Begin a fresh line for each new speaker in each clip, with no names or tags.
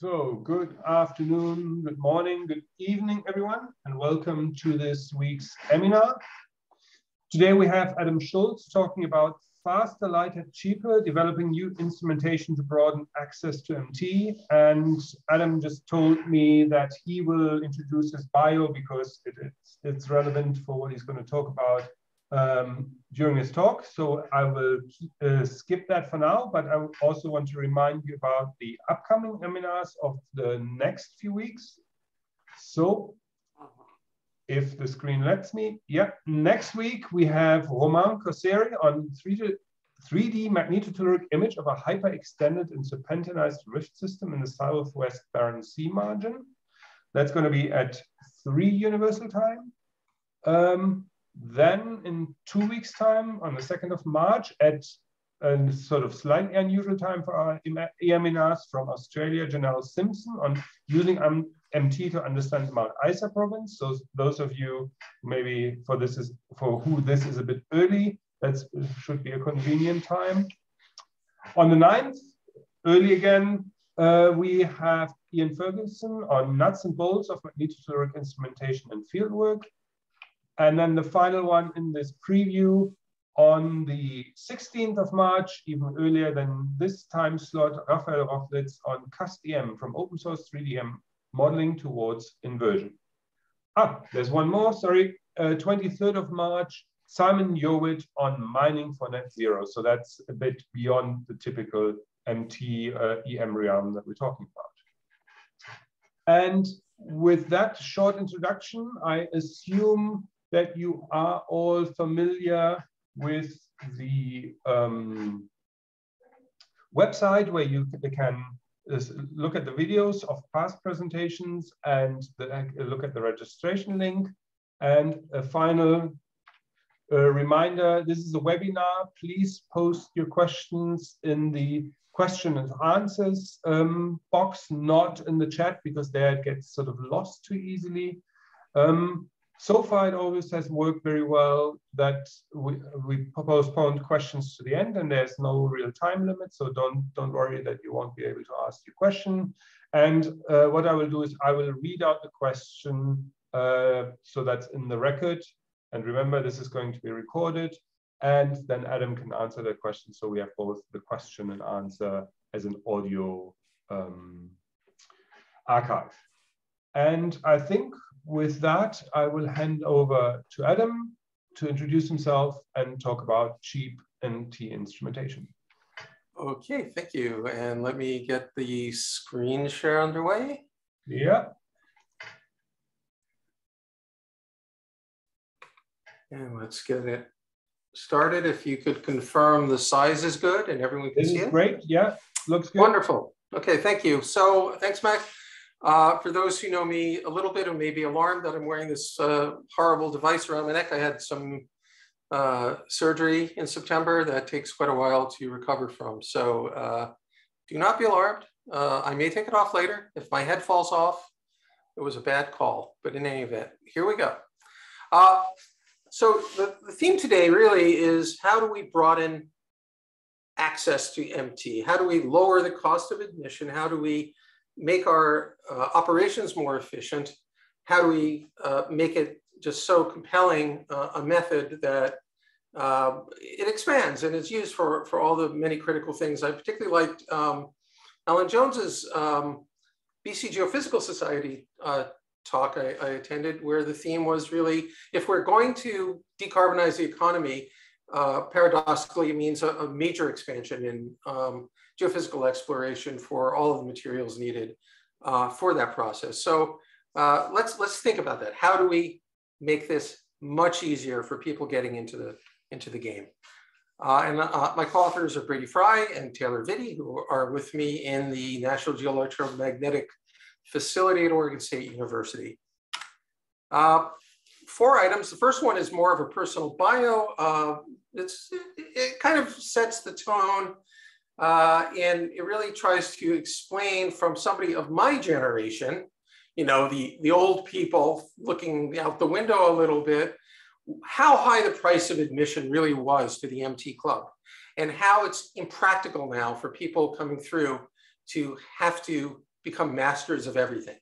So, good afternoon, good morning, good evening, everyone, and welcome to this week's seminar. Today we have Adam Schultz talking about faster, lighter, cheaper, developing new instrumentation to broaden access to MT. And Adam just told me that he will introduce his bio because it, it's, it's relevant for what he's going to talk about um, during his talk. So I will uh, skip that for now, but I also want to remind you about the upcoming seminars of the next few weeks. So if the screen lets me, yeah, next week we have Romain Corseri on 3D, 3D magnetotelluric image of a hyper-extended and serpentinized rift system in the southwest Barents Sea margin. That's going to be at 3 Universal Time. Um, then in two weeks' time, on the 2nd of March, at a sort of slightly unusual time for our EMinars from Australia, Janelle Simpson, on using MT to understand Mount Isa province. So those of you maybe for this is for who this is a bit early, that should be a convenient time. On the 9th, early again, uh, we have Ian Ferguson on nuts and bolts of magnetotelluric instrumentation and fieldwork. And then the final one in this preview on the 16th of March, even earlier than this time slot, Raphael Rochlitz on custEM from open source 3D EM modeling towards inversion. Ah, there's one more, sorry. Uh, 23rd of March, Simon Jowett on mining for net zero. So that's a bit beyond the typical MT uh, EM realm that we're talking about. And with that short introduction, I assume that you are all familiar with the um, website where you can look at the videos of past presentations and the, look at the registration link. And a final uh, reminder, this is a webinar. Please post your questions in the question and answers um, box, not in the chat because there it gets sort of lost too easily. Um, so far, it always has worked very well that we, we postponed questions to the end and there's no real time limit. So don't, don't worry that you won't be able to ask your question. And uh, what I will do is I will read out the question uh, so that's in the record. And remember, this is going to be recorded. And then Adam can answer the question. So we have both the question and answer as an audio um, archive. And I think with that, I will hand over to Adam to introduce himself and talk about cheap MT instrumentation.
Okay, thank you. And let me get the screen share underway.
Yeah.
And let's get it started. If you could confirm the size is good and everyone can
this
see it.
Great, yeah, looks good.
Wonderful. Okay, thank you. So thanks, Mac. Uh, for those who know me a little bit and may be alarmed that I'm wearing this uh, horrible device around my neck, I had some uh, surgery in September that takes quite a while to recover from. So uh, do not be alarmed. Uh, I may take it off later. If my head falls off, it was a bad call. But in any event, here we go. Uh, so the, the theme today really is how do we broaden access to MT? How do we lower the cost of admission? How do we make our uh, operations more efficient? How do we uh, make it just so compelling uh, a method that uh, it expands and is used for, for all the many critical things. I particularly liked um, Alan Jones's um, BC Geophysical Society uh, talk I, I, attended, where the theme was really, if we're going to decarbonize the economy, paradoxically, it means a, a major expansion in um, geophysical exploration for all of the materials needed uh, for that process. So uh, let's let's think about that. How do we make this much easier for people getting into the into the game? Uh, and uh, my co-authors are Brady Fry and Taylor Vitti, who are with me in the National Geoelectromagnetic Facility at Oregon State University. Uh, four items. The first one is more of a personal bio. Uh, it's, it, it kind of sets the tone uh, and it really tries to explain from somebody of my generation, you know, the, the old people looking out the window a little bit, how high the price of admission really was to the MT Club and how it's impractical now for people coming through to have to become masters of everything.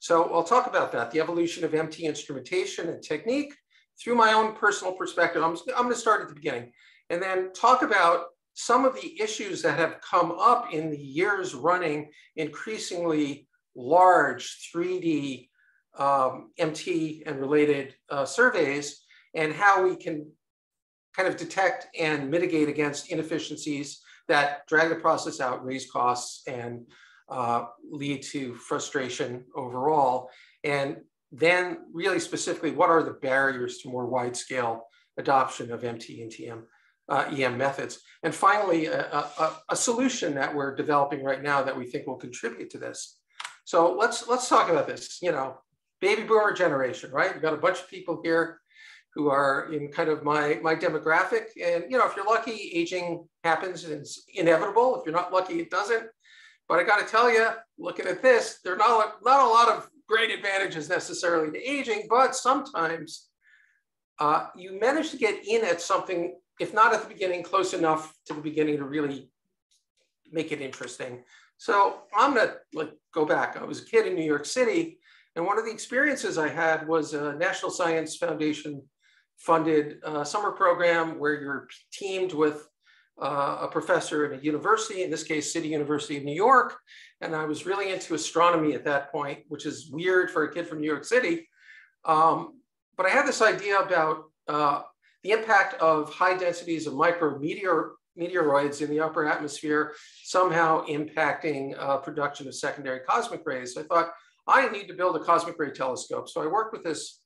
So I'll talk about that, the evolution of MT instrumentation and technique through my own personal perspective. I'm, I'm going to start at the beginning and then talk about some of the issues that have come up in the years running increasingly large 3D um, MT and related uh, surveys and how we can kind of detect and mitigate against inefficiencies that drag the process out, raise costs, and uh, lead to frustration overall. And then really specifically, what are the barriers to more wide scale adoption of MT and TM, EM methods? And finally, a, a, a, solution that we're developing right now that we think will contribute to this. So let's, let's talk about this, you know, baby boomer generation, right? We've got a bunch of people here who are in kind of my, my demographic. And, you know, if you're lucky, aging happens and it's inevitable. If you're not lucky, it doesn't. But I got to tell you, looking at this, there are not, not a lot of great advantages necessarily to aging, but sometimes uh, you manage to get in at something, if not at the beginning, close enough to the beginning to really make it interesting. So I'm gonna like go back. I was a kid in New York City, and one of the experiences I had was a National Science Foundation funded uh, summer program where you're teamed with uh, a professor in a university, in this case, City University of New York. And I was really into astronomy at that point, which is weird for a kid from New York City. Um, but I had this idea about uh, the impact of high densities of micrometeor meteoroids in the upper atmosphere somehow impacting uh, production of secondary cosmic rays. So I thought I need to build a cosmic ray telescope. So I worked with this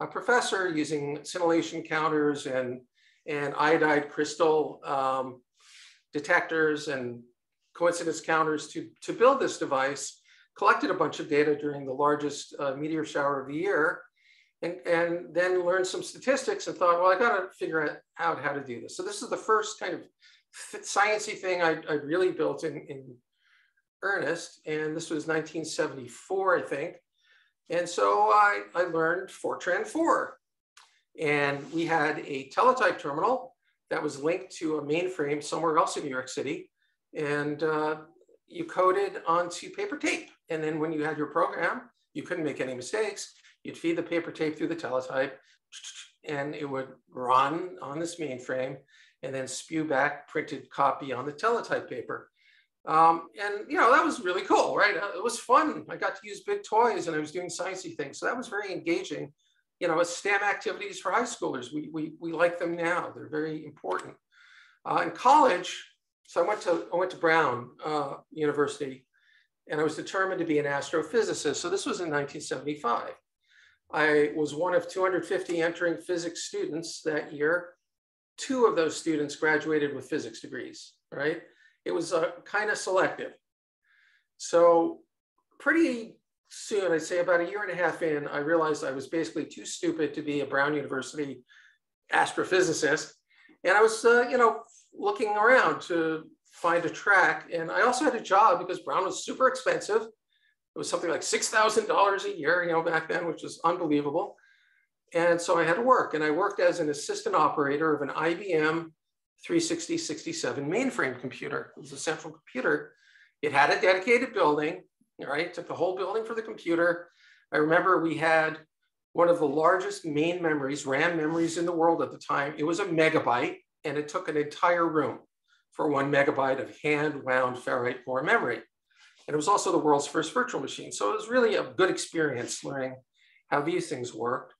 a professor using scintillation counters and, and iodide crystal um, detectors and coincidence counters to, to build this device, collected a bunch of data during the largest uh, meteor shower of the year, and, and then learned some statistics and thought, well, I got to figure out how to do this. So this is the first kind of sciencey thing I, I really built in, in earnest. And this was 1974, I think. And so I, I learned Fortran 4. And we had a teletype terminal that was linked to a mainframe somewhere else in New York City. And uh, you coded onto paper tape. And then when you had your program, you couldn't make any mistakes. You'd feed the paper tape through the teletype and it would run on this mainframe and then spew back printed copy on the teletype paper. Um, and you know, that was really cool, right? Uh, it was fun. I got to use big toys and I was doing sciencey things. So that was very engaging. You know, STEM activities for high schoolers, we, we, we like them now. They're very important. Uh, in college, so I went to, I went to Brown uh, University and I was determined to be an astrophysicist. So this was in 1975. I was one of 250 entering physics students that year. Two of those students graduated with physics degrees, right? it was uh, kind of selective. So pretty soon, I'd say about a year and a half in, I realized I was basically too stupid to be a Brown University astrophysicist. And I was, uh, you know, looking around to find a track. And I also had a job because Brown was super expensive. It was something like $6,000 a year, you know, back then, which was unbelievable. And so I had to work. And I worked as an assistant operator of an IBM 36067 mainframe computer. It was a central computer. It had a dedicated building, right? Took the whole building for the computer. I remember we had one of the largest main memories, RAM memories in the world at the time. It was a megabyte and it took an entire room for one megabyte of hand wound ferrite core memory. And it was also the world's first virtual machine. So it was really a good experience learning how these things worked.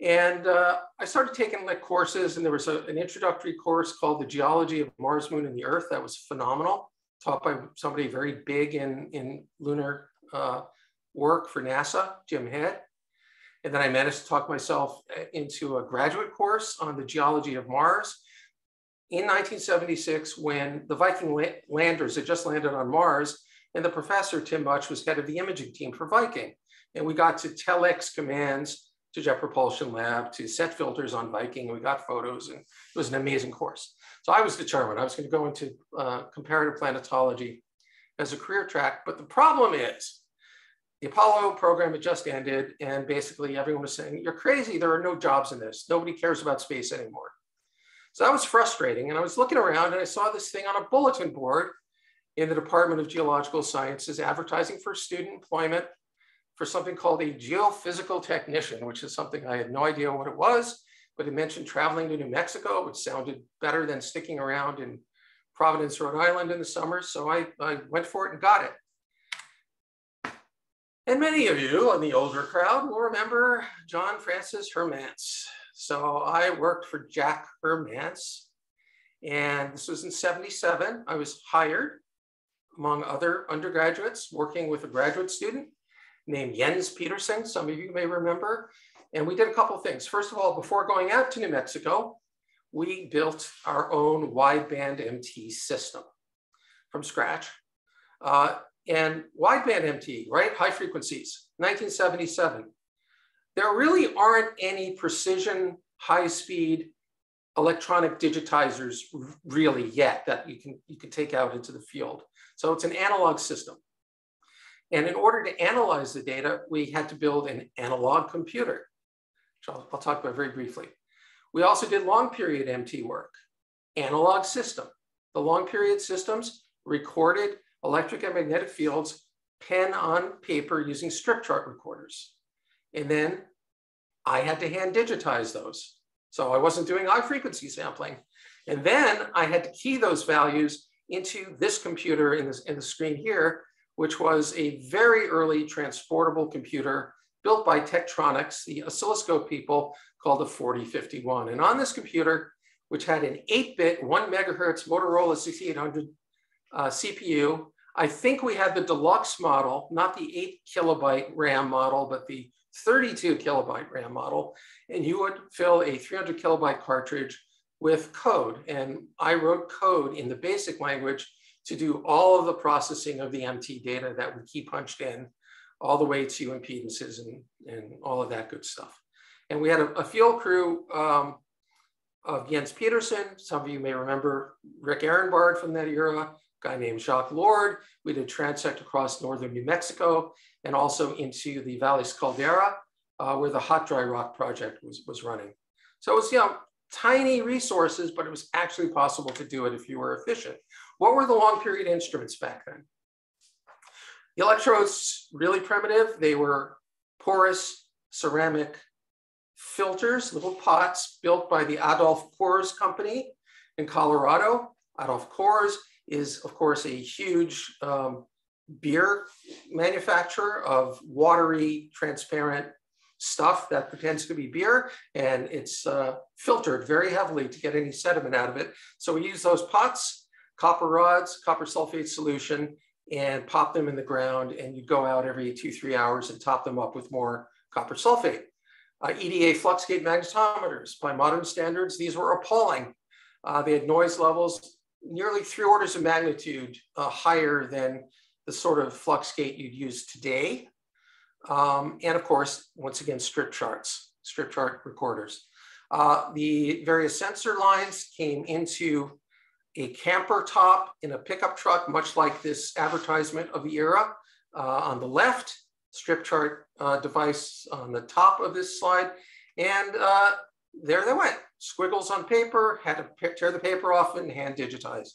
And uh, I started taking like courses and there was a, an introductory course called the geology of Mars, moon and the earth. That was phenomenal, taught by somebody very big in, in lunar uh, work for NASA, Jim Head. And then I managed to talk myself uh, into a graduate course on the geology of Mars. In 1976, when the Viking landers had just landed on Mars, and the professor, Tim Mutch, was head of the imaging team for Viking. And we got to telex commands to Jet Propulsion Lab to set filters on Viking. And We got photos and it was an amazing course. So I was determined I was going to go into uh, comparative planetology as a career track. But the problem is the Apollo program had just ended and basically everyone was saying, you're crazy. There are no jobs in this. Nobody cares about space anymore. So that was frustrating. And I was looking around and I saw this thing on a bulletin board in the Department of Geological Sciences advertising for student employment for something called a geophysical technician, which is something I had no idea what it was, but it mentioned traveling to New Mexico, which sounded better than sticking around in Providence, Rhode Island in the summer. So I, I went for it and got it. And many of you in the older crowd will remember John Francis Hermance. So I worked for Jack Hermance, and this was in 77. I was hired among other undergraduates working with a graduate student named Jens Petersen, some of you may remember. And we did a couple of things. First of all, before going out to New Mexico, we built our own wideband MT system from scratch. Uh, and wideband MT, right? High frequencies, 1977. There really aren't any precision, high speed electronic digitizers really yet that you can, you can take out into the field. So it's an analog system. And in order to analyze the data, we had to build an analog computer, which I'll, I'll talk about very briefly. We also did long period MT work, analog system. The long period systems recorded electric and magnetic fields pen on paper using strip chart recorders. And then I had to hand digitize those. So I wasn't doing high frequency sampling. And then I had to key those values into this computer in, this, in the screen here, which was a very early transportable computer built by Tektronix, the oscilloscope people, called the 4051. And on this computer, which had an 8-bit, 1 megahertz Motorola 6800 uh, CPU, I think we had the deluxe model, not the 8 kilobyte RAM model, but the 32 kilobyte RAM model. And you would fill a 300 kilobyte cartridge with code. And I wrote code in the basic language to do all of the processing of the MT data that would keep punched in all the way to impedances and, and all of that good stuff. And we had a, a field crew um, of Jens Petersen. Some of you may remember Rick Ehrenbard from that era, guy named Jacques Lord. We did transect across northern New Mexico and also into the Valles Caldera, uh, where the hot dry rock project was, was running. So it was, you know, tiny resources, but it was actually possible to do it if you were efficient. What were the long period instruments back then? The electrodes, really primitive. They were porous ceramic filters, little pots built by the Adolf Coors company in Colorado. Adolf Coors is, of course, a huge um, beer manufacturer of watery, transparent stuff that pretends to be beer and it's uh, filtered very heavily to get any sediment out of it. So we use those pots, copper rods, copper sulfate solution, and pop them in the ground. And you go out every two, three hours and top them up with more copper sulfate. Uh, EDA fluxgate magnetometers, by modern standards, these were appalling. Uh, they had noise levels nearly three orders of magnitude uh, higher than the sort of fluxgate you'd use today. Um, and of course, once again, strip charts, strip chart recorders. Uh, the various sensor lines came into a camper top in a pickup truck, much like this advertisement of the era. Uh, on the left, strip chart uh, device on the top of this slide. And uh, there they went, squiggles on paper, had to tear the paper off and hand digitize.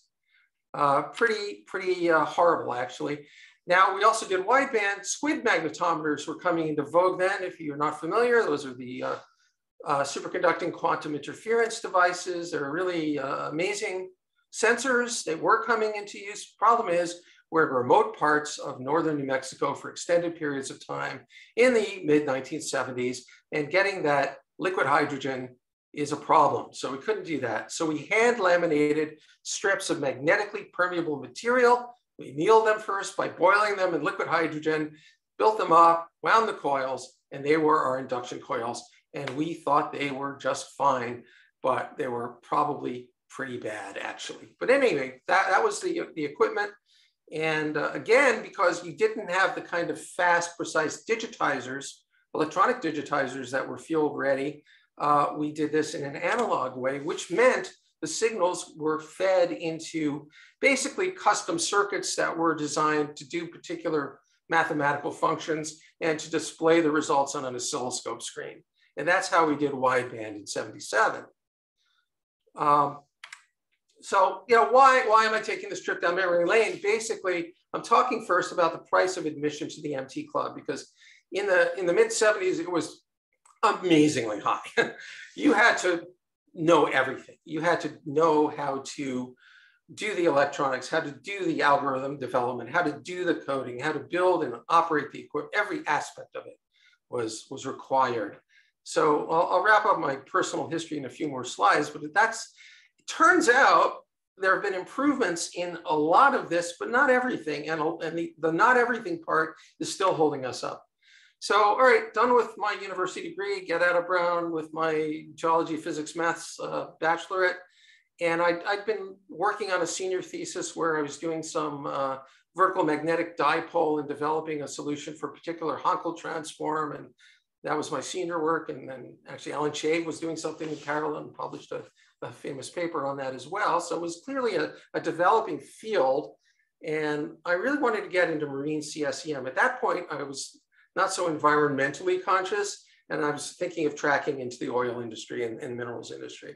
Uh, pretty, pretty uh, horrible, actually. Now, we also did wideband. Squid magnetometers were coming into vogue then. If you're not familiar, those are the uh, uh, superconducting quantum interference devices. They're really uh, amazing sensors. They were coming into use. Problem is, we're in remote parts of northern New Mexico for extended periods of time in the mid 1970s, and getting that liquid hydrogen is a problem. So we couldn't do that. So we hand laminated strips of magnetically permeable material we annealed them first by boiling them in liquid hydrogen, built them up, wound the coils, and they were our induction coils. And we thought they were just fine, but they were probably pretty bad actually. But anyway, that, that was the, the equipment. And uh, again, because you didn't have the kind of fast, precise digitizers, electronic digitizers that were field ready, uh, we did this in an analog way, which meant the signals were fed into basically custom circuits that were designed to do particular mathematical functions and to display the results on an oscilloscope screen. And that's how we did wideband in 77. Um, so, you know, why, why am I taking this trip down memory lane? Basically, I'm talking first about the price of admission to the MT Club because in the in the mid 70s, it was amazingly high. you had to know everything. You had to know how to do the electronics, how to do the algorithm development, how to do the coding, how to build and operate the equipment. Every aspect of it was, was required. So I'll, I'll wrap up my personal history in a few more slides, but that's, it turns out there have been improvements in a lot of this, but not everything. And, and the, the not everything part is still holding us up. So, all right, done with my university degree, get out of Brown with my geology, physics, maths uh, bachelorette. And i had been working on a senior thesis where I was doing some uh, vertical magnetic dipole and developing a solution for a particular Hankel transform. And that was my senior work. And then actually Alan Chaves was doing something in parallel and published a, a famous paper on that as well. So it was clearly a, a developing field. And I really wanted to get into marine CSEM. At that point, I was not so environmentally conscious. And I was thinking of tracking into the oil industry and, and minerals industry.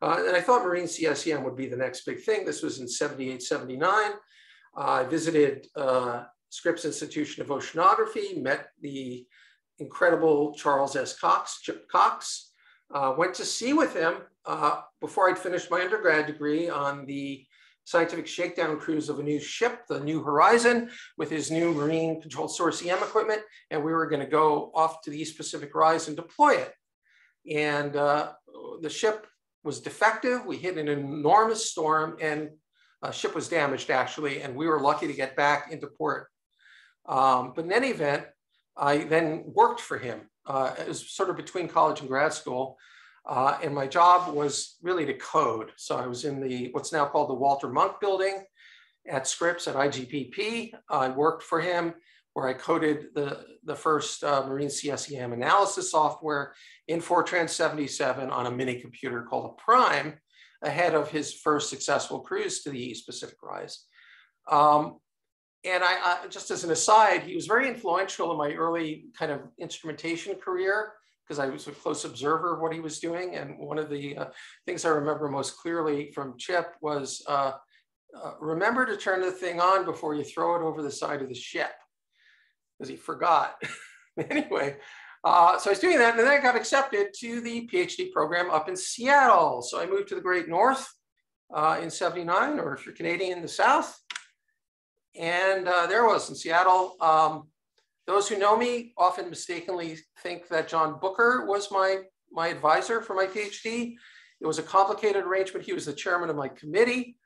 Uh, and I thought marine CSEM would be the next big thing. This was in 78, 79. Uh, I visited uh, Scripps Institution of Oceanography, met the incredible Charles S. Cox, Chip Cox, uh, went to sea with him uh, before I'd finished my undergrad degree on the scientific shakedown cruise of a new ship, the New Horizon, with his new marine controlled source EM equipment. And we were going to go off to the East Pacific Rise and deploy it. And uh, the ship was defective. We hit an enormous storm and a ship was damaged actually. And we were lucky to get back into port. Um, but in any event, I then worked for him. Uh, it was sort of between college and grad school. Uh, and my job was really to code. So I was in the what's now called the Walter Munk building at Scripps at IGPP. I worked for him where I coded the, the first uh, marine CSEM analysis software in Fortran 77 on a mini computer called a Prime ahead of his first successful cruise to the East Pacific Rise. Um, and I, I, just as an aside, he was very influential in my early kind of instrumentation career because I was a close observer of what he was doing. And one of the uh, things I remember most clearly from Chip was uh, uh, remember to turn the thing on before you throw it over the side of the ship, because he forgot. anyway, uh, so I was doing that, and then I got accepted to the PhD program up in Seattle. So I moved to the Great North uh, in 79, or if you're Canadian, in the South. And uh, there was in Seattle. Um, those who know me often mistakenly think that John Booker was my, my advisor for my PhD. It was a complicated arrangement. He was the chairman of my committee.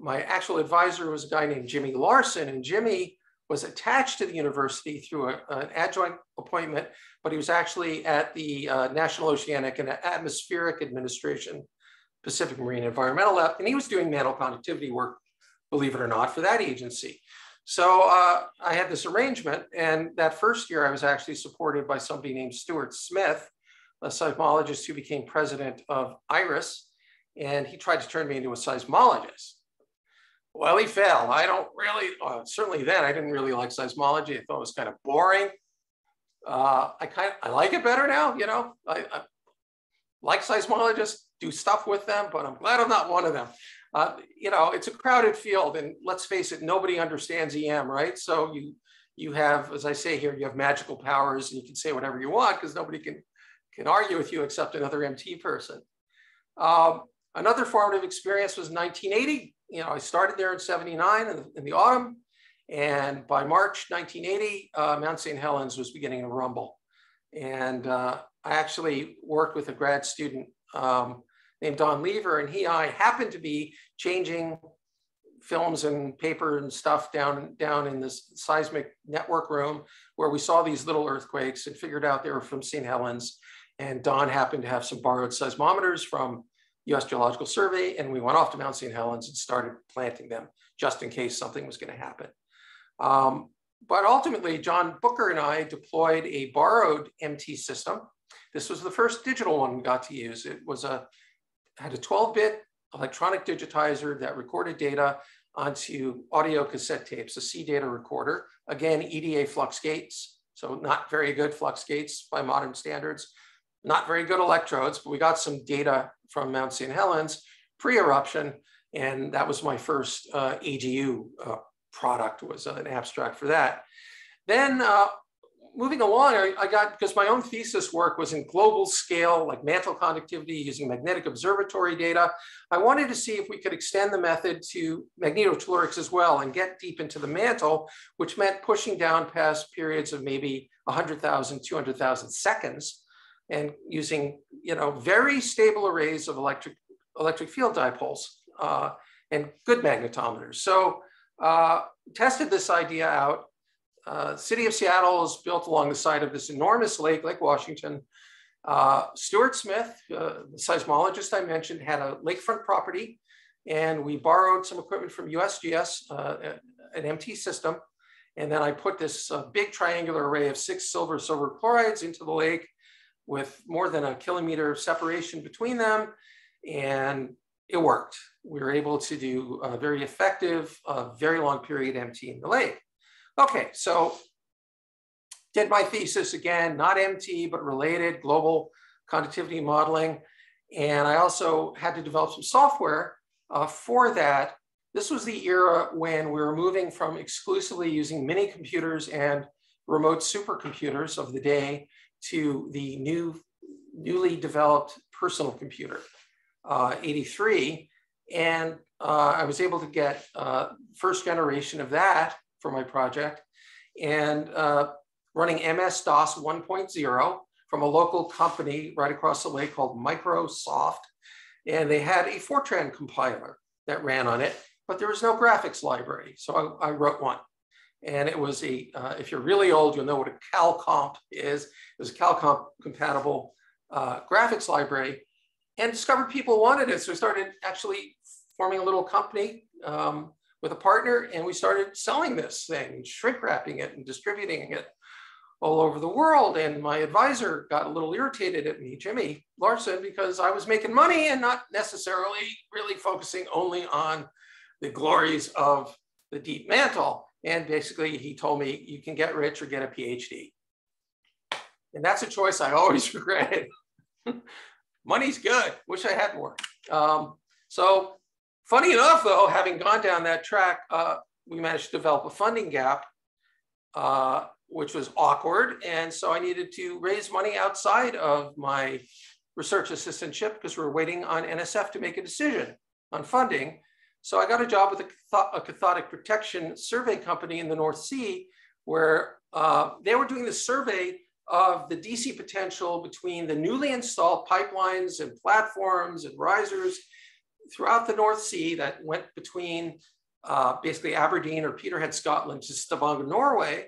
My actual advisor was a guy named Jimmy Larsen, and Jimmy was attached to the university through a, an adjunct appointment, but he was actually at the uh, National Oceanic and Atmospheric Administration, Pacific Marine Environmental Lab, and he was doing mantle conductivity work, believe it or not, for that agency. So uh, I had this arrangement, and that first year I was actually supported by somebody named Stewart Smith, a seismologist who became president of IRIS, and he tried to turn me into a seismologist. Well, he failed. I don't really, uh, certainly then I didn't really like seismology. I thought it was kind of boring. Uh, I kind of, I like it better now, you know. I, I like seismologists, do stuff with them, but I'm glad I'm not one of them uh, you know, it's a crowded field, and let's face it, nobody understands EM, right? So you you have, as I say here, you have magical powers, and you can say whatever you want because nobody can can argue with you except another MT person. Um, another formative experience was 1980. You know, I started there in 79 in the, in the autumn, and by March 1980, uh, Mount St. Helens was beginning to rumble. And uh, I actually worked with a grad student um, named Don Lever, and he and I happened to be changing films and paper and stuff down, down in this seismic network room where we saw these little earthquakes and figured out they were from St. Helens. And Don happened to have some borrowed seismometers from US Geological Survey, and we went off to Mount St. Helens and started planting them just in case something was going to happen. Um, but ultimately, John Booker and I deployed a borrowed MT system. This was the first digital one we got to use. It was a had a 12-bit electronic digitizer that recorded data onto audio cassette tapes, a Sea Data recorder. Again, EDA flux gates, so not very good flux gates by modern standards, not very good electrodes, but we got some data from Mount St. Helens pre-eruption. And that was my first uh, AGU uh, product was an abstract for that. Then uh, moving along, I, I, got, because my own thesis work was in global scale, like mantle conductivity using magnetic observatory data. I wanted to see if we could extend the method to magnetotellurics as well and get deep into the mantle, which meant pushing down past periods of maybe 100,000, 200,000 seconds and using, you know, very stable arrays of electric, electric field dipoles uh, and good magnetometers. So uh, tested this idea out uh, city of Seattle is built along the side of this enormous lake, Lake Washington. Uh, Stewart Smith, uh, the seismologist I mentioned, had a lakefront property, and we borrowed some equipment from USGS, uh, an MT system. And then I put this uh, big triangular array of six silver silver chlorides into the lake with more than a kilometer separation between them. And it worked. We were able to do a very effective, very long period MT in the lake. Okay, so did my thesis again, not MT, but related global conductivity modeling. And I also had to develop some software uh, for that. This was the era when we were moving from exclusively using mini computers and remote supercomputers of the day to the new, newly developed personal computer, uh, 83. And uh, I was able to get uh, first generation of that for my project and uh, running MS-DOS 1.0 from a local company right across the way called Microsoft. And they had a Fortran compiler that ran on it, but there was no graphics library. So I, I wrote one. And it was a, uh, if you're really old, you'll know what a CalComp is. It was a CalComp compatible uh, graphics library and discovered people wanted it. So started actually forming a little company um, with a partner and we started selling this thing, shrink wrapping it and distributing it all over the world. And my advisor got a little irritated at me, Jimmy Larsen, because I was making money and not necessarily really focusing only on the glories of the deep mantle. And basically he told me, you can get rich or get a PhD. And that's a choice I always regretted. Money's good, wish I had more. Um, so Funny enough, though, having gone down that track, uh, we managed to develop a funding gap, uh, which was awkward. And so I needed to raise money outside of my research assistantship because we were waiting on NSF to make a decision on funding. So I got a job with a, a cathodic protection survey company in the North Sea where uh, they were doing the survey of the DC potential between the newly installed pipelines and platforms and risers throughout the North Sea that went between uh, basically Aberdeen or Peterhead, Scotland to Stavanger, Norway.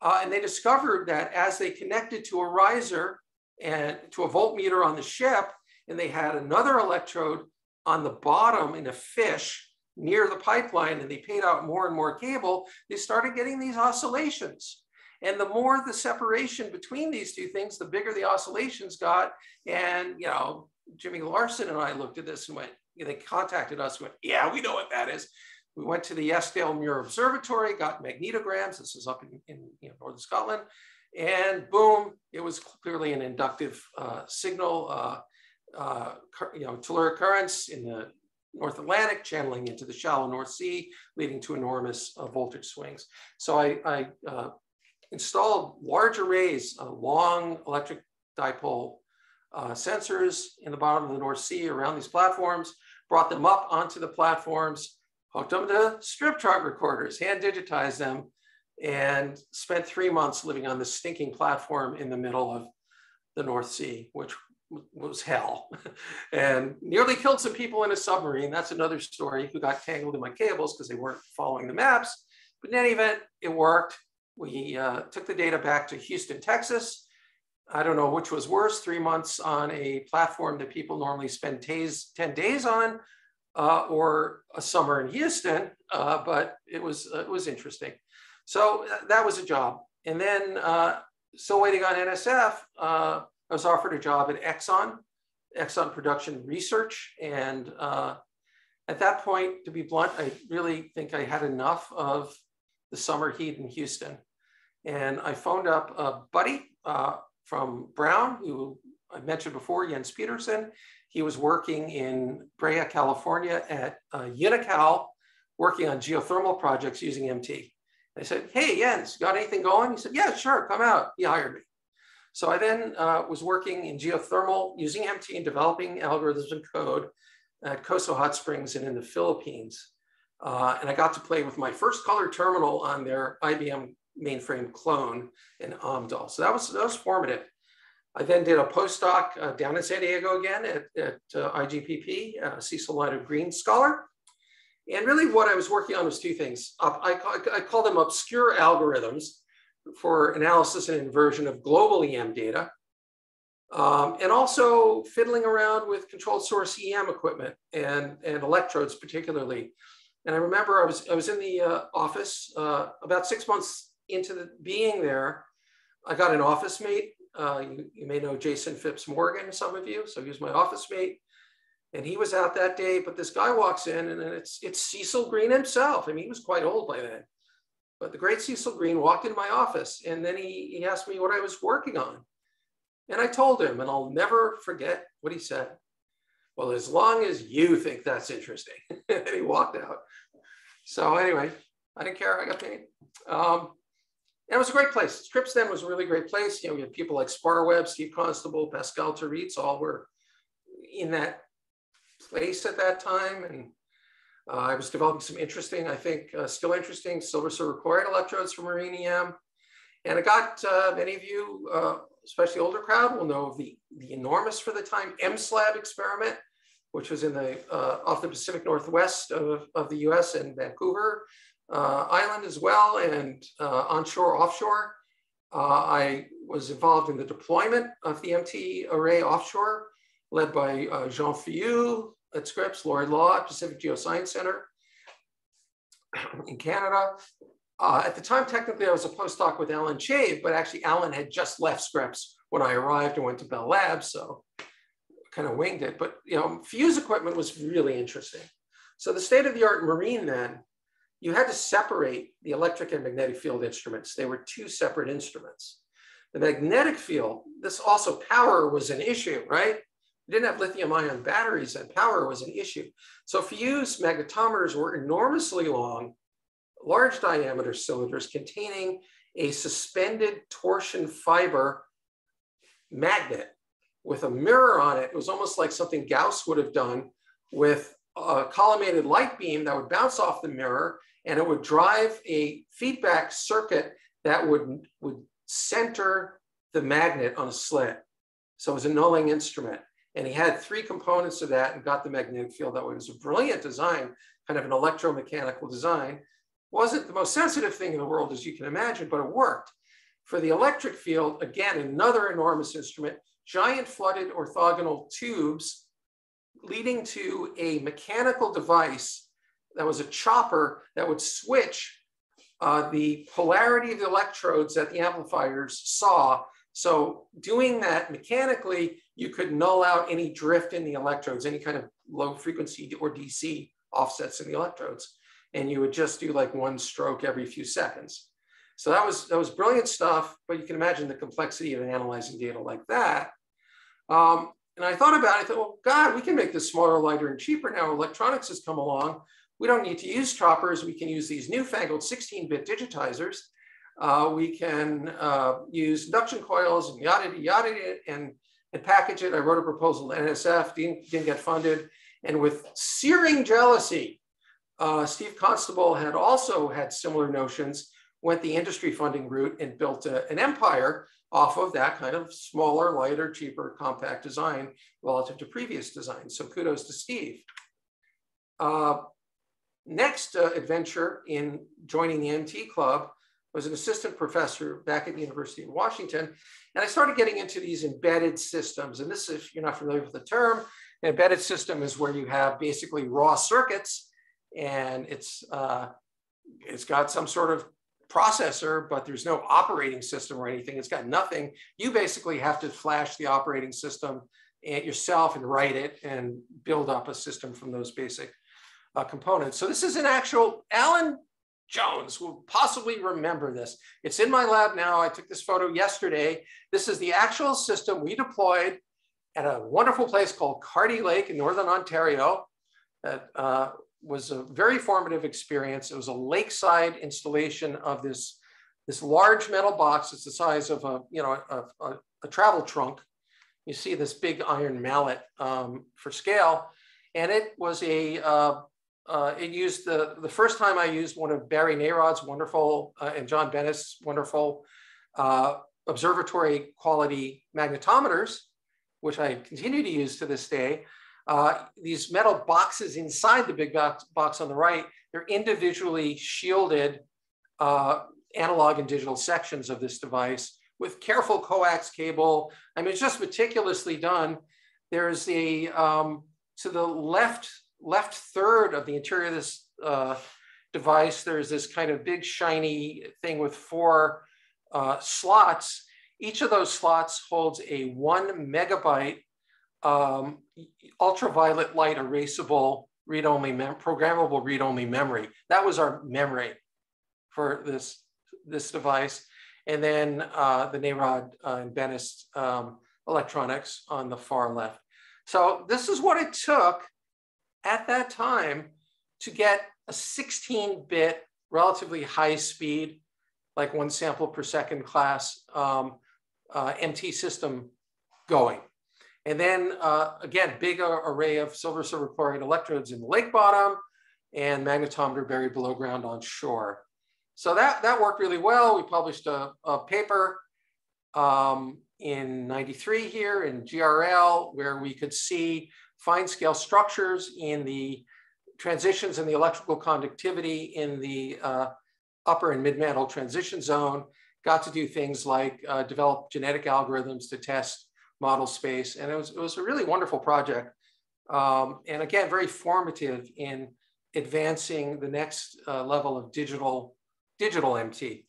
Uh, and they discovered that as they connected to a riser and to a voltmeter on the ship, and they had another electrode on the bottom in a fish near the pipeline, and they paid out more and more cable, they started getting these oscillations. And the more the separation between these two things, the bigger the oscillations got. And, you know, Jimmy Larsen and I looked at this and went, they contacted us, went, yeah, we know what that is. We went to the Eskdalemuir Observatory, got magnetograms. This is up in, in you know, Northern Scotland. And boom, it was clearly an inductive uh, signal, uh, uh, you know, telluric currents in the North Atlantic channeling into the shallow North Sea, leading to enormous uh, voltage swings. So I, I uh, installed large arrays, long electric dipole uh, sensors in the bottom of the North Sea around these platforms, brought them up onto the platforms, hooked them to strip chart recorders, hand digitized them, and spent three months living on this stinking platform in the middle of the North Sea, which was hell and nearly killed some people in a submarine. That's another story who got tangled in my cables because they weren't following the maps. But in any event, it worked. We uh, took the data back to Houston, Texas, I don't know which was worse, three months on a platform that people normally spend 10 days on, uh, or a summer in Houston, uh, but it was, uh, it was interesting. So uh, that was a job. And then uh, still waiting on NSF, uh, I was offered a job at Exxon, Exxon Production Research. And at that point, to be blunt, I really think I had enough of the summer heat in Houston. And I phoned up a buddy, from Brown, who I mentioned before, Jens Petersen. He was working in Brea, California at uh, Unocal, working on geothermal projects using MT. I said, hey, Jens, got anything going? He said, yeah, sure, come out. He hired me. So I then uh, was working in geothermal using MT and developing algorithms and code at Coso Hot Springs and in the Philippines. Uh, and I got to play with my first color terminal on their IBM mainframe clone in Amdahl. So that was, that was formative. I then did a postdoc uh, down in San Diego again at, at uh, IGPP, uh, Cecil and Ida Green Scholar. And really what I was working on was two things. I, I, I call them obscure algorithms for analysis and inversion of global EM data. Um, and also fiddling around with controlled source EM equipment and, and electrodes particularly. And I remember I was, I was in the uh, office uh, about six months into the, being there. I got an office mate. Uh, you, you, may know Jason Phipps Morgan, some of you. So he was my office mate. And he was out that day, but this guy walks in and it's, it's Cecil Green himself. I mean, he was quite old by then. But the great Cecil Green walked into my office and then he, he asked me what I was working on. And I told him, and I'll never forget what he said. Well, as long as you think that's interesting. and he walked out. So anyway, I didn't care. I got paid. Um, and it was a great place. Scripps then was a really great place. You know, we had people like Spahr Webb, Steve Constable, Pascal Tarits, all were in that place at that time. And uh, I was developing some interesting, I think, uh, still interesting silver silver chloride electrodes for marine EM. And I got uh, many of you, uh, especially older crowd, will know of the, the enormous for the time EMSLAB experiment, which was in the uh, off the Pacific Northwest of, of the US and Vancouver Island as well, and onshore, offshore. I was involved in the deployment of the MT array offshore led by uh, Jean Filloux at Scripps, Larry Law at Pacific Geoscience Center in Canada. Uh, at the time, technically, I was a postdoc with Alan Chave, but actually Alan had just left Scripps when I arrived and went to Bell Labs, so kind of winged it. But you know, Filloux's equipment was really interesting. So the state of the art marine then, you had to separate the electric and magnetic field instruments. They were two separate instruments. The magnetic field, this also power was an issue, right? We didn't have lithium ion batteries and power was an issue. So Filloux magnetometers were enormously long, large diameter cylinders containing a suspended torsion fiber magnet with a mirror on it. It was almost like something Gauss would have done with a collimated light beam that would bounce off the mirror and it would drive a feedback circuit that would, would center the magnet on a slit. So it was a nulling instrument. And he had three components of that and got the magnetic field that way. It was a brilliant design, kind of an electromechanical design. Wasn't the most sensitive thing in the world, as you can imagine, but it worked. For the electric field, again, another enormous instrument, giant flooded orthogonal tubes leading to a mechanical device that was a chopper that would switch uh, the polarity of the electrodes that the amplifiers saw. So doing that mechanically you could null out any drift in the electrodes, any kind of low frequency or DC offsets in the electrodes. And you would just do like one stroke every few seconds. So that was, that was brilliant stuff, but you can imagine the complexity of analyzing data like that. Um, and I thought about it, I thought, well, God, we can make this smaller, lighter, and cheaper now. Electronics has come along. We don't need to use choppers. We can use these newfangled 16-bit digitizers. Uh, we can uh, use induction coils and yada, yada, and and package it. I wrote a proposal to NSF, didn't, didn't get funded. And with searing jealousy, uh, Steve Constable had also had similar notions, went the industry funding route and built a, an empire off of that kind of smaller, lighter, cheaper, compact design relative to previous designs. So kudos to Steve. Uh, next uh, adventure in joining the MT Club was an assistant professor back at the University of Washington. And I started getting into these embedded systems. And this, if you're not familiar with the term, an embedded system is where you have basically raw circuits and it's, uh, it's got some sort of processor, but there's no operating system or anything. It's got nothing. You basically have to flash the operating system at yourself and write it and build up a system from those basic uh, components. So this is an actual, Alan Jones will possibly remember this. It's in my lab now. I took this photo yesterday. This is the actual system we deployed at a wonderful place called Carty Lake in Northern Ontario. That uh, was a very formative experience. It was a lakeside installation of this, this large metal box. It's the size of a, you know, a, a, a travel trunk. You see this big iron mallet um, for scale. And it was a, uh, uh, it used the, the first time I used one of Barry Narod's wonderful uh, and John Bennest's wonderful uh, observatory quality magnetometers, which I continue to use to this day. Uh, these metal boxes inside the big box, box on the right, they're individually shielded uh, analog and digital sections of this device with careful coax cable. I mean, it's just meticulously done. There's a, um, to the left, left third of the interior of this uh, device, there's this kind of big shiny thing with four uh, slots. Each of those slots holds a one megabyte um, ultraviolet light erasable read-only programmable read-only memory. That was our memory for this, this device. And then uh, the Narod uh, and Bennest um, electronics on the far left. So this is what it took at that time to get a 16-bit, relatively high speed, like one sample per second class um, uh, MT system going. And then uh, again, big array of silver silver chloride electrodes in the lake bottom and magnetometer buried below ground on shore. So that, that worked really well. We published a, a paper um, in 93 here in GRL where we could see fine scale structures in the transitions in the electrical conductivity in the uh, upper and mid-mantle transition zone, got to do things like uh, develop genetic algorithms to test model space. And it was, it was a really wonderful project. Um, and again, very formative in advancing the next uh, level of digital, digital MT.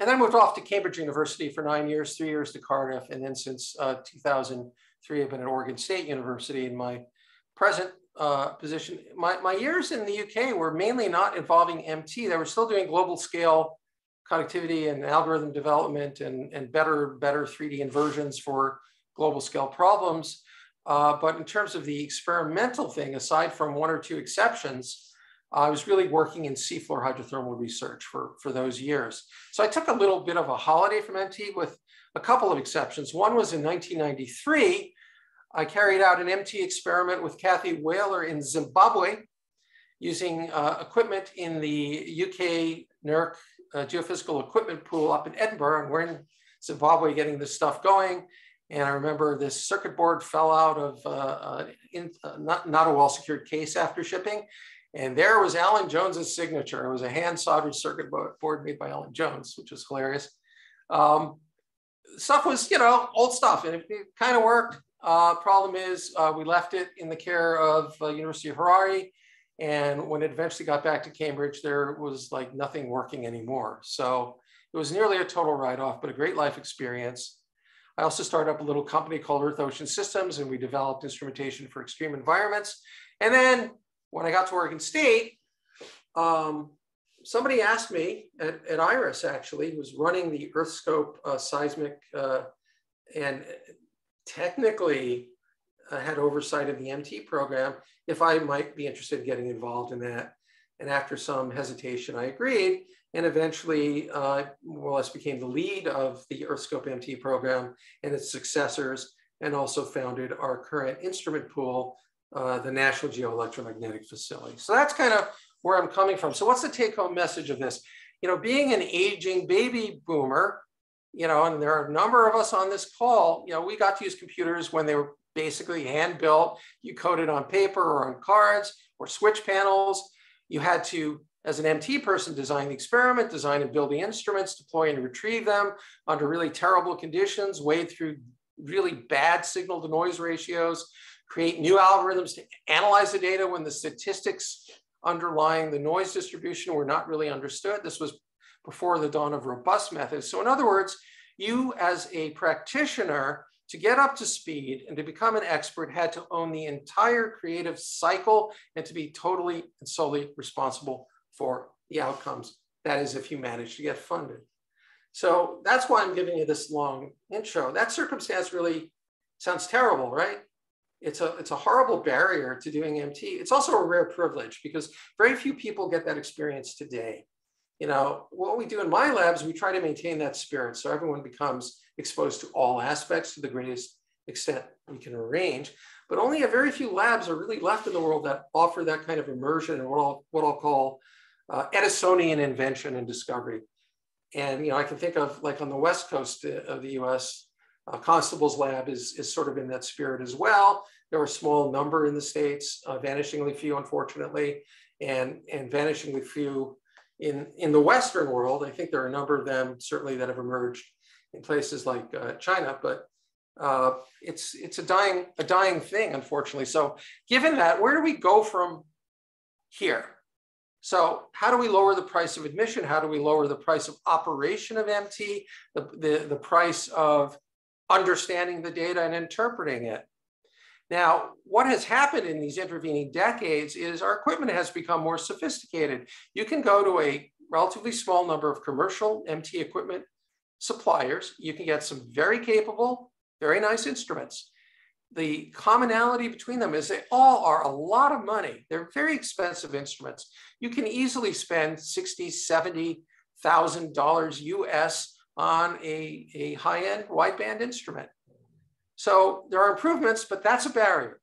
And then moved off to Cambridge University for nine years, three years to Cardiff, and then since uh, 2000, three have been at Oregon State University in my present uh, position. My, my years in the UK were mainly not involving MT. They were still doing global scale connectivity and algorithm development and, and better, better 3D inversions for global scale problems. Uh, but in terms of the experimental thing, aside from one or two exceptions, I was really working in seafloor hydrothermal research for, for those years. So I took a little bit of a holiday from MT with a couple of exceptions. One was in 1993, I carried out an MT experiment with Kathy Whaler in Zimbabwe using uh, equipment in the UK NERC uh, geophysical equipment pool up in Edinburgh, and we're in Zimbabwe getting this stuff going. And I remember this circuit board fell out of uh, uh in, uh, not, not a well-secured case after shipping. And there was Alan Jones's signature. It was a hand soldered circuit board made by Alan Jones, which was hilarious. Um, stuff was, you know, old stuff and it, it kind of worked. Uh, problem is uh, we left it in the care of uh, University of Harare and when it eventually got back to Cambridge, there was like nothing working anymore. So it was nearly a total write-off, but a great life experience. I also started up a little company called Earth Ocean Systems, and we developed instrumentation for extreme environments. And then when I got to Oregon State, um, somebody asked me at, at, IRIS actually, who's running the EarthScope uh, seismic uh, and technically uh, had oversight of the MT program, if I might be interested in getting involved in that. And after some hesitation, I agreed and eventually uh, more or less became the lead of the EarthScope MT program and its successors, and also founded our current instrument pool, uh, the National Geoelectromagnetic Facility. So that's kind of where I'm coming from. So what's the take home message of this? You know, being an aging baby boomer, you know, and there are a number of us on this call, you know, we got to use computers when they were basically hand built. You coded on paper or on cards or switch panels. You had to, as an MT person, design the experiment, design and build the instruments, deploy and retrieve them under really terrible conditions, wade through really bad signal to noise ratios, create new algorithms to analyze the data when the statistics underlying the noise distribution were not really understood. This was before the dawn of robust methods. So in other words, you as a practitioner to get up to speed and to become an expert had to own the entire creative cycle and to be totally and solely responsible for the outcomes. That is, if you manage to get funded. So that's why I'm giving you this long intro. That circumstance really Sounds terrible, right? It's a, it's a horrible barrier to doing MT. It's also a rare privilege because very few people get that experience today. You know, what we do in my labs, we try to maintain that spirit so everyone becomes exposed to all aspects to the greatest extent we can arrange. But only a very few labs are really left in the world that offer that kind of immersion and what I'll, what I'll call uh, Edisonian invention and discovery. And you know, I can think of like on the west coast of the U.S., uh, Constable's lab is, is sort of in that spirit as well. There are a small number in the states, uh, vanishingly few, unfortunately, and, and vanishingly few in, in the Western world. I think there are a number of them certainly that have emerged in places like uh, China, but uh, it's, it's a, dying, a dying thing, unfortunately. So given that, where do we go from here? So how do we lower the price of admission? How do we lower the price of operation of MT, the, the, the price of understanding the data and interpreting it. Now, what has happened in these intervening decades is our equipment has become more sophisticated. You can go to a relatively small number of commercial MT equipment suppliers. You can get some very capable, very nice instruments. The commonality between them is they all are a lot of money. They're very expensive instruments. You can easily spend 60, 70,000 dollars US on a, a high-end wideband instrument. So there are improvements, but that's a barrier.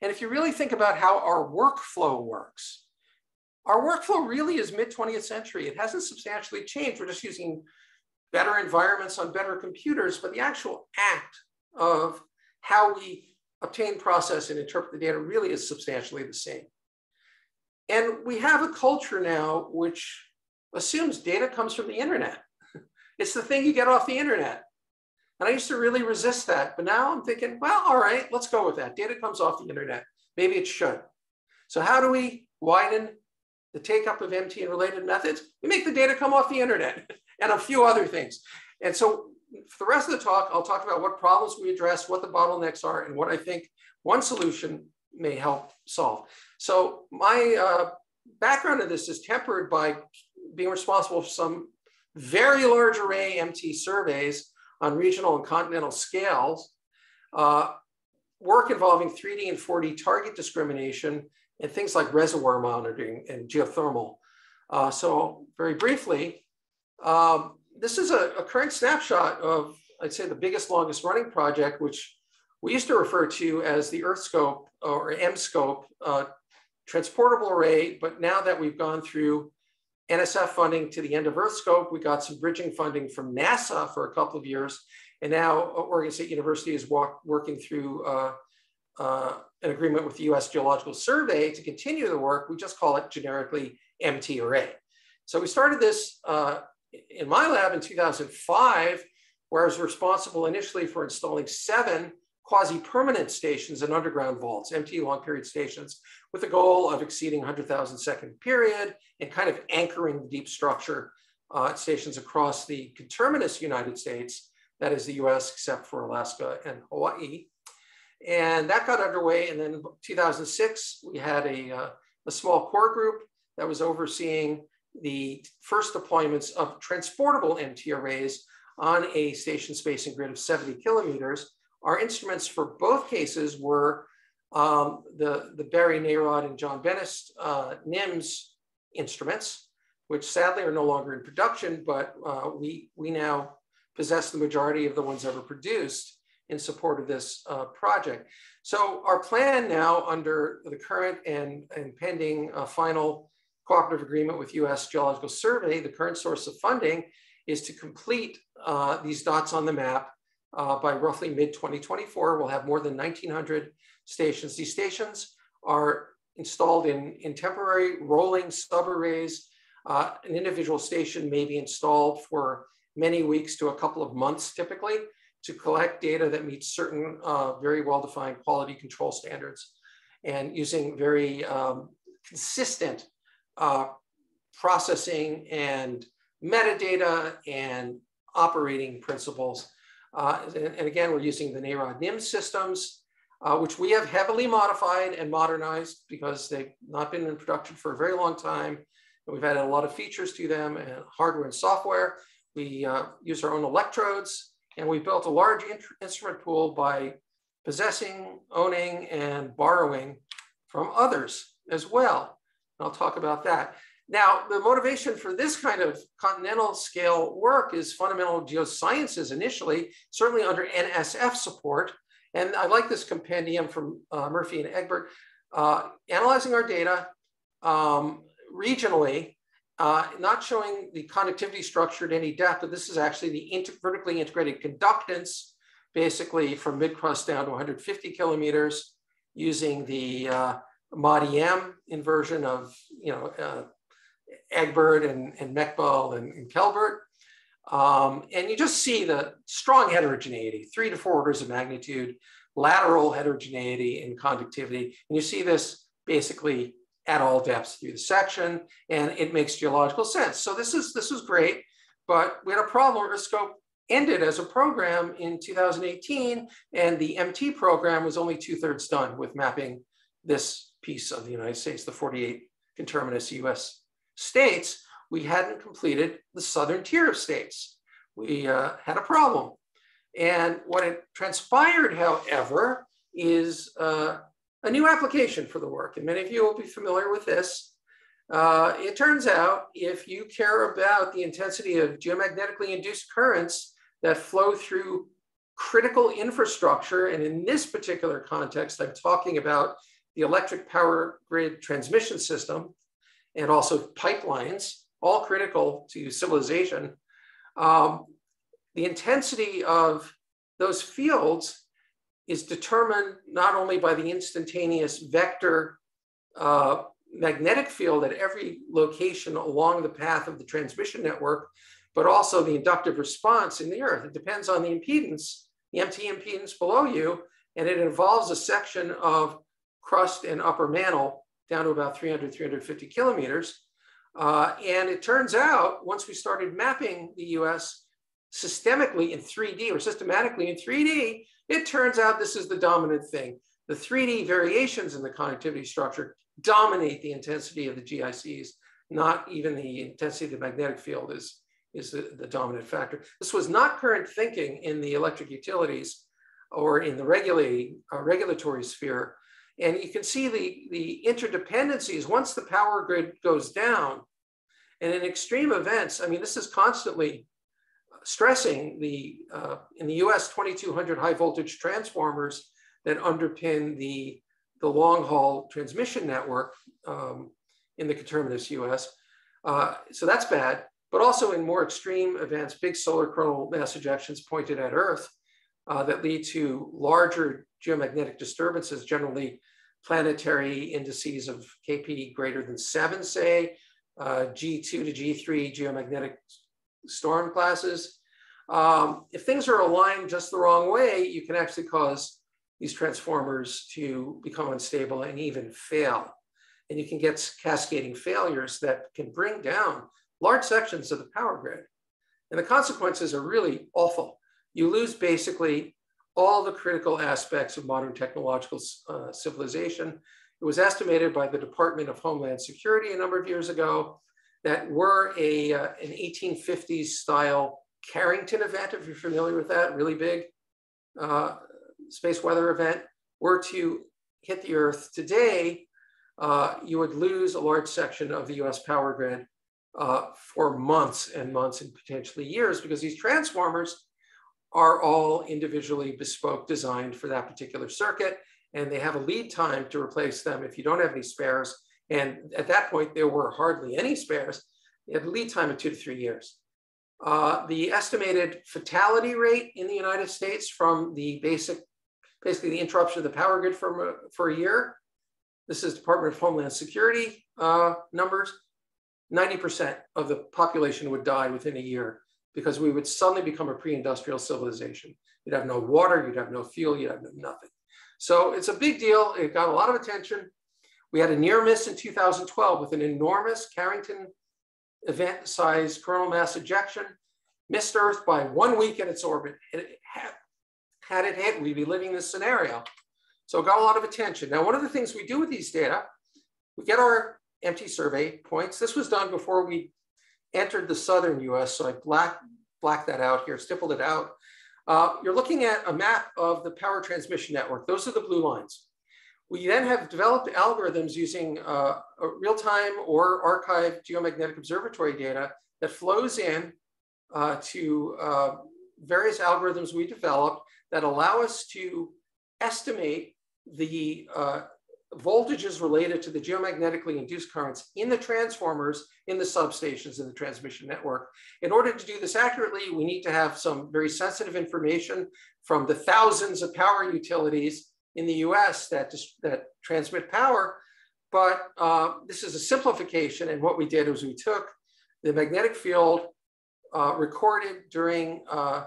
And if you really think about how our workflow works, our workflow really is mid 20th century. It hasn't substantially changed. We're just using better environments on better computers, but the actual act of how we obtain, process, and interpret the data really is substantially the same. And we have a culture now which assumes data comes from the internet. It's the thing you get off the internet. And I used to really resist that. But now I'm thinking, well, all right, let's go with that. Data comes off the internet. Maybe it should. So how do we widen the take up of MT and related methods? We make the data come off the internet and a few other things. And so for the rest of the talk, I'll talk about what problems we address, what the bottlenecks are, and what I think one solution may help solve. So my uh, background in this is tempered by being responsible for some very large array MT surveys on regional and continental scales, uh, work involving 3D and 4D target discrimination, and things like reservoir monitoring and geothermal. Uh, so very briefly, um, this is a, a, current snapshot of, I'd say, the biggest, longest running project, which we used to refer to as the EarthScope or EmScope uh, transportable array. But now that we've gone through NSF funding to the end of EarthScope. We got some bridging funding from NASA for a couple of years. And now Oregon State University is walk, working through uh, uh, an agreement with the US Geological Survey to continue the work. We just call it generically MT Array. So we started this uh, in my lab in 2005, where I was responsible initially for installing seven quasi-permanent stations and underground vaults, MT long period stations, with the goal of exceeding 100,000 second period and kind of anchoring the deep structure uh, stations across the conterminous United States, that is the US except for Alaska and Hawaii. And that got underway. And then in 2006, we had a, uh, a small core group that was overseeing the first deployments of transportable MT arrays on a station spacing grid of 70 kilometers our instruments for both cases were um, the, the Barry Narod and John Bennest uh, NIMS instruments, which sadly are no longer in production, but uh, we, we now possess the majority of the ones ever produced in support of this uh, project. So our plan now under the current and, and pending uh, final cooperative agreement with US Geological Survey, the current source of funding is to complete uh, these dots on the map uh, by roughly mid 2024, we'll have more than 1900 stations. These stations are installed in, in temporary rolling subarrays. Uh, an individual station may be installed for many weeks to a couple of months typically to collect data that meets certain uh, very well-defined quality control standards and using very um, consistent uh, processing and metadata and operating principles and, and, again, we're using the NAROD NIM systems, uh, which we have heavily modified and modernized because they've not been in production for a very long time. And we've added a lot of features to them and hardware and software. We uh, use our own electrodes and we built a large instrument pool by possessing, owning, and borrowing from others as well. And I'll talk about that. Now, the motivation for this kind of continental scale work is fundamental geosciences initially, certainly under NSF support. And I like this compendium from uh, Murphy and Egbert, uh, analyzing our data um, regionally, uh, not showing the conductivity structure at any depth, but this is actually the inter vertically integrated conductance, basically from mid-crust down to 150 kilometers using the uh, inversion of, you know, uh, Egbert and, and and, and Kelbert. Um, and you just see the strong heterogeneity, three to four orders of magnitude, lateral heterogeneity in conductivity. And you see this basically at all depths through the section, and it makes geological sense. So this is this was great, but we had a problem. Earthscope ended as a program in 2018, and the MT program was only two thirds done with mapping this piece of the United States, the 48 conterminous US states, we hadn't completed the southern tier of states. We uh, had a problem. And what had transpired, however, is uh, a new application for the work. And many of you will be familiar with this. Uh, it turns out if you care about the intensity of geomagnetically induced currents that flow through critical infrastructure, and in this particular context, I'm talking about the electric power grid transmission system, and also pipelines, all critical to civilization. Um, the intensity of those fields is determined not only by the instantaneous vector uh, magnetic field at every location along the path of the transmission network, but also the inductive response in the earth. It depends on the impedance, the MT impedance below you, and it involves a section of crust and upper mantle down to about 300, 350 kilometers. Uh, and it turns out once we started mapping the US systemically in 3D or systematically in 3D, it turns out this is the dominant thing. The 3D variations in the conductivity structure dominate the intensity of the GICs, not even the intensity of the magnetic field is, is the, the dominant factor. This was not current thinking in the electric utilities or in the regulating, uh, regulatory sphere and you can see the, the interdependencies once the power grid goes down. And in extreme events, I mean, this is constantly stressing the, uh, in the US, 2200 high voltage transformers that underpin the, the long haul transmission network um, in the conterminous US. Uh, so that's bad, but also in more extreme events, big solar coronal mass ejections pointed at Earth uh, that lead to larger geomagnetic disturbances, generally planetary indices of KP greater than seven, say, uh, G2 to G3 geomagnetic storm classes. Um, if things are aligned just the wrong way, you can actually cause these transformers to become unstable and even fail. And you can get cascading failures that can bring down large sections of the power grid. And the consequences are really awful. You lose basically all the critical aspects of modern technological uh, civilization. It was estimated by the Department of Homeland Security a number of years ago that were a, uh, an 1850s style Carrington event, if you're familiar with that, really big uh, space weather event, were to hit the Earth today, uh, you would lose a large section of the US power grid uh, for months and months and potentially years because these transformers are all individually bespoke designed for that particular circuit. And they have a lead time to replace them if you don't have any spares. And at that point, there were hardly any spares. They had a lead time of two to three years. Uh, the estimated fatality rate in the United States from the basic, basically the interruption of the power grid for, for a year, this is Department of Homeland Security uh, numbers, 90% of the population would die within a year because we would suddenly become a pre-industrial civilization. You'd have no water, you'd have no fuel, you'd have nothing. So it's a big deal. It got a lot of attention. We had a near miss in 2012 with an enormous Carrington event size coronal mass ejection, missed Earth by one week in its orbit. It had, had it hit, we'd be living this scenario. So it got a lot of attention. Now, one of the things we do with these data, we get our MT survey points. This was done before we entered the southern US, so I black, blacked that out here, stippled it out. Uh, you're looking at a map of the power transmission network. Those are the blue lines. We then have developed algorithms using uh, real-time or archived geomagnetic observatory data that flows in uh, to uh, various algorithms we developed that allow us to estimate the uh, voltages related to the geomagnetically induced currents in the transformers in the substations in the transmission network. In order to do this accurately, we need to have some very sensitive information from the thousands of power utilities in the US that, that transmit power. But uh, this is a simplification. And what we did was we took the magnetic field uh, recorded during uh,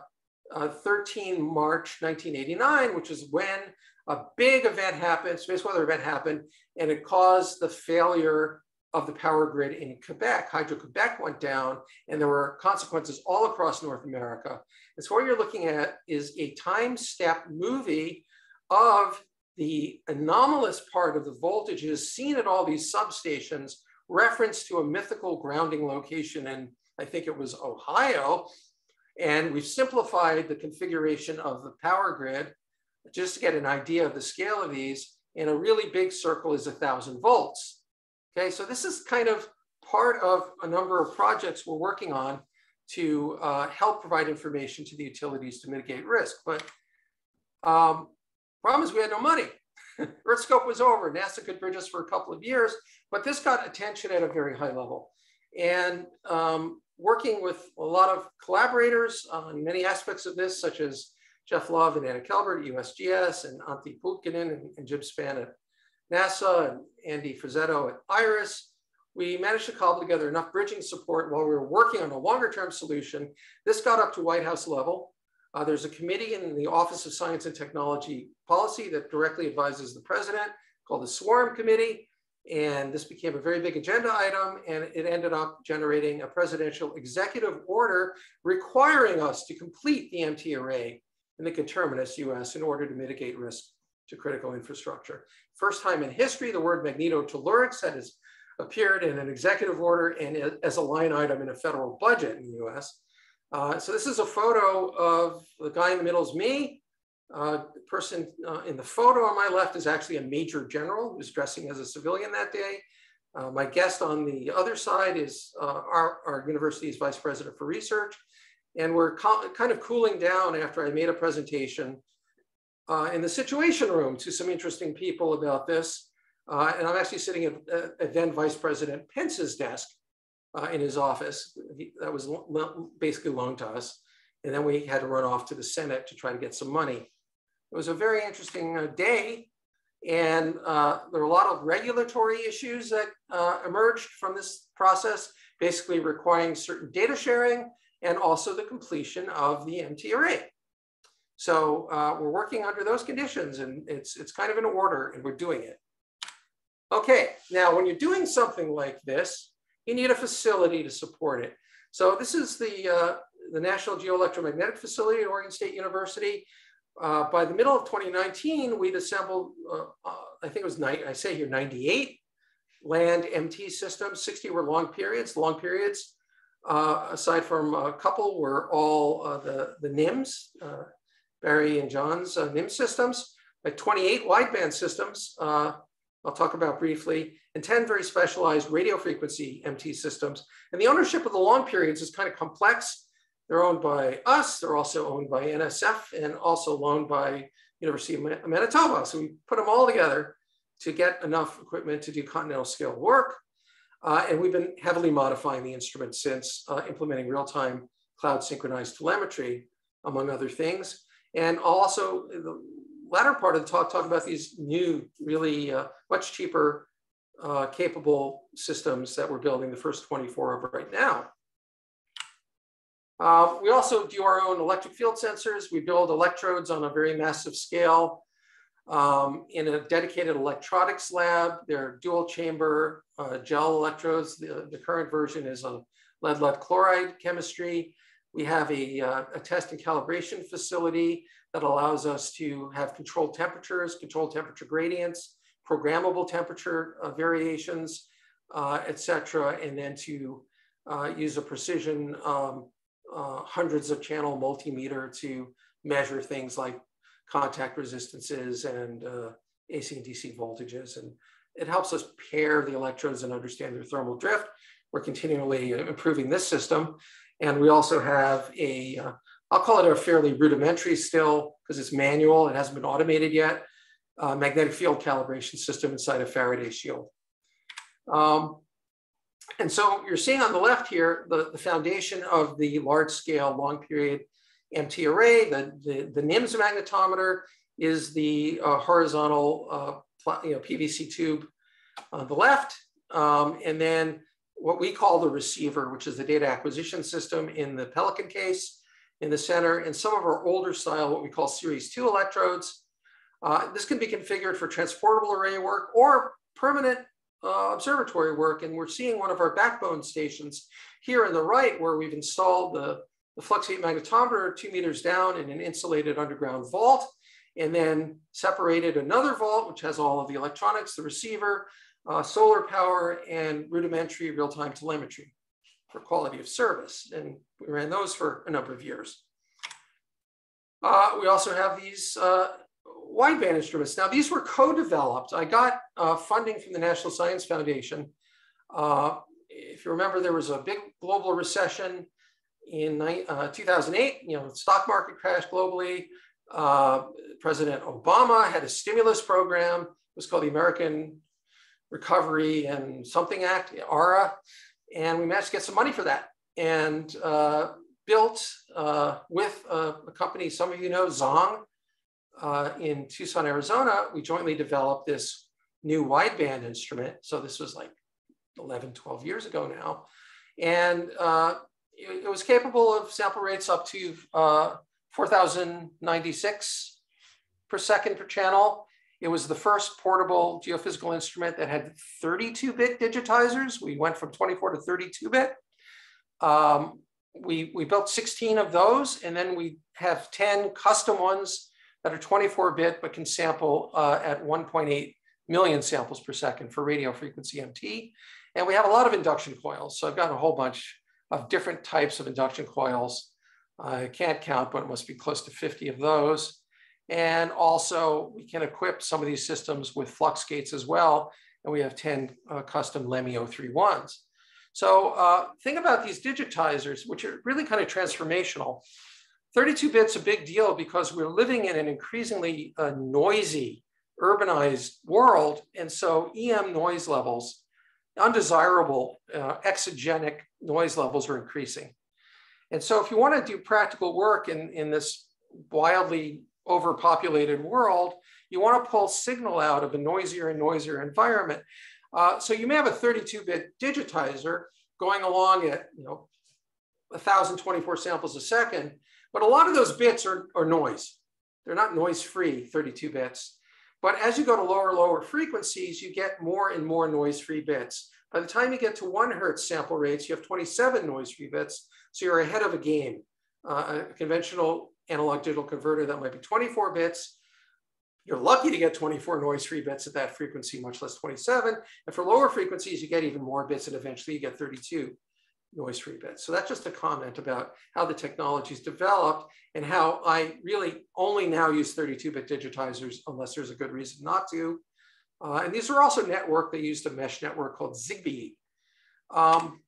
uh 13 March 1989, which is when a big event happened, space weather event happened, and it caused the failure of the power grid in Quebec. Hydro-Quebec went down, and there were consequences all across North America. And so what you're looking at is a time step movie of the anomalous part of the voltages seen at all these substations reference to a mythical grounding location in, I think it was Ohio. And we've simplified the configuration of the power grid just to get an idea of the scale of these, in a really big circle is a thousand volts. Okay, so this is kind of part of a number of projects we're working on to uh, help provide information to the utilities to mitigate risk. But um, problem is we had no money. EarthScope was over. NASA could bridge us for a couple of years, but this got attention at a very high level. And um, working with a lot of collaborators on many aspects of this, such as Jeff Love and Anna Kelbert at USGS and Antti Pulkkinen and, and Jim Spann at NASA and Andy Frassetto at IRIS. We managed to cobble together enough bridging support while we were working on a longer term solution. This got up to White House level. Uh, there's a committee in the Office of Science and Technology Policy that directly advises the president called the SWORM Committee. And this became a very big agenda item, and it ended up generating a presidential executive order requiring us to complete the MT array in the conterminous US in order to mitigate risk to critical infrastructure. First time in history, the word magnetotellurics has appeared in an executive order and as a line item in a federal budget in the US. Uh, so this is a photo of the guy in the middle is me. Uh, the person uh, in the photo on my left is actually a major general who's dressing as a civilian that day. Uh, my guest on the other side is uh, our, our university's vice president for research. And we're kind of cooling down after I made a presentation uh, in the Situation Room to some interesting people about this. Uh, and I'm actually sitting at, at, then Vice President Pence's desk uh, in his office. He, that was basically loaned to us. And then we had to run off to the Senate to try to get some money. It was a very interesting uh, day. And uh, there were a lot of regulatory issues that uh, emerged from this process, basically requiring certain data sharing and also the completion of the MT array. So uh, we're working under those conditions and it's, it's kind of in order and we're doing it. Okay, now when you're doing something like this, you need a facility to support it. So this is the, uh, the National Geoelectromagnetic Facility at Oregon State University. Uh, by the middle of 2019, we'd assembled, uh, uh, I think it was, I say here 98 land MT systems, 60 were long periods, long periods uh, aside from a couple, were all uh, the, the NIMS, uh, Barry and John's uh, NIM systems, like 28 wideband systems, uh, I'll talk about briefly, and 10 very specialized radio frequency MT systems. And the ownership of the long periods is kind of complex. They're owned by us, they're also owned by NSF, and also loaned by University of Manitoba. So we put them all together to get enough equipment to do continental scale work. Uh, and we've been heavily modifying the instrument since uh, implementing real-time cloud synchronized telemetry, among other things. And also the latter part of the talk, talk about these new, really uh, much cheaper, uh, capable systems that we're building the first 24 of right now. Uh, we also do our own electric field sensors. We build electrodes on a very massive scale um, in a dedicated electronics lab. They're dual chamber uh, gel electrodes. The, the, current version is a lead lead chloride chemistry. We have a, uh, a test and calibration facility that allows us to have controlled temperatures, controlled temperature gradients, programmable temperature uh, variations, uh, et cetera, and then to uh, use a precision um, uh, hundreds of channel multimeter to measure things like contact resistances and uh, AC and DC voltages. And it helps us pair the electrodes and understand their thermal drift. We're continually improving this system. And we also have a, will uh, call it a fairly rudimentary still, because it's manual, it hasn't been automated yet, uh, magnetic field calibration system inside a Faraday shield. Um, and so you're seeing on the left here, the, the foundation of the large scale long period MT array, the, the, the NIMS magnetometer is the uh, horizontal uh, you know, PVC tube on the left. Um, and then what we call the receiver, which is the data acquisition system in the Pelican case in the center, and some of our older style, what we call series two electrodes. Uh, this can be configured for transportable array work or permanent uh, observatory work. And we're seeing one of our backbone stations here on the right where we've installed the, the flux fluxgate magnetometer two meters down in an insulated underground vault and then separated another vault, which has all of the electronics, the receiver, uh, solar power, and rudimentary real-time telemetry for quality of service. And we ran those for a number of years. Uh, we also have these uh, wideband instruments. Now, these were co-developed. I got uh, funding from the National Science Foundation. Uh, if you remember, there was a big global recession in uh, 2008. You know, the stock market crashed globally. Uh, President Obama had a stimulus program. It was called the American Recovery and Something Act, ARA, and we managed to get some money for that. And uh, built uh, with a, a company some of you know, Zonge, uh, in Tucson, Arizona, we jointly developed this new wideband instrument. So this was like 11, 12 years ago now. And uh, it, was capable of sample rates up to uh, 4,096 per second per channel. It was the first portable geophysical instrument that had 32-bit digitizers. We went from 24 to 32-bit. Um, we, we built 16 of those, and then we have 10 custom ones that are 24-bit but can sample uh, at 1.8 million samples per second for radio frequency MT. And we have a lot of induction coils. So I've got a whole bunch of different types of induction coils. I can't count, but it must be close to 50 of those. And also we can equip some of these systems with flux gates as well. And we have 10 uh, custom LEMI 031s. So uh, think about these digitizers, which are really kind of transformational. 32 bits a big deal because we're living in an increasingly uh, noisy, urbanized world. And so EM noise levels, undesirable uh, exogenic noise levels are increasing. And so if you want to do practical work in, in this wildly overpopulated world, you want to pull signal out of a noisier and noisier environment. Uh, so you may have a 32-bit digitizer going along at you know 1,024 samples a second, but a lot of those bits are, are noise. They're not noise-free 32 bits. But as you go to lower, lower frequencies, you get more and more noise-free bits. By the time you get to one hertz sample rates, you have 27 noise-free bits. So you're ahead of a game. Uh, a conventional analog digital converter that might be 24 bits. You're lucky to get 24 noise-free bits at that frequency, much less 27. And for lower frequencies, you get even more bits and eventually you get 32 noise-free bits. So that's just a comment about how the technology's developed and how I really only now use 32-bit digitizers unless there's a good reason not to. Uh, and these are also network. They used a mesh network called Zigbee. Um,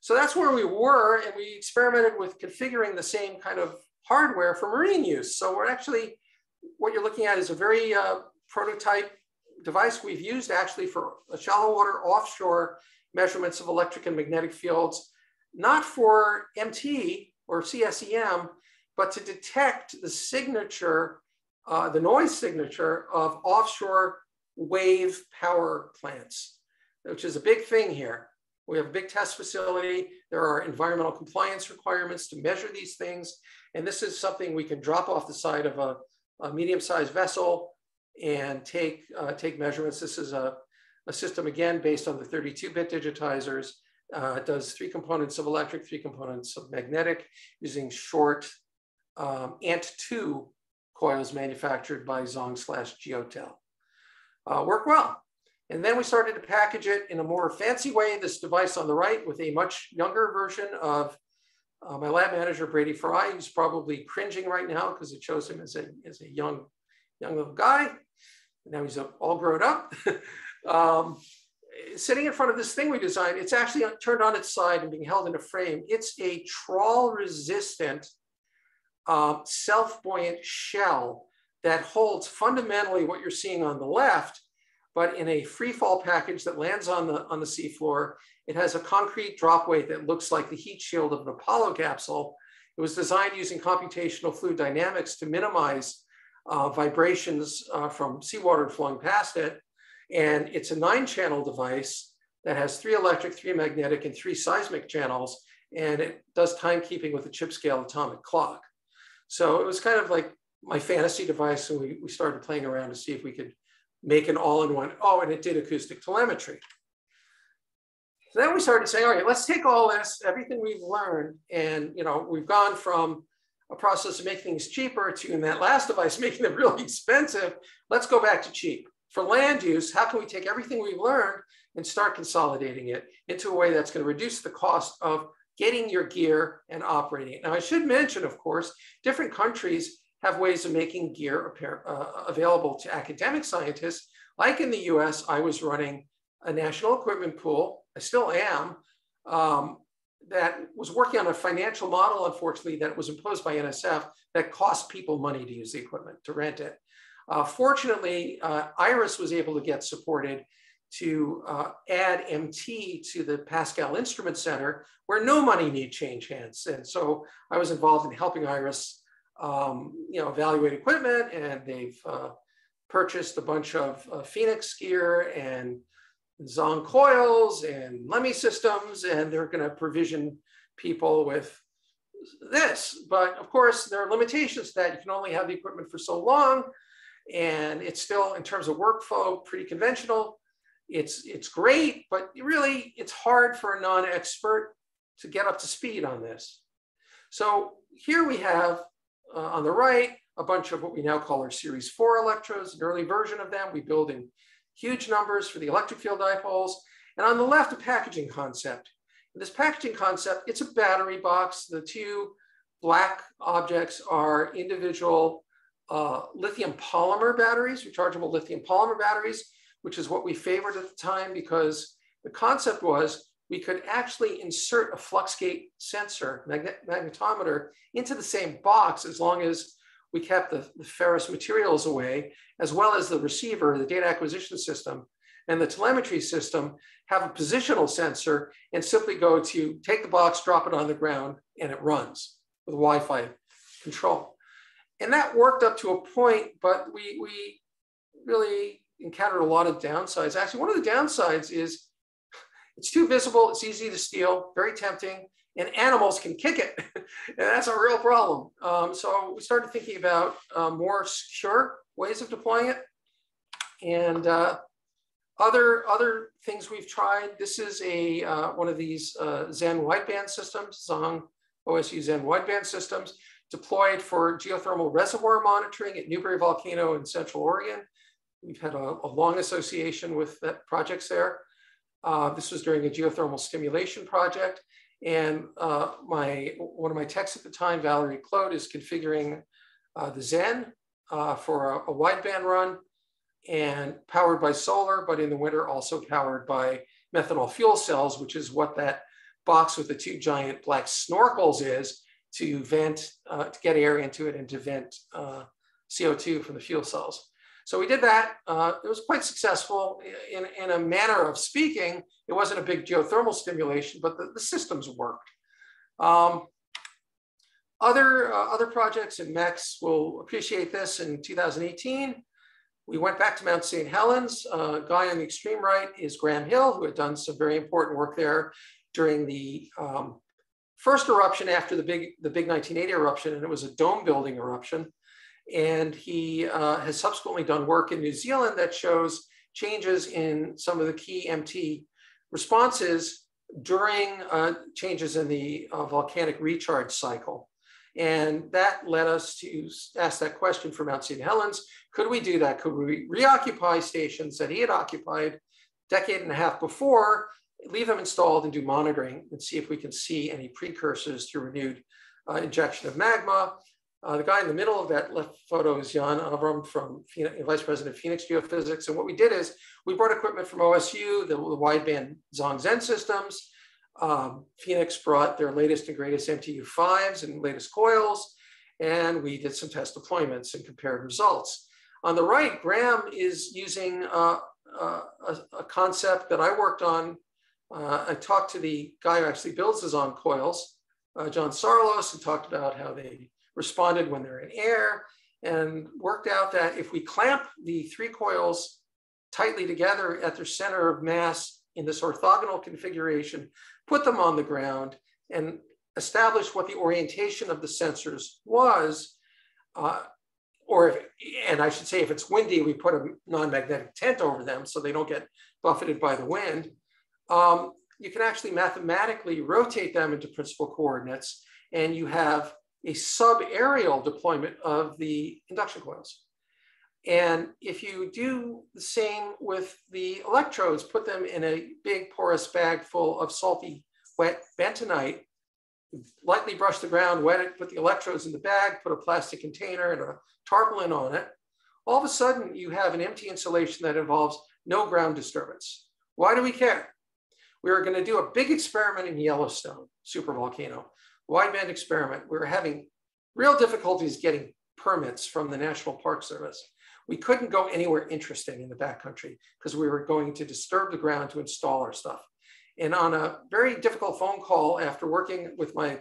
so that's where we were, and we experimented with configuring the same kind of hardware for marine use. So we're actually, what you're looking at is a very uh, prototype device we've used actually for shallow water offshore measurements of electric and magnetic fields not for MT or CSEM, but to detect the signature, uh, the noise signature of offshore wave power plants, which is a big thing here. We have a big test facility. There are environmental compliance requirements to measure these things. And this is something we can drop off the side of a, a medium-sized vessel and take, uh, take measurements. This is a, a system, again, based on the 32-bit digitizers uh, does three components of electric, three components of magnetic using short um, ANT2 coils manufactured by Zonge slash Geotel. Uh, work well. And then we started to package it in a more fancy way, this device on the right with a much younger version of Uh, my lab manager, Brady Fry, who's probably cringing right now because it shows him as a, as a young, young little guy. Now he's all grown up. um, sitting in front of this thing we designed, it's actually turned on its side and being held in a frame. It's a trawl resistant uh, self-buoyant shell that holds fundamentally what you're seeing on the left, but in a free fall package that lands on the, on the seafloor. It has a concrete drop weight that looks like the heat shield of an Apollo capsule. It was designed using computational fluid dynamics to minimize uh, vibrations uh, from seawater flowing past it. And it's a nine channel device that has three electric, three magnetic, and three seismic channels. And it does timekeeping with a chip scale atomic clock. So it was kind of like my fantasy device. And we, we started playing around to see if we could make an all-in-one. Oh, and it did acoustic telemetry. So then we started saying, all right, let's take all this, everything we've learned, and you know, we've gone from a process of making things cheaper to in that last device making them really expensive. Let's go back to cheap. For land use, how can we take everything we've learned and start consolidating it into a way that's going to reduce the cost of getting your gear and operating it. Now, I should mention, of course, different countries have ways of making gear uh, available to academic scientists. Like in the US, I was running a national equipment pool, I still am, um, that was working on a financial model, unfortunately, that was imposed by NSF that cost people money to use the equipment, to rent it. Uh, fortunately, uh, IRIS was able to get supported to uh, add MT to the PASSCAL Instrument Center, where no money need change hands. And so I was involved in helping IRIS, um, you know, evaluate equipment, and they've uh, purchased a bunch of uh, Phoenix gear and Zonge coils and LEMI systems, and they're going to provision people with this. But of course, there are limitations to that. You can only have the equipment for so long, and it's still, in terms of workflow, pretty conventional it's it's great, but really it's hard for a non-expert to get up to speed on this. So here we have uh, on the right a bunch of what we now call our Series 4 electrodes, an early version of them. We build in huge numbers for the electric field dipoles. And on the left, a packaging concept. And this packaging concept, it's a battery box. The two black objects are individual uh, lithium polymer batteries, rechargeable lithium polymer batteries which is what we favored at the time because the concept was we could actually insert a fluxgate sensor, magnet magnetometer, into the same box as long as we kept the, the, ferrous materials away, as well as the receiver, the data acquisition system, and the telemetry system have a positional sensor and simply go to take the box, drop it on the ground, and it runs with Wi-Fi control. And that worked up to a point, but we, we really encountered a lot of downsides. Actually, one of the downsides is it's too visible, it's easy to steal, very tempting, and animals can kick it. and that's a real problem. Um, so we started thinking about uh, more secure ways of deploying it. And uh, other, other things we've tried, this is a, uh, one of these uh, Zen wideband systems, Zonge OSU Zen wideband systems, deployed for geothermal reservoir monitoring at Newberry Volcano in Central Oregon. We've had a, a long association with that projects there. Uh, this was during a geothermal stimulation project. And uh, my one of my techs at the time, Valerie Claude, is configuring uh, the Zen uh, for a, a wideband run and powered by solar, but in the winter also powered by methanol fuel cells, which is what that box with the two giant black snorkels is to vent, uh, to get air into it and to vent uh, CO2 from the fuel cells. So we did that. Uh, it was quite successful in, in a manner of speaking. It wasn't a big geothermal stimulation, but the, the systems worked. Um, other, uh, other projects in MEX will appreciate this in 2018. We went back to Mount St. Helens. Uh, guy on the extreme right is Graham Hill, who had done some very important work there during the um, first eruption after the big, the big 1980 eruption, and it was a dome building eruption. And he uh, has subsequently done work in New Zealand that shows changes in some of the key MT responses during uh, changes in the uh, volcanic recharge cycle. And that led us to ask that question for Mount St. Helens. Could we do that? Could we reoccupy stations that he had occupied decade and a half before leave them installed and do monitoring and see if we can see any precursors to renewed uh, injection of magma. Uh, the guy in the middle of that left photo is Jan Avram from Phoenix, Vice President of Phoenix Geophysics. And what we did is we brought equipment from OSU, the, the wideband Zonge systems. Um, Phoenix brought their latest and greatest MTU5s and latest coils. And we did some test deployments and compared results. On the right, Graham is using uh, uh, a, a, concept that I worked on. Uh, I talked to the guy who actually builds the Zonge coils, uh, John Sarlos, and talked about how they responded when they're in air and worked out that if we clamp the three coils tightly together at their center of mass in this orthogonal configuration, put them on the ground and establish what the orientation of the sensors was, uh, or if, and I should say, if it's windy, we put a non-magnetic tent over them so they don't get buffeted by the wind. Um, you can actually mathematically rotate them into principal coordinates and you have a sub-aerial deployment of the induction coils. And if you do the same with the electrodes, put them in a big porous bag full of salty, wet bentonite, lightly brush the ground, wet it, put the electrodes in the bag, put a plastic container and a tarpaulin on it, all of a sudden you have an MT insulation that involves no ground disturbance. Why do we care? We are going to do a big experiment in Yellowstone supervolcano, wideband experiment. We were having real difficulties getting permits from the National Park Service. We couldn't go anywhere interesting in the backcountry because we were going to disturb the ground to install our stuff. And on a very difficult phone call after working with my,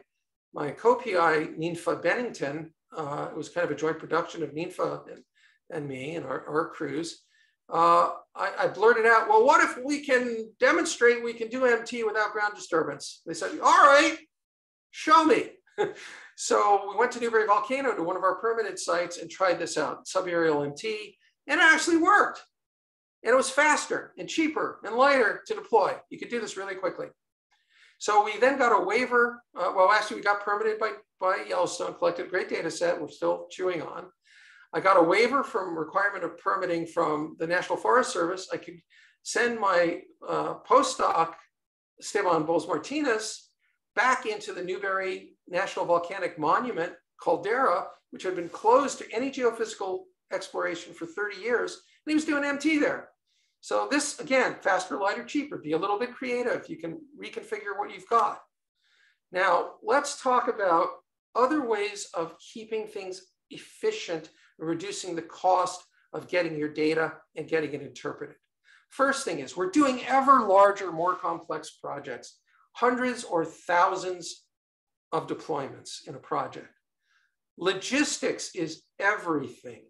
my co-PI, Ninfa Bennington, uh, it was kind of a joint production of Ninfa and, and me and our, our crews. Uh, I, I, blurted out, well, what if we can demonstrate we can do MT without ground disturbance? They said, all right, show me. so we went to Newberry Volcano to one of our permitted sites and tried this out, subaerial MT, and it actually worked. And it was faster and cheaper and lighter to deploy. You could do this really quickly. So we then got a waiver. Uh, well, actually, we got permitted by, by Yellowstone, collected a great data set. We're still chewing on. I got a waiver from requirement of permitting from the National Forest Service. I could send my uh, postdoc, Esteban Bowles-Martinez, back into the Newberry National Volcanic Monument caldera, which had been closed to any geophysical exploration for 30 years. And he was doing MT there. So this, again, faster, lighter, cheaper. Be a little bit creative. You can reconfigure what you've got. Now, let's talk about other ways of keeping things efficient reducing the cost of getting your data and getting it interpreted. First thing is we're doing ever larger, more complex projects, hundreds or thousands of deployments in a project. Logistics is everything.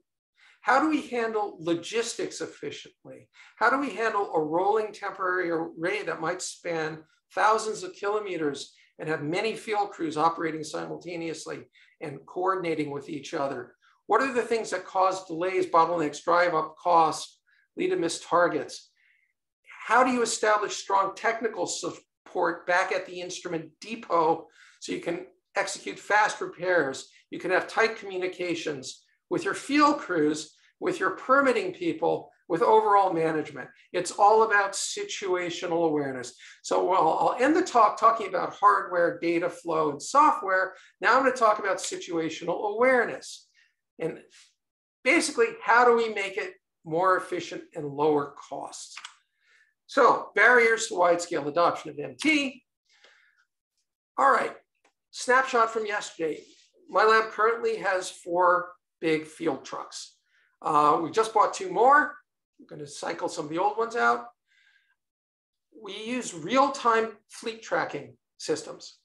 How do we handle logistics efficiently? How do we handle a rolling temporary array that might span thousands of kilometers and have many field crews operating simultaneously and coordinating with each other? What are the things that cause delays, bottlenecks, drive up costs, lead to missed targets? How do you establish strong technical support back at the instrument depot so you can execute fast repairs? You can have tight communications with your field crews with your permitting people, with overall management. It's all about situational awareness. So well, I'll end the talk talking about hardware, data flow, and software. Now I'm going to talk about situational awareness. And basically, how do we make it more efficient and lower costs? So barriers to wide-scale adoption of MT. All right, snapshot from yesterday. My lab currently has four big field trucks. Uh, we just bought two more. We're going to cycle some of the old ones out. We use real-time fleet tracking systems.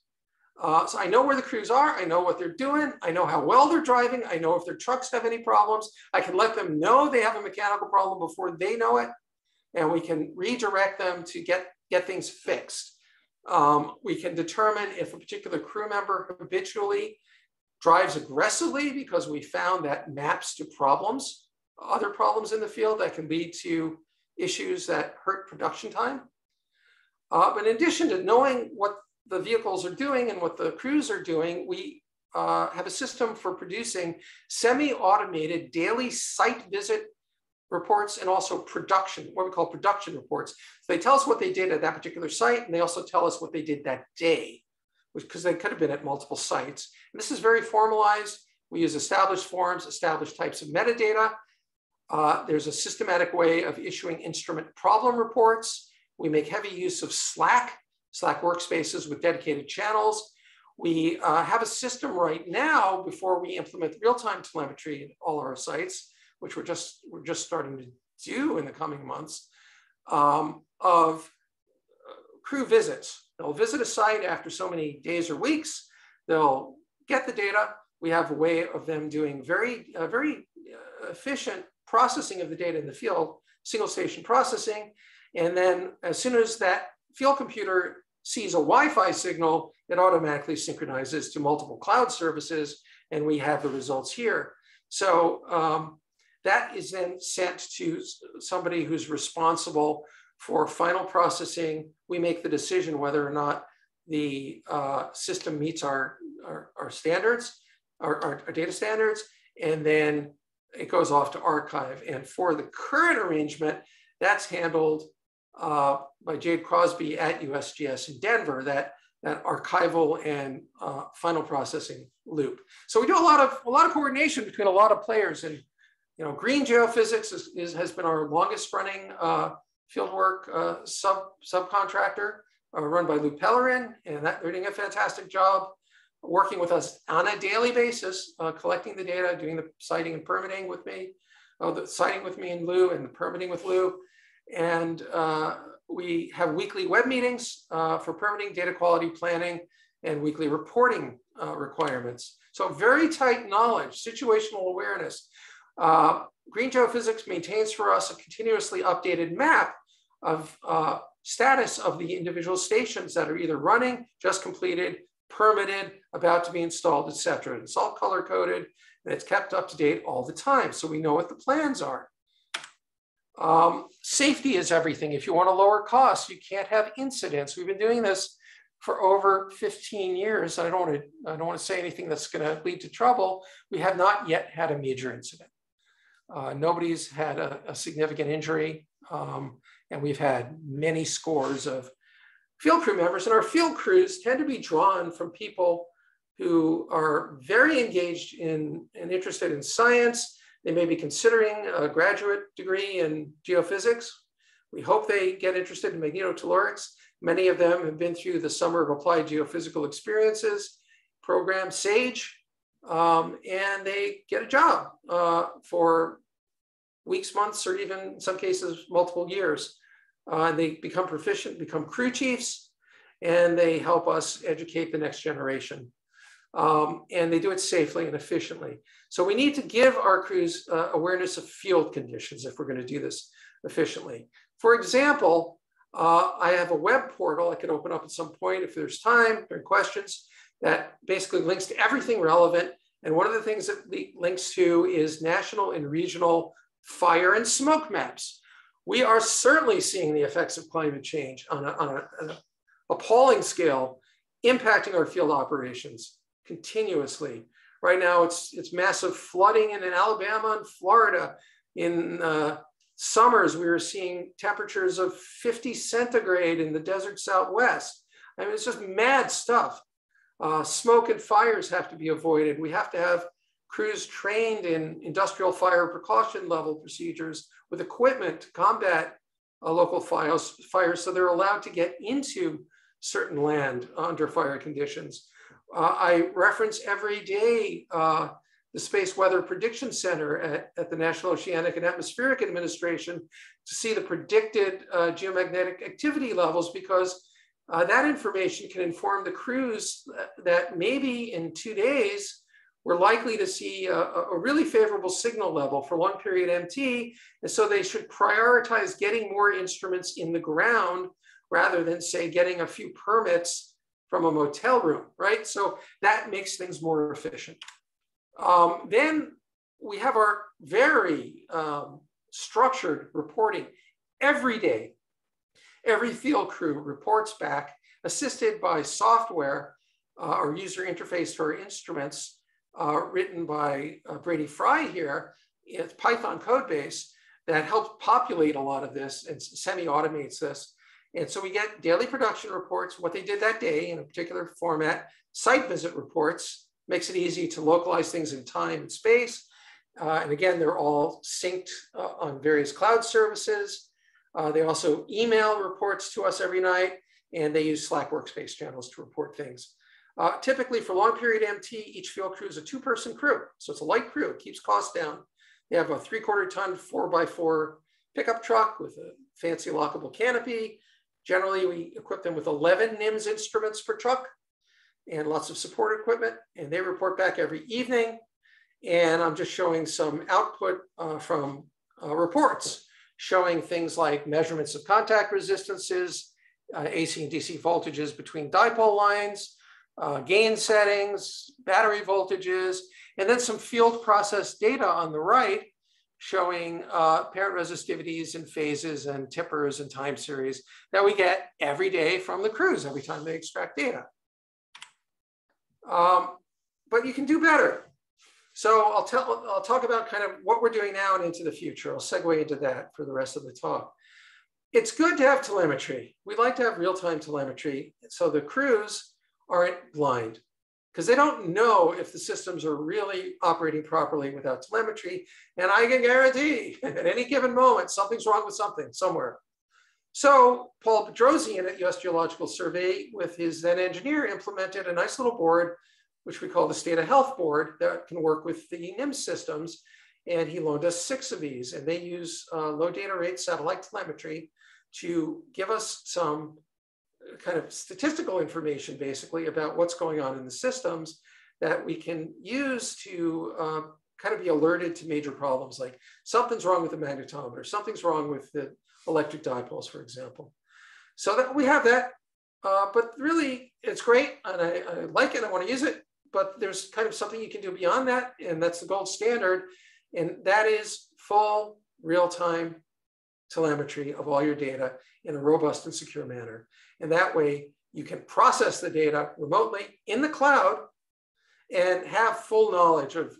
Uh, so I know where the crews are. I know what they're doing. I know how well they're driving. I know if their trucks have any problems. I can let them know they have a mechanical problem before they know it. And we can redirect them to get, get things fixed. Um, we can determine if a particular crew member habitually drives aggressively because we found that maps to problems other problems in the field that can lead to issues that hurt production time. Uh, but in addition to knowing what the vehicles are doing and what the crews are doing, we uh, have a system for producing semi-automated daily site visit reports and also production, what we call production reports. So they tell us what they did at that particular site, and they also tell us what they did that day, because they could have been at multiple sites. And this is very formalized. We use established forms, established types of metadata. Uh, there's a systematic way of issuing instrument problem reports. We make heavy use of Slack, Slack workspaces with dedicated channels. We uh, have a system right now before we implement real-time telemetry at all our sites which we're just we're just starting to do in the coming months, um, of uh, crew visits. They'll visit a site after so many days or weeks. They'll get the data. We have a way of them doing very uh, very uh, efficient processing of the data in the field, single station processing, and then as soon as that field computer sees a Wi-Fi signal, it automatically synchronizes to multiple cloud services, and we have the results here. So um, that is then sent to somebody who's responsible for final processing. We make the decision whether or not the uh, system meets our, our, our standards, our, our, our, data standards, and then it goes off to archive. And for the current arrangement, that's handled uh, by Jade Crosby at USGS in Denver, that, that archival and uh, final processing loop. So we do a lot of a lot of coordination between a lot of players and you know, Green Geophysics is, is has been our longest running uh, fieldwork uh, sub subcontractor uh, run by Lou Pellerin, and that, they're doing a fantastic job working with us on a daily basis, uh, collecting the data, doing the siting and permitting with me, uh, the siting with me and Lou, and the permitting with Lou. And uh, we have weekly web meetings for permitting, data quality planning, and weekly reporting requirements. So very tight knowledge, situational awareness. Uh, Green Geophysics maintains for us a continuously updated map of uh, status of the individual stations that are either running, just completed, permitted, about to be installed, et cetera. It's all color coded and it's kept up to date all the time. So we know what the plans are. Um, safety is everything. If you want to lower costs, you can't have incidents. We've been doing this for over 15 years. I don't want to, I don't want to say anything that's going to lead to trouble. We have not yet had a major incident. Uh, nobody's had a, a significant injury, um, and we've had many scores of field crew members. And our field crews tend to be drawn from people who are very engaged in and interested in science. They may be considering a graduate degree in geophysics. We hope they get interested in magnetotellurics. Many of them have been through the Summer of Applied Geophysical Experiences program, SAGE, um, and they get a job uh, for weeks, months, or even in some cases, multiple years. Uh, they become proficient, become crew chiefs, and they help us educate the next generation. Um, and they do it safely and efficiently. So we need to give our crews uh, awareness of field conditions if we're going to do this efficiently. For example, uh, I have a web portal I can open up at some point if there's time or questions that basically links to everything relevant. And one of the things that links to is national and regional fire and smoke maps. We are certainly seeing the effects of climate change on, an appalling scale, impacting our field operations continuously. Right now, it's, it's massive flooding in, in Alabama and Florida. In uh, summers, we were seeing temperatures of 50 centigrade in the desert Southwest. I mean, it's just mad stuff. Uh, smoke and fires have to be avoided. We have to have crews trained in industrial fire precaution level procedures with equipment to combat uh, local fires, fires, so they're allowed to get into certain land under fire conditions. Uh, I reference every day uh, the Space Weather Prediction Center at, at, the National Oceanic and Atmospheric Administration to see the predicted uh, geomagnetic activity levels because uh, that information can inform the crews that, maybe in two days we're likely to see a, a, really favorable signal level for long period MT. And so they should prioritize getting more instruments in the ground rather than say getting a few permits from a motel room, right? So that makes things more efficient. Um, then we have our very um, structured reporting every day. Every field crew reports back assisted by software uh, or user interface for instruments uh, written by uh, Brady Fry here, it's Python code base that helps populate a lot of this and semi-automates this. And so we get daily production reports, what they did that day in a particular format, site visit reports, makes it easy to localize things in time and space. Uh, and again, they're all synced uh, on various cloud services. Uh, they also email reports to us every night, and they use Slack workspace channels to report things. Uh, typically for long period MT, each field crew is a two person crew. So it's a light crew, it keeps costs down. They have a three quarter ton four by four pickup truck with a fancy lockable canopy. Generally, we equip them with 11 NIMS instruments per truck and lots of support equipment. And they report back every evening. And I'm just showing some output uh, from uh, reports showing things like measurements of contact resistances, uh, AC and DC voltages between dipole lines, uh, gain settings, battery voltages, and then some field process data on the right showing uh, parent resistivities and phases and tippers and time series that we get every day from the crews every time they extract data. Um, but you can do better. So I'll, tell, I'll talk about kind of what we're doing now and into the future. I'll segue into that for the rest of the talk. It's good to have telemetry. We like to have real-time telemetry. So the crews aren't blind because they don't know if the systems are really operating properly without telemetry. And I can guarantee at any given moment, something's wrong with something somewhere. So Paul Bedrosian at US Geological Survey with his then engineer implemented a nice little board, which we call the State of Health Board that can work with the NIMS systems. And he loaned us six of these and they use uh, low data rate satellite telemetry to give us some kind of statistical information basically about what's going on in the systems that we can use to uh, kind of be alerted to major problems like something's wrong with the magnetometer, something's wrong with the electric dipoles, for example. So that we have that, uh, but really it's great and I, I like it, I wanna use it, but there's kind of something you can do beyond that and that's the gold standard and that is full real-time telemetry of all your data in a robust and secure manner. And that way you can process the data remotely in the cloud and have full knowledge of,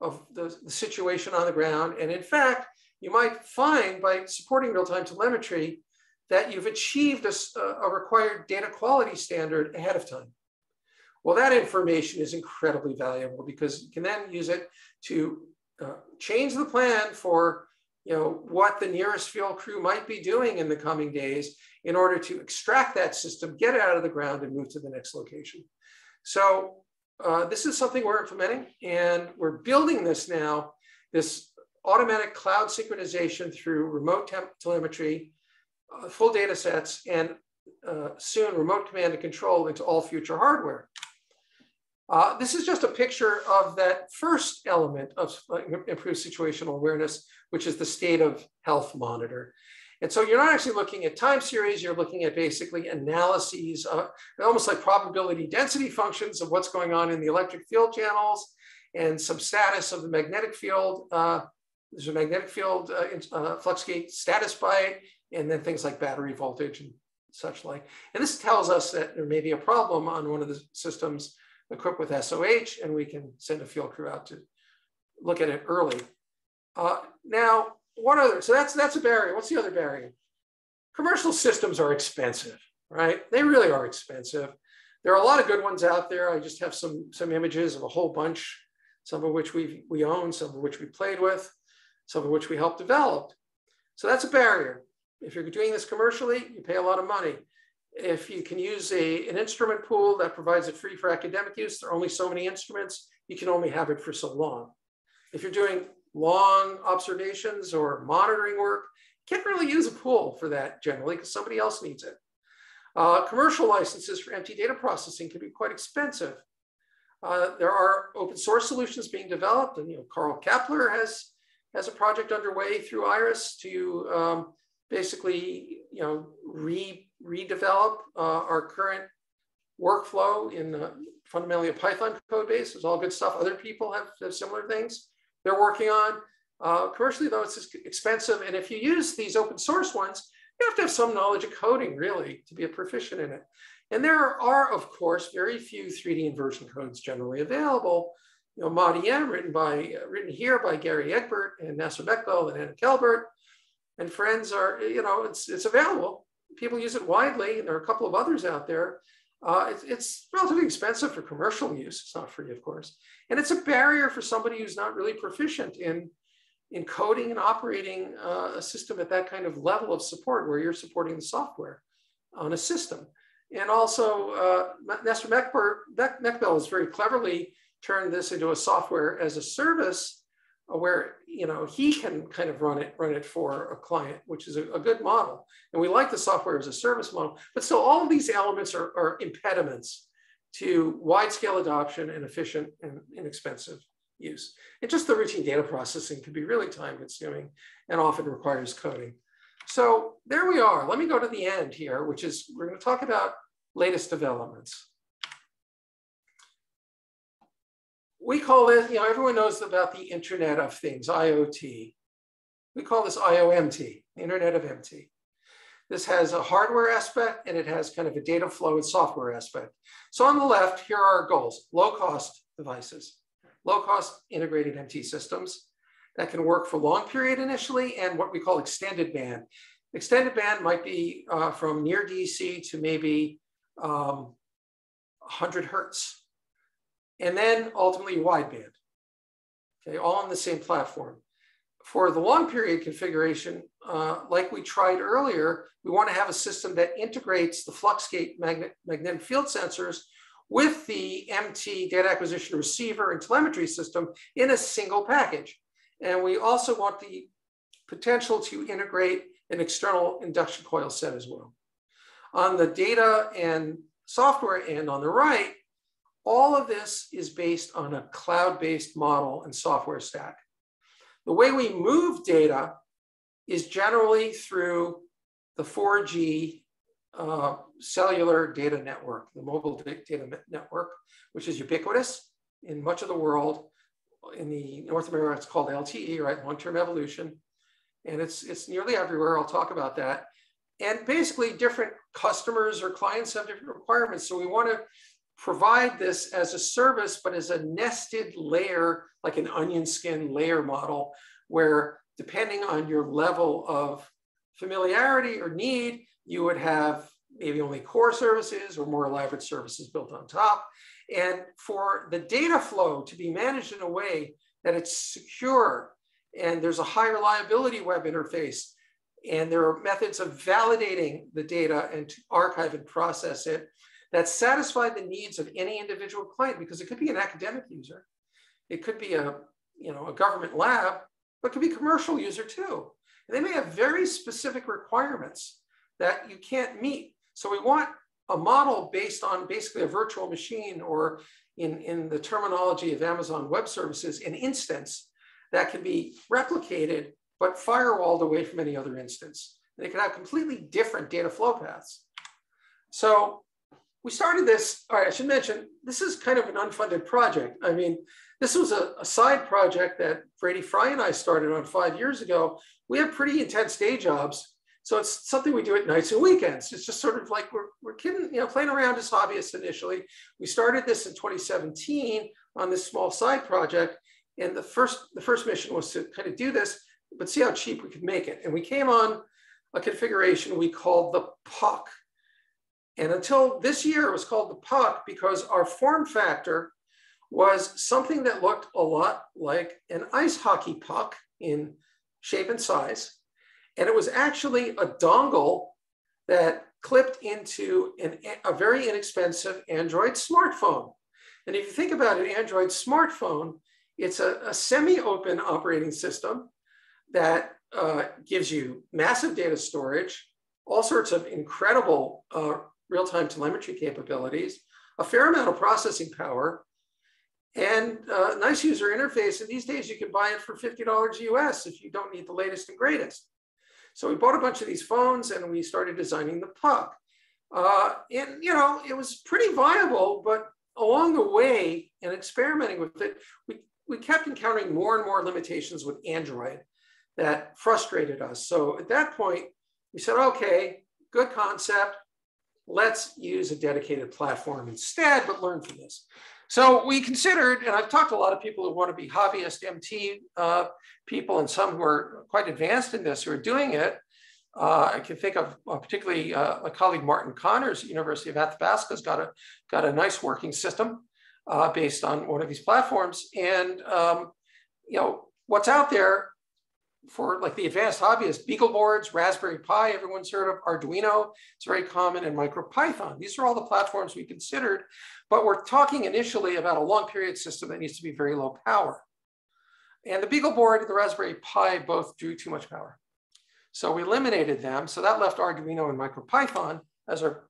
of the, the situation on the ground. And in fact, you might find by supporting real-time telemetry that you've achieved a, a, required data quality standard ahead of time. Well, that information is incredibly valuable because you can then use it to uh, change the plan for you know, what the nearest field crew might be doing in the coming days in order to extract that system, get it out of the ground and move to the next location. So uh, this is something we're implementing and we're building this now, this automatic cloud synchronization through remote telemetry, uh, full data sets, and uh, soon remote command and control into all future hardware. Uh, this is just a picture of that first element of uh, improved situational awareness, which is the state of health monitor. And so you're not actually looking at time series, you're looking at basically analyses, of, almost like probability density functions of what's going on in the electric field channels and some status of the magnetic field. Uh, there's a magnetic field uh, uh, flux gate status by, and then things like battery voltage and such like. And this tells us that there may be a problem on one of the systems equipped with SOH, and we can send a field crew out to look at it early. Uh, now, what other, so that's, that's a barrier. What's the other barrier? Commercial systems are expensive, right? They really are expensive. There are a lot of good ones out there. I just have some, some images of a whole bunch, some of which we we own, some of which we played with, some of which we helped develop. So that's a barrier. If you're doing this commercially, you pay a lot of money. If you can use a, an instrument pool that provides it free for academic use, there are only so many instruments, you can only have it for so long. If you're doing long observations or monitoring work, you can't really use a pool for that generally because somebody else needs it. Uh, commercial licenses for MT data processing can be quite expensive. Uh, there are open source solutions being developed and you know, Karl Kappler has, has a project underway through IRIS to um, basically you know, re redevelop uh, our current workflow in fundamentally a Python code base. It's all good stuff. Other people have, have similar things they're working on. Uh, commercially, though, it's expensive. And if you use these open source ones, you have to have some knowledge of coding, really, to be a proficient in it. And there are, of course, very few 3D inversion codes generally available you know, ModEM, written by uh, written here by Gary Egbert and Naser Meqbel and Anna Kelbert, and friends are, you know, it's it's available. People use it widely, and there are a couple of others out there. Uh, it's, it's relatively expensive for commercial use. It's not free, of course, and it's a barrier for somebody who's not really proficient in in coding and operating uh, a system at that kind of level of support, where you're supporting the software on a system. And also, uh, Naser Meqbel has very cleverly turned this into a software as a service Uh, where you know he can kind of run it run it for a client which is a, a, good model. And we like the software as a service model but still all of these elements are, are impediments to wide scale adoption and efficient and inexpensive use. And just the routine data processing can be really time consuming and often requires coding. So there we are. Let me go to the end here which is we're going to talk about latest developments we call it, you know, everyone knows about the Internet of Things, IoT. We call this IOMT, Internet of MT. This has a hardware aspect and it has kind of a data flow and software aspect. So on the left, here are our goals, low cost devices, low cost integrated MT systems that can work for long period initially and what we call extended band. Extended band might be uh, from near DC to maybe um, 100 hertz and then ultimately wideband. Okay, all on the same platform. For the long period configuration, uh, like we tried earlier, we want to have a system that integrates the Fluxgate magnet, magnetic field sensors with the MT data acquisition receiver and telemetry system in a single package. And we also want the potential to integrate an external induction coil set as well. On the data and software end on the right, all of this is based on a cloud-based model and software stack. The way we move data is generally through the 4G uh, cellular data network, the mobile data network, which is ubiquitous in much of the world. In the North America, it's called LTE, right? Long-term evolution. And it's, it's nearly everywhere. I'll talk about that. And basically different customers or clients have different requirements. So we want to provide this as a service, but as a nested layer, like an onion skin layer model, where depending on your level of familiarity or need, you would have maybe only core services or more elaborate services built on top. And for the data flow to be managed in a way that it's secure and there's a high reliability web interface and there are methods of validating the data and to archive and process it that satisfy the needs of any individual client because it could be an academic user, it could be a you know a government lab, but it could be a commercial user too. And they may have very specific requirements that you can't meet. So we want a model based on basically a virtual machine or in, in the terminology of Amazon Web Services, an instance that can be replicated but firewalled away from any other instance. They can have completely different data flow paths. So we started this, all right, I should mention, this is kind of an unfunded project. I mean, this was a, a, side project that Brady Fry and I started on five years ago. We have pretty intense day jobs. So it's something we do at nights and weekends. It's just sort of like we're, we're kidding, you know, playing around as hobbyists initially. We started this in 2017 on this small side project. And the first, the first mission was to kind of do this, but see how cheap we could make it. And we came on a configuration we called the puck. And until this year, it was called the puck because our form factor was something that looked a lot like an ice hockey puck in shape and size. And it was actually a dongle that clipped into an, a very inexpensive Android smartphone. And if you think about an Android smartphone, it's a, a semi-open operating system that uh, gives you massive data storage, all sorts of incredible uh, real-time telemetry capabilities, a fair amount of processing power, and a nice user interface. And these days you can buy it for $50 US if you don't need the latest and greatest. So we bought a bunch of these phones and we started designing the puck. Uh, and you know, it was pretty viable, but along the way and experimenting with it, we, we kept encountering more and more limitations with Android that frustrated us. So at that point, we said, okay, good concept let's use a dedicated platform instead, but learn from this. So we considered, and I've talked to a lot of people who want to be hobbyist MT uh, people and some who are quite advanced in this who are doing it. Uh, I can think of uh, particularly uh, my colleague Martin Connors University of Athabasca has got a, got a nice working system uh, based on one of these platforms. And, um, you know, what's out there for like the advanced hobbyist, BeagleBoards, Raspberry Pi, everyone's heard of Arduino, it's very common, and MicroPython. These are all the platforms we considered, but we're talking initially about a long period system that needs to be very low power. And the BeagleBoard and the Raspberry Pi both drew too much power. So we eliminated them. So that left Arduino and MicroPython as our,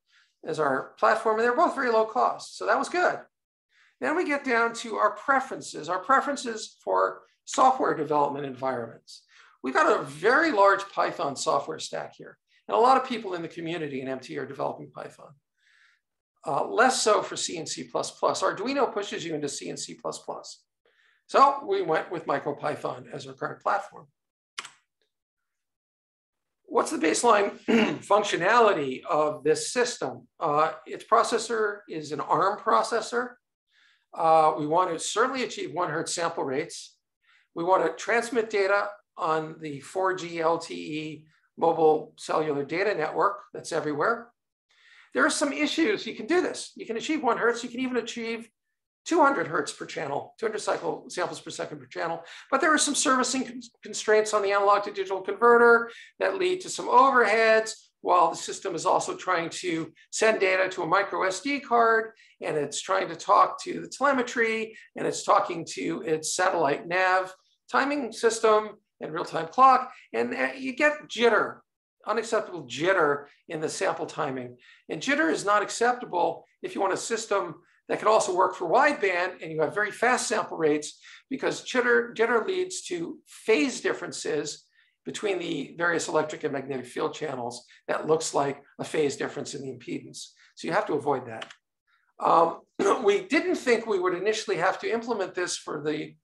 as our platform, and they're both very low cost. So that was good. Then we get down to our preferences, our preferences for software development environments. We've got a very large Python software stack here. And a lot of people in the community in MT are developing Python. Uh, less so for C and C++. Arduino pushes you into C and C++. So we went with MicroPython as our current platform. What's the baseline functionality of this system? Uh, its processor is an ARM processor. Uh, we want to certainly achieve one hertz sample rates. We want to transmit data on the 4G LTE mobile cellular data network that's everywhere. There are some issues. You can do this. You can achieve one hertz. You can even achieve 200 hertz per channel, 200 cycle samples per second per channel. But there are some servicing constraints on the analog to digital converter that lead to some overheads while the system is also trying to send data to a micro SD card and it's trying to talk to the telemetry and it's talking to its satellite nav timing system and real-time clock, and uh, you get jitter, unacceptable jitter in the sample timing. And jitter is not acceptable if you want a system that can also work for wideband and you have very fast sample rates because jitter, jitter leads to phase differences between the various electric and magnetic field channels that looks like a phase difference in the impedance. So you have to avoid that. Um, we didn't think we would initially have to implement this for the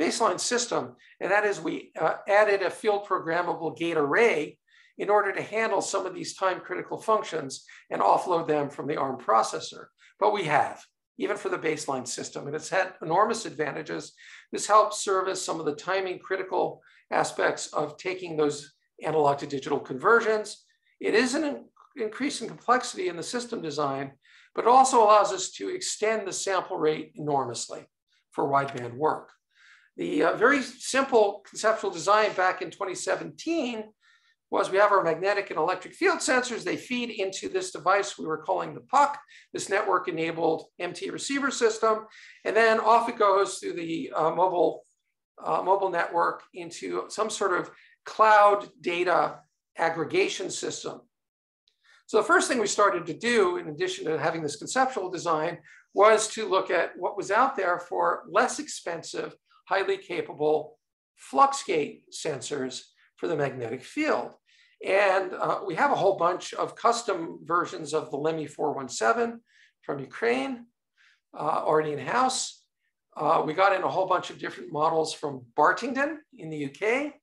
baseline system, and that is we uh, added a field programmable gate array in order to handle some of these time critical functions and offload them from the ARM processor. But we have, even for the baseline system, and it's had enormous advantages. This helps service some of the timing critical aspects of taking those analog to digital conversions. It is an increase in complexity in the system design, but it also allows us to extend the sample rate enormously for wideband work. The uh, very simple conceptual design back in 2017 was we have our magnetic and electric field sensors. They feed into this device we were calling the puck, this network enabled MT receiver system. And then off it goes through the uh, mobile, uh, mobile network into some sort of cloud data aggregation system. So the first thing we started to do, in addition to having this conceptual design, was to look at what was out there for less expensive highly capable flux gate sensors for the magnetic field. And uh, we have a whole bunch of custom versions of the LEMI 417 from Ukraine, uh, already in-house. Uh, we got in a whole bunch of different models from Bartington in the UK.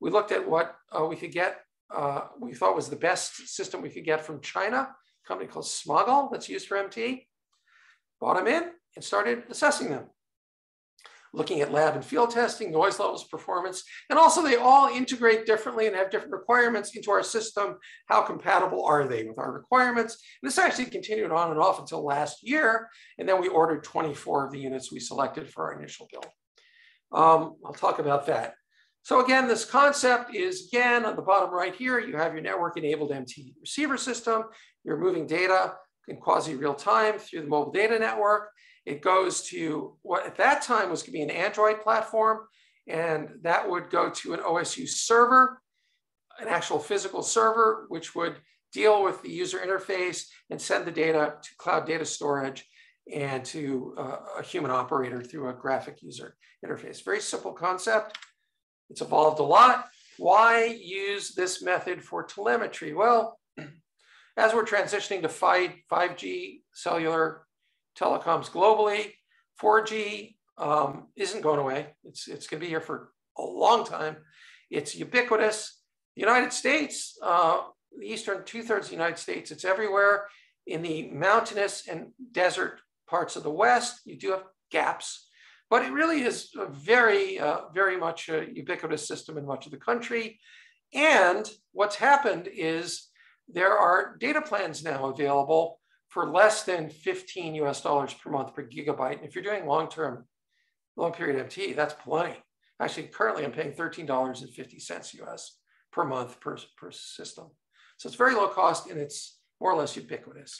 We looked at what uh, we could get, uh, we thought was the best system we could get from China, a company called Smogel that's used for MT. Bought them in and started assessing them looking at lab and field testing, noise levels, performance, and also they all integrate differently and have different requirements into our system. How compatible are they with our requirements? And this actually continued on and off until last year. And then we ordered 24 of the units we selected for our initial build. Um, I'll talk about that. So again, this concept is again, on the bottom right here, you have your network enabled MT receiver system. You're moving data in quasi real time through the mobile data network. It goes to what at that time was going to be an Android platform, and that would go to an OSU server, an actual physical server, which would deal with the user interface and send the data to cloud data storage and to uh, a human operator through a graphic user interface. Very simple concept. It's evolved a lot. Why use this method for telemetry? Well, as we're transitioning to 5, 5G cellular telecoms globally. 4G um, isn't going away. It's, it's going to be here for a long time. It's ubiquitous. The United States, uh, the eastern two thirds of the United States, it's everywhere. In the mountainous and desert parts of the West, you do have gaps, but it really is a very, uh, very much a ubiquitous system in much of the country. And what's happened is there are data plans now available for less than 15 US dollars per month per gigabyte. And if you're doing long-term, long period MT, that's plenty. Actually, currently I'm paying $13.50 US per month per, per system. So it's very low cost and it's more or less ubiquitous.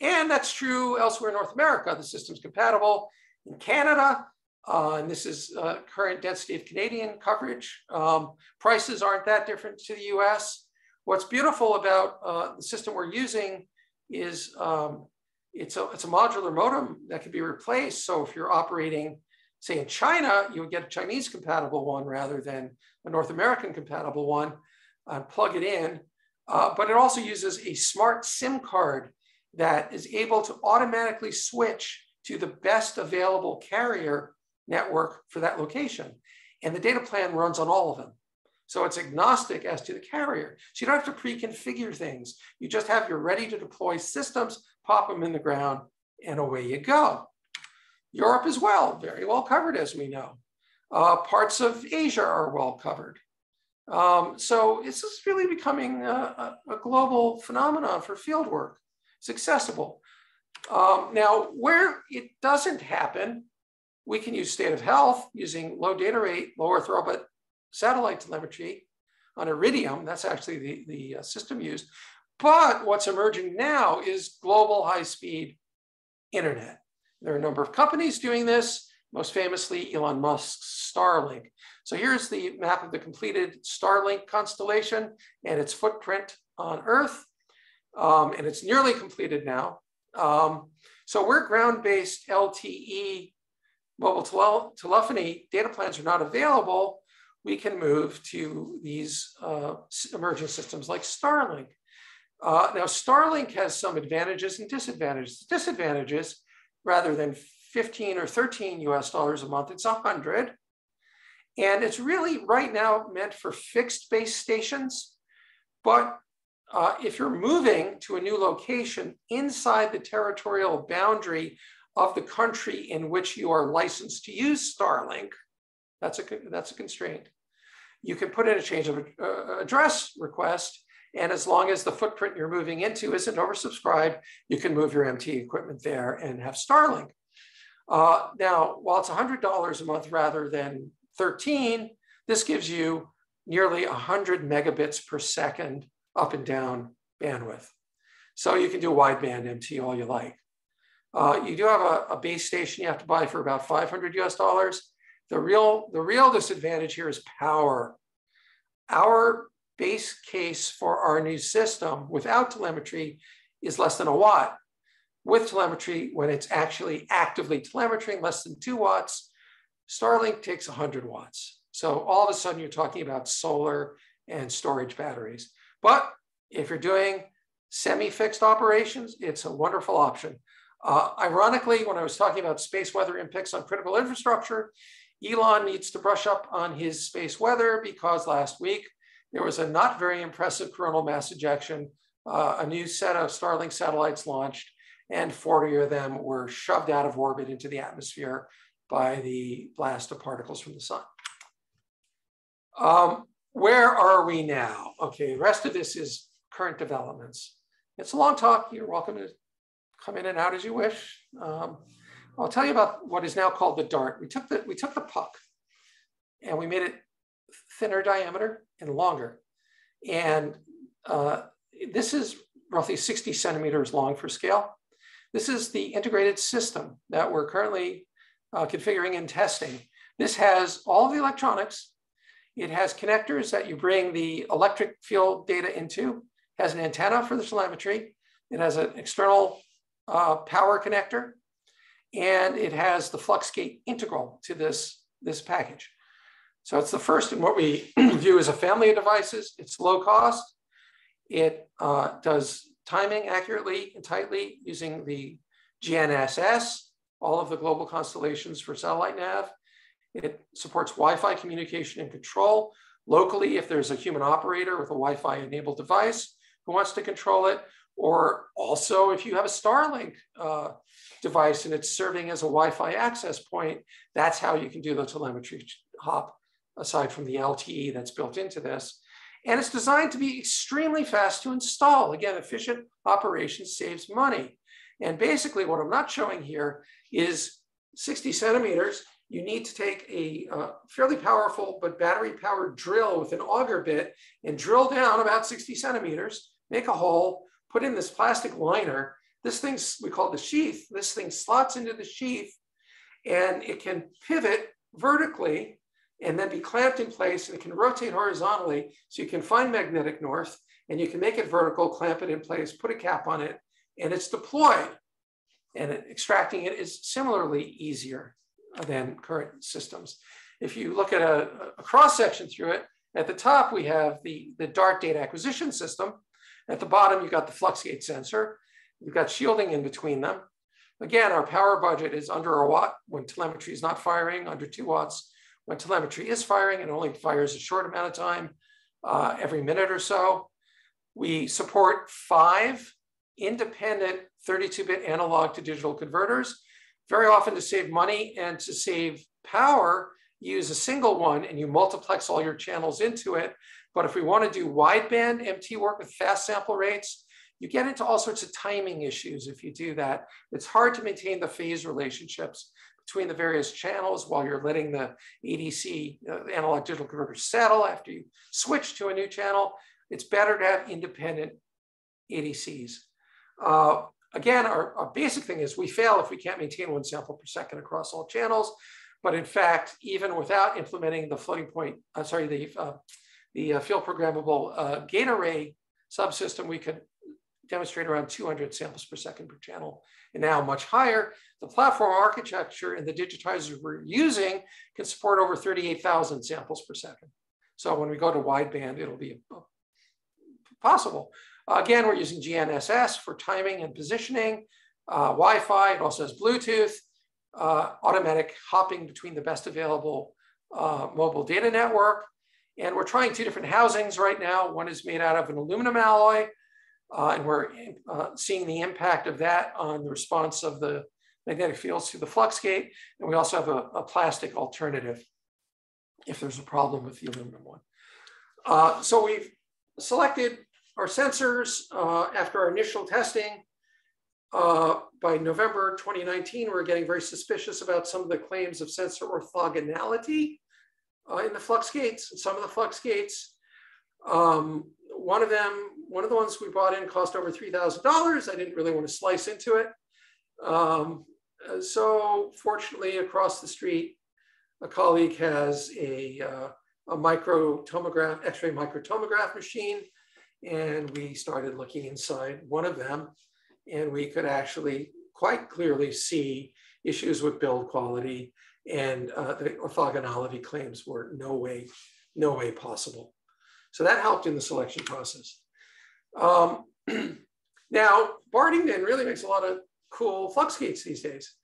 And that's true elsewhere in North America. The system's compatible in Canada. Uh, and this is uh, current density of Canadian coverage. Um, prices aren't that different to the US. What's beautiful about uh, the system we're using is um, it's, a, it's a modular modem that can be replaced. So if you're operating, say in China, you would get a Chinese compatible one rather than a North American compatible one and plug it in. Uh, but it also uses a smart SIM card that is able to automatically switch to the best available carrier network for that location. And the data plan runs on all of them. So it's agnostic as to the carrier. So you don't have to pre-configure things. You just have your ready to deploy systems, pop them in the ground, and away you go. Europe as well, very well covered as we know. Uh, parts of Asia are well covered. Um, so this is really becoming a, a, a global phenomenon for field work. It's accessible. Um, now, where it doesn't happen, we can use state of health using low data rate, low orbit satellite telemetry on Iridium. That's actually the, the uh, system used. But what's emerging now is global high speed internet. There are a number of companies doing this, most famously Elon Musk's Starlink. So here's the map of the completed Starlink constellation and its footprint on Earth. Um, and it's nearly completed now. Um, so where ground-based LTE mobile tele telephony data plans are not available, we can move to these uh, emerging systems like Starlink. Uh, now, Starlink has some advantages and disadvantages. Disadvantages, rather than 15 or 13 US dollars a month, it's 100. And it's really right now meant for fixed base stations. But uh, if you're moving to a new location inside the territorial boundary of the country in which you are licensed to use Starlink, that's a, that's a constraint. You can put in a change of uh, address request, and as long as the footprint you're moving into isn't oversubscribed, you can move your MT equipment there and have Starlink. Uh, now, while it's $100 a month rather than 13, this gives you nearly 100 megabits per second up and down bandwidth. So you can do wideband MT all you like. Uh, you do have a, a, base station you have to buy for about 500 US dollars. The real, the real disadvantage here is power. Our base case for our new system without telemetry is less than a watt. With telemetry, when it's actually actively telemetering less than two watts, Starlink takes 100 watts. So all of a sudden you're talking about solar and storage batteries. But if you're doing semi-fixed operations, it's a wonderful option. Uh, ironically, when I was talking about space weather impacts on critical infrastructure, Elon needs to brush up on his space weather because last week there was a not very impressive coronal mass ejection. Uh, a new set of Starlink satellites launched, and 40 of them were shoved out of orbit into the atmosphere by the blast of particles from the sun. Um, where are we now? Okay, the rest of this is current developments. It's a long talk. You're welcome to come in and out as you wish. Um, I'll tell you about what is now called the dart. We took the, we took the puck and we made it thinner diameter and longer. And uh, this is roughly 60 centimeters long for scale. This is the integrated system that we're currently uh, configuring and testing. This has all the electronics. It has connectors that you bring the electric field data into, has an antenna for the telemetry. It has an external uh, power connector, and it has the FluxGate integral to this, this package. So it's the first in what we view as a family of devices. It's low cost. It uh, does timing accurately and tightly using the GNSS all of the global constellations for satellite nav. It supports Wi-Fi communication and control. Locally, if there's a human operator with a Wi-Fi enabled device who wants to control it, Or also if you have a Starlink uh, device and it's serving as a Wi-Fi access point, that's how you can do the telemetry hop aside from the LTE that's built into this. And it's designed to be extremely fast to install. Again, efficient operation saves money. And basically what I'm not showing here is 60 centimeters, you need to take a uh, fairly powerful but battery powered drill with an auger bit and drill down about 60 centimeters, make a hole, put in this plastic liner. This thing's, we call the sheath. This thing slots into the sheath and it can pivot vertically and then be clamped in place and it can rotate horizontally. So you can find magnetic north and you can make it vertical, clamp it in place, put a cap on it, and it's deployed. And extracting it is similarly easier than current systems. If you look at a, a cross section through it, at the top we have the, the DART data acquisition system. At the bottom, you've got the FluxGate sensor. You've got shielding in between them. Again, our power budget is under a watt when telemetry is not firing, under two watts when telemetry is firing and only fires a short amount of time uh, every minute or so. We support five independent 32-bit analog to digital converters. Very often to save money and to save power, use a single one and you multiplex all your channels into it. But if we want to do wideband MT work with fast sample rates, you get into all sorts of timing issues if you do that. It's hard to maintain the phase relationships between the various channels while you're letting the ADC, uh, analog digital converter settle after you switch to a new channel. It's better to have independent ADCs. Uh, again, our, our, basic thing is we fail if we can't maintain one sample per second across all channels. But in fact, even without implementing the floating point, uh, sorry, the, uh, the uh, field programmable uh, gate array subsystem, we could demonstrate around 200 samples per second per channel and now much higher. The platform architecture and the digitizers we're using can support over 38,000 samples per second. So when we go to wideband, it'll be uh, possible. Again, we're using GNSS for timing and positioning, uh, Wi-Fi, it also has Bluetooth, uh, automatic hopping between the best available uh, mobile data network. And we're trying two different housings right now. One is made out of an aluminum alloy, uh, and we're uh, seeing the impact of that on the response of the magnetic fields through the flux gate. And we also have a, a plastic alternative if there's a problem with the aluminum one. Uh, so we've selected our sensors uh, after our initial testing. Uh, by November 2019, we're getting very suspicious about some of the claims of sensor orthogonality uh, in the flux gates. Some of the flux gates um, one of them, one of the ones we bought in cost over $3,000. I didn't really want to slice into it. Um, so fortunately, across the street, a colleague has a, uh, a micro tomograph, X-ray microtomograph machine. And we started looking inside one of them and we could actually quite clearly see issues with build quality and uh, the orthogonality claims were no way, no way possible. So that helped in the selection process. Um, now, Bartington really makes a lot of cool flux gates these days,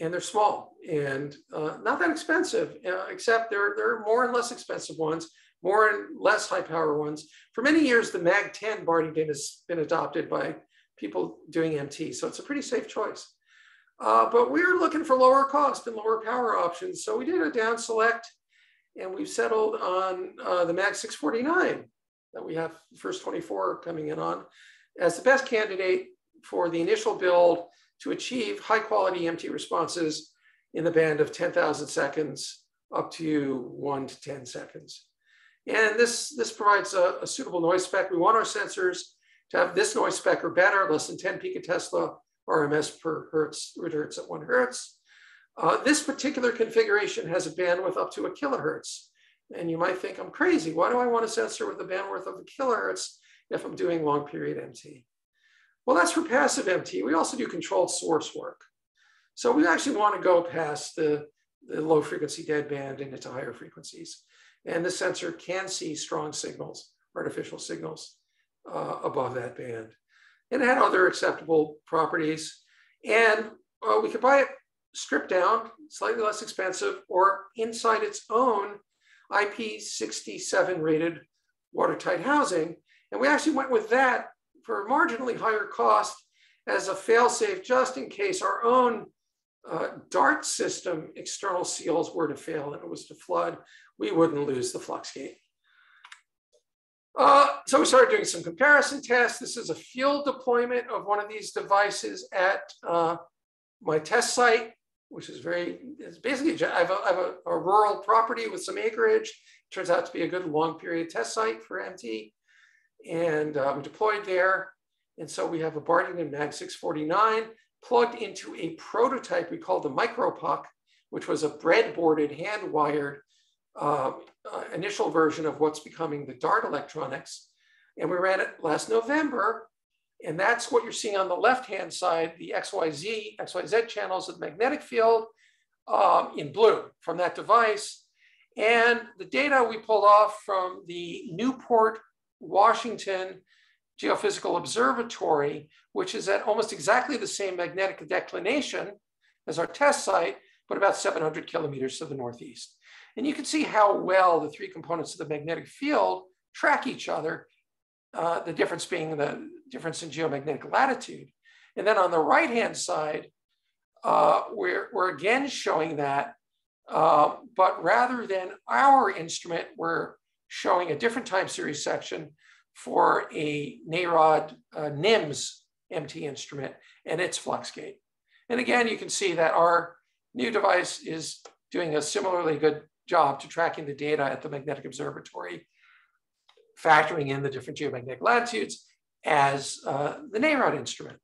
and they're small and uh, not that expensive, uh, except there, there are more and less expensive ones, more and less high power ones. For many years, the MAG 10 Bartington has been adopted by people doing MT, so it's a pretty safe choice. Uh, but we are looking for lower cost and lower power options. So we did a down select and we've settled on uh, the MAG 649 that we have first 24 coming in on as the best candidate for the initial build to achieve high quality MT responses in the band of 10,000 seconds up to one to 10 seconds. And this, this provides a, a, suitable noise spec. We want our sensors to have this noise spec or better, less than 10 picotesla RMS per hertz, hertz at one hertz. Uh, this particular configuration has a bandwidth up to a kilohertz. And you might think I'm crazy. Why do I want a sensor with a bandwidth of a kilohertz if I'm doing long period MT? Well, that's for passive MT. We also do controlled source work. So we actually want to go past the, the low frequency deadband and into higher frequencies. And the sensor can see strong signals, artificial signals uh, above that band. And it had other acceptable properties. And uh, we could buy it stripped down, slightly less expensive, or inside its own IP67 rated watertight housing. And we actually went with that for marginally higher cost as a fail-safe just in case our own uh, DART system external seals were to fail and it was to flood, we wouldn't lose the flux gate. Uh, so we started doing some comparison tests. This is a field deployment of one of these devices at uh, my test site, which is very, it's basically, I have, a, I have a, a, rural property with some acreage. It Turns out to be a good long period test site for MT. And uh, we deployed there. And so we have a Bartington MAG 649 plugged into a prototype we called the MicroPuck, which was a breadboarded, hand-wired uh, uh, initial version of what's becoming the DART electronics. And we ran it last November. And that's what you're seeing on the left-hand side, the XYZ, XYZ channels of the magnetic field um, in blue from that device. And the data we pulled off from the Newport, Washington Geophysical Observatory, which is at almost exactly the same magnetic declination as our test site, but about 700 kilometers to the northeast. And you can see how well the three components of the magnetic field track each other, uh, the difference being the difference in geomagnetic latitude. And then on the right-hand side, uh, we're, we're again showing that, uh, but rather than our instrument, we're showing a different time series section for a NAROD uh, NIMS MT instrument and its flux gate. And again, you can see that our new device is doing a similarly good job to tracking the data at the Magnetic Observatory, factoring in the different geomagnetic latitudes as uh, the NAROD instrument.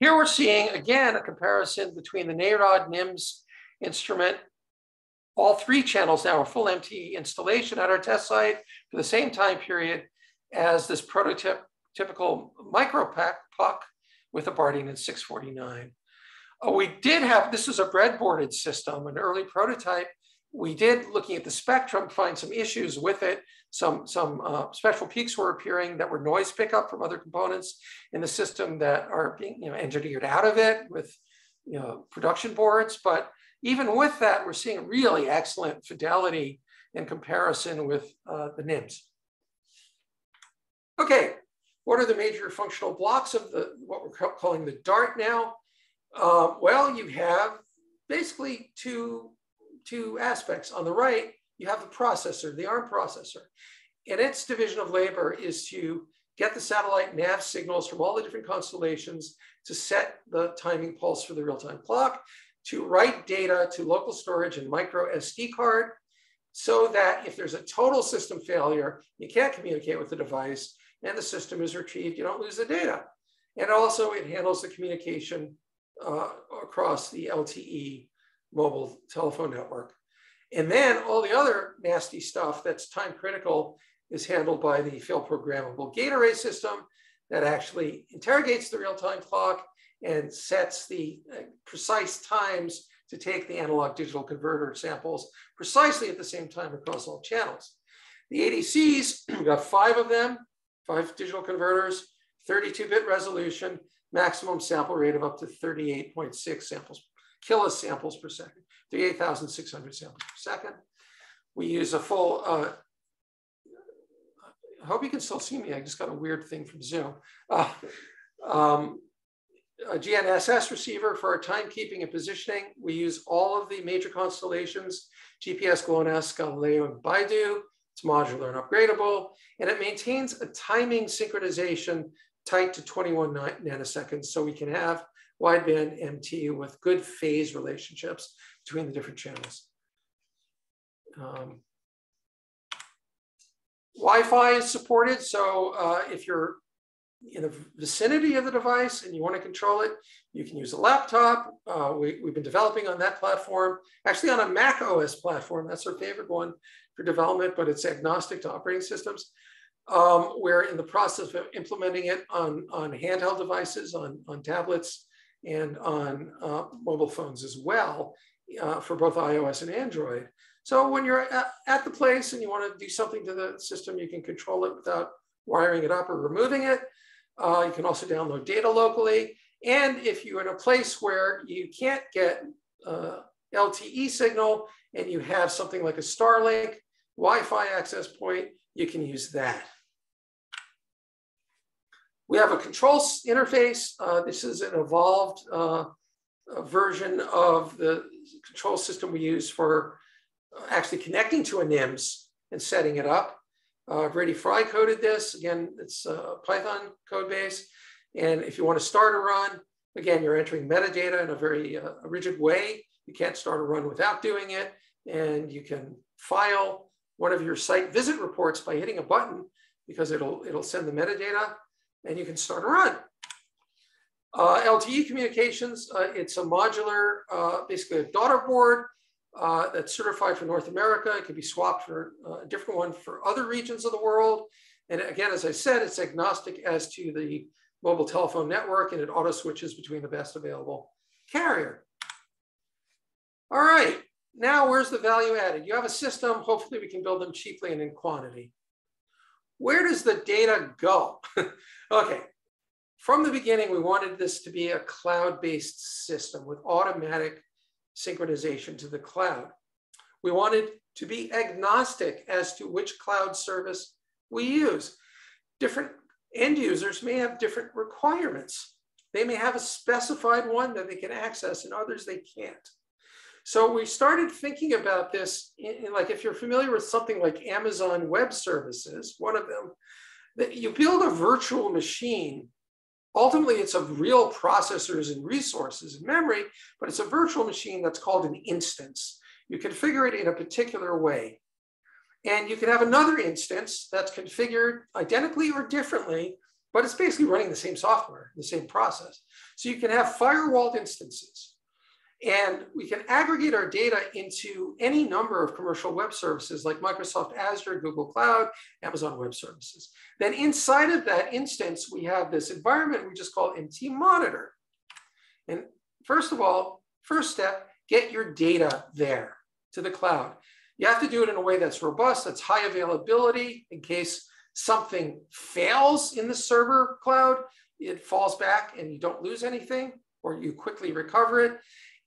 Here we're seeing, again, a comparison between the NAROD NIMS instrument. All three channels now are full MT installation at our test site for the same time period as this prototypical micro puck with a Bartington 649. Uh, we did have, this was a breadboarded system, an early prototype. We did, looking at the spectrum, find some issues with it. Some, some uh, spectral peaks were appearing that were noise pickup from other components in the system that are being you know, engineered out of it with you know, production boards. But even with that, we're seeing really excellent fidelity in comparison with uh, the NIMS. Okay, what are the major functional blocks of the what we're calling the DART now? Uh, well, you have basically two, two aspects. On the right, you have the processor, the ARM processor. And its division of labor is to get the satellite nav signals from all the different constellations to set the timing pulse for the real-time clock, to write data to local storage and micro SD card, so that if there's a total system failure, you can't communicate with the device and the system is retrieved, you don't lose the data. And also it handles the communication uh, across the LTE mobile telephone network. And then all the other nasty stuff that's time critical is handled by the field programmable gate array system that actually interrogates the real-time clock and sets the uh, precise times to take the analog digital converter samples precisely at the same time across all channels. The ADCs, we've got five of them, five digital converters, 32-bit resolution, maximum sample rate of up to 38.6 samples, kilosamples per second, 38,600 samples per second. We use a full, uh, I hope you can still see me. I just got a weird thing from Zoom. Uh, um, a GNSS receiver for our timekeeping and positioning. We use all of the major constellations, GPS, GLONASS, Galileo, and BeiDou. It's modular and upgradable, and it maintains a timing synchronization tight to 21 nanoseconds so we can have wideband MT with good phase relationships between the different channels. Um, Wi-Fi is supported, so uh, if you're in the vicinity of the device and you want to control it, you can use a laptop. Uh, we, have been developing on that platform, actually on a Mac OS platform. That's our favorite one for development, but it's agnostic to operating systems. Um, we're in the process of implementing it on, on handheld devices, on, on tablets, and on uh, mobile phones as well uh, for both iOS and Android. So when you're at, the place and you want to do something to the system, you can control it without wiring it up or removing it. Uh, you can also download data locally. And if you're in a place where you can't get uh, LTE signal and you have something like a Starlink Wi-Fi access point, you can use that. We have a control interface. Uh, this is an evolved uh, version of the control system we use for actually connecting to a NIMS and setting it up. Uh, Brady Fry coded this. Again, it's a Python code base. And if you want to start a run, again, you're entering metadata in a very uh, rigid way. You can't start a run without doing it. And you can file one of your site visit reports by hitting a button because it'll, it'll send the metadata and you can start a run. Uh, LTE communications, uh, it's a modular, uh, basically a daughter board uh, that's certified for North America. It can be swapped for uh, a different one for other regions of the world. And again, as I said, it's agnostic as to the mobile telephone network and it auto switches between the best available carrier. All right, now where's the value added? You have a system, hopefully we can build them cheaply and in quantity. Where does the data go? okay, from the beginning, we wanted this to be a cloud-based system with automatic synchronization to the cloud. We wanted to be agnostic as to which cloud service we use. Different end users may have different requirements. They may have a specified one that they can access and others they can't. So we started thinking about this, in, like if you're familiar with something like Amazon Web Services, one of them, you build a virtual machine Ultimately, it's of real processors and resources and memory, but it's a virtual machine that's called an instance. You configure it in a particular way. And you can have another instance that's configured identically or differently, but it's basically running the same software, the same process. So you can have firewalled instances. And we can aggregate our data into any number of commercial web services like Microsoft Azure, Google Cloud, Amazon Web Services. Then inside of that instance, we have this environment we just call MT Monitor. And first of all, first step, get your data there to the cloud. You have to do it in a way that's robust, that's high availability in case something fails in the server cloud, it falls back and you don't lose anything or you quickly recover it.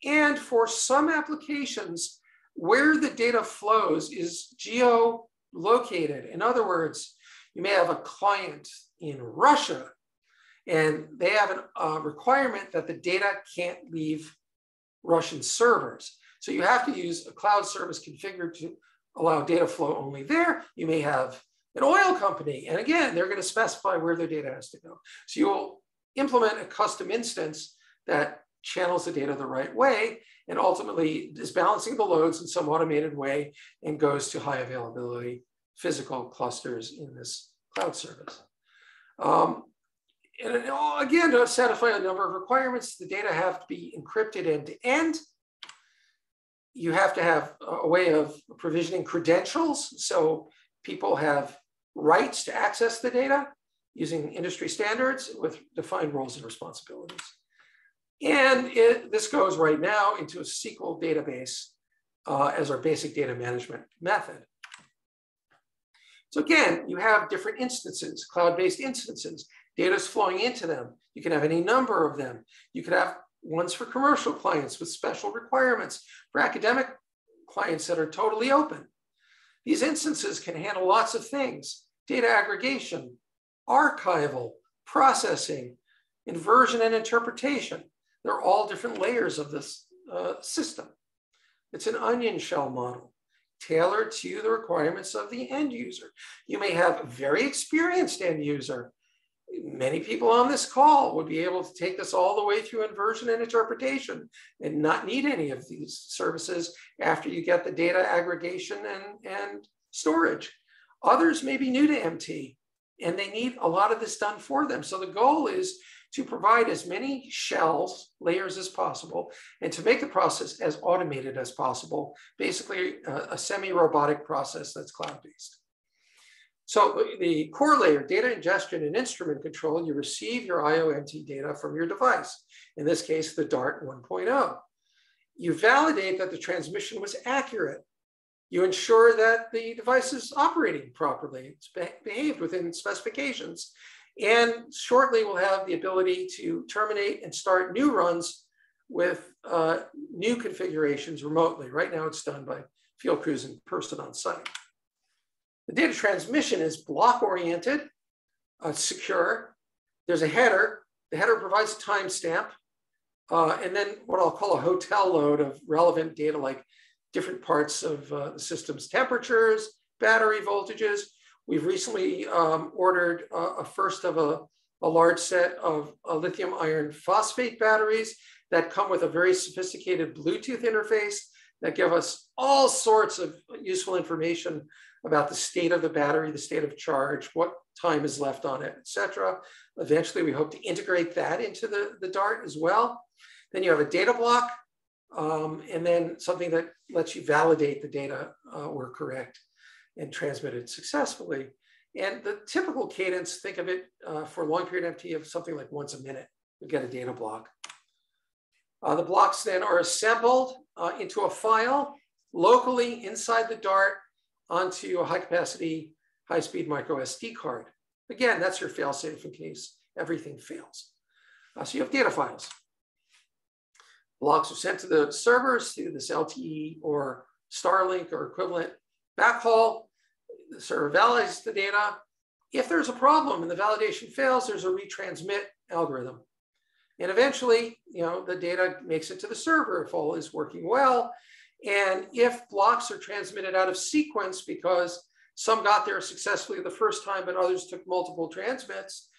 And for some applications, where the data flows is geo-located. In other words, you may have a client in Russia and they have a requirement that the data can't leave Russian servers. So you have to use a cloud service configured to allow data flow only there. You may have an oil company, and again, they're going to specify where their data has to go. So you'll implement a custom instance that channels the data the right way, and ultimately is balancing the loads in some automated way and goes to high availability physical clusters in this cloud service. Um, and again, to satisfy a number of requirements, the data have to be encrypted end to end. You have to have a way of provisioning credentials. So people have rights to access the data using industry standards with defined roles and responsibilities. And it, this goes right now into a SQL database uh, as our basic data management method. So again, you have different instances, cloud-based instances. Data is flowing into them. You can have any number of them. You could have ones for commercial clients with special requirements, for academic clients that are totally open. These instances can handle lots of things, data aggregation, archival, processing, inversion and interpretation. They're all different layers of this uh, system. It's an onion shell model tailored to the requirements of the end user. You may have a very experienced end user. Many people on this call would be able to take this all the way through inversion and interpretation and not need any of these services after you get the data aggregation and, and storage. Others may be new to MT and they need a lot of this done for them. So the goal is to provide as many shells, layers as possible, and to make the process as automated as possible, basically a, a semi-robotic process that's cloud-based. So the core layer, data ingestion and instrument control, you receive your IOMT data from your device, in this case, the DART 1.0. You validate that the transmission was accurate. You ensure that the device is operating properly, it's behaved within specifications, and shortly, we'll have the ability to terminate and start new runs with uh, new configurations remotely. Right now, it's done by field crews in person on site. The data transmission is block oriented, uh, secure, there's a header. The header provides a timestamp. Uh, and then what I'll call a hotel load of relevant data like different parts of uh, the system's temperatures, battery voltages. We've recently um, ordered a first of a, a large set of uh, lithium iron phosphate batteries that come with a very sophisticated Bluetooth interface that give us all sorts of useful information about the state of the battery, the state of charge, what time is left on it, etc. Eventually, we hope to integrate that into the, the Dart as well. Then you have a data block, um, and then something that lets you validate the data uh, were correct and transmitted successfully. And the typical cadence, think of it uh, for long period MT of something like once a minute, you get a data block. Uh, the blocks then are assembled uh, into a file locally inside the Dart onto a high capacity, high speed micro SD card. Again, that's your fail safe in case everything fails. Uh, so you have data files. Blocks are sent to the servers through this LTE or Starlink or equivalent backhaul. The server validates the data. If there's a problem and the validation fails, there's a retransmit algorithm. And eventually, you know, the data makes it to the server if all is working well. And if blocks are transmitted out of sequence because some got there successfully the first time, but others took multiple transmits,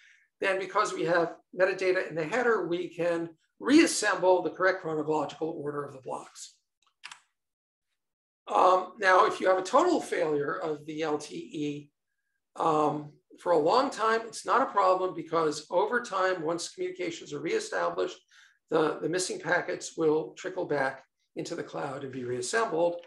then because we have metadata in the header, we can reassemble the correct chronological order of the blocks. Um, now, if you have a total failure of the LTE, um, for a long time, it's not a problem because over time, once communications are reestablished, the, the missing packets will trickle back into the cloud and be reassembled.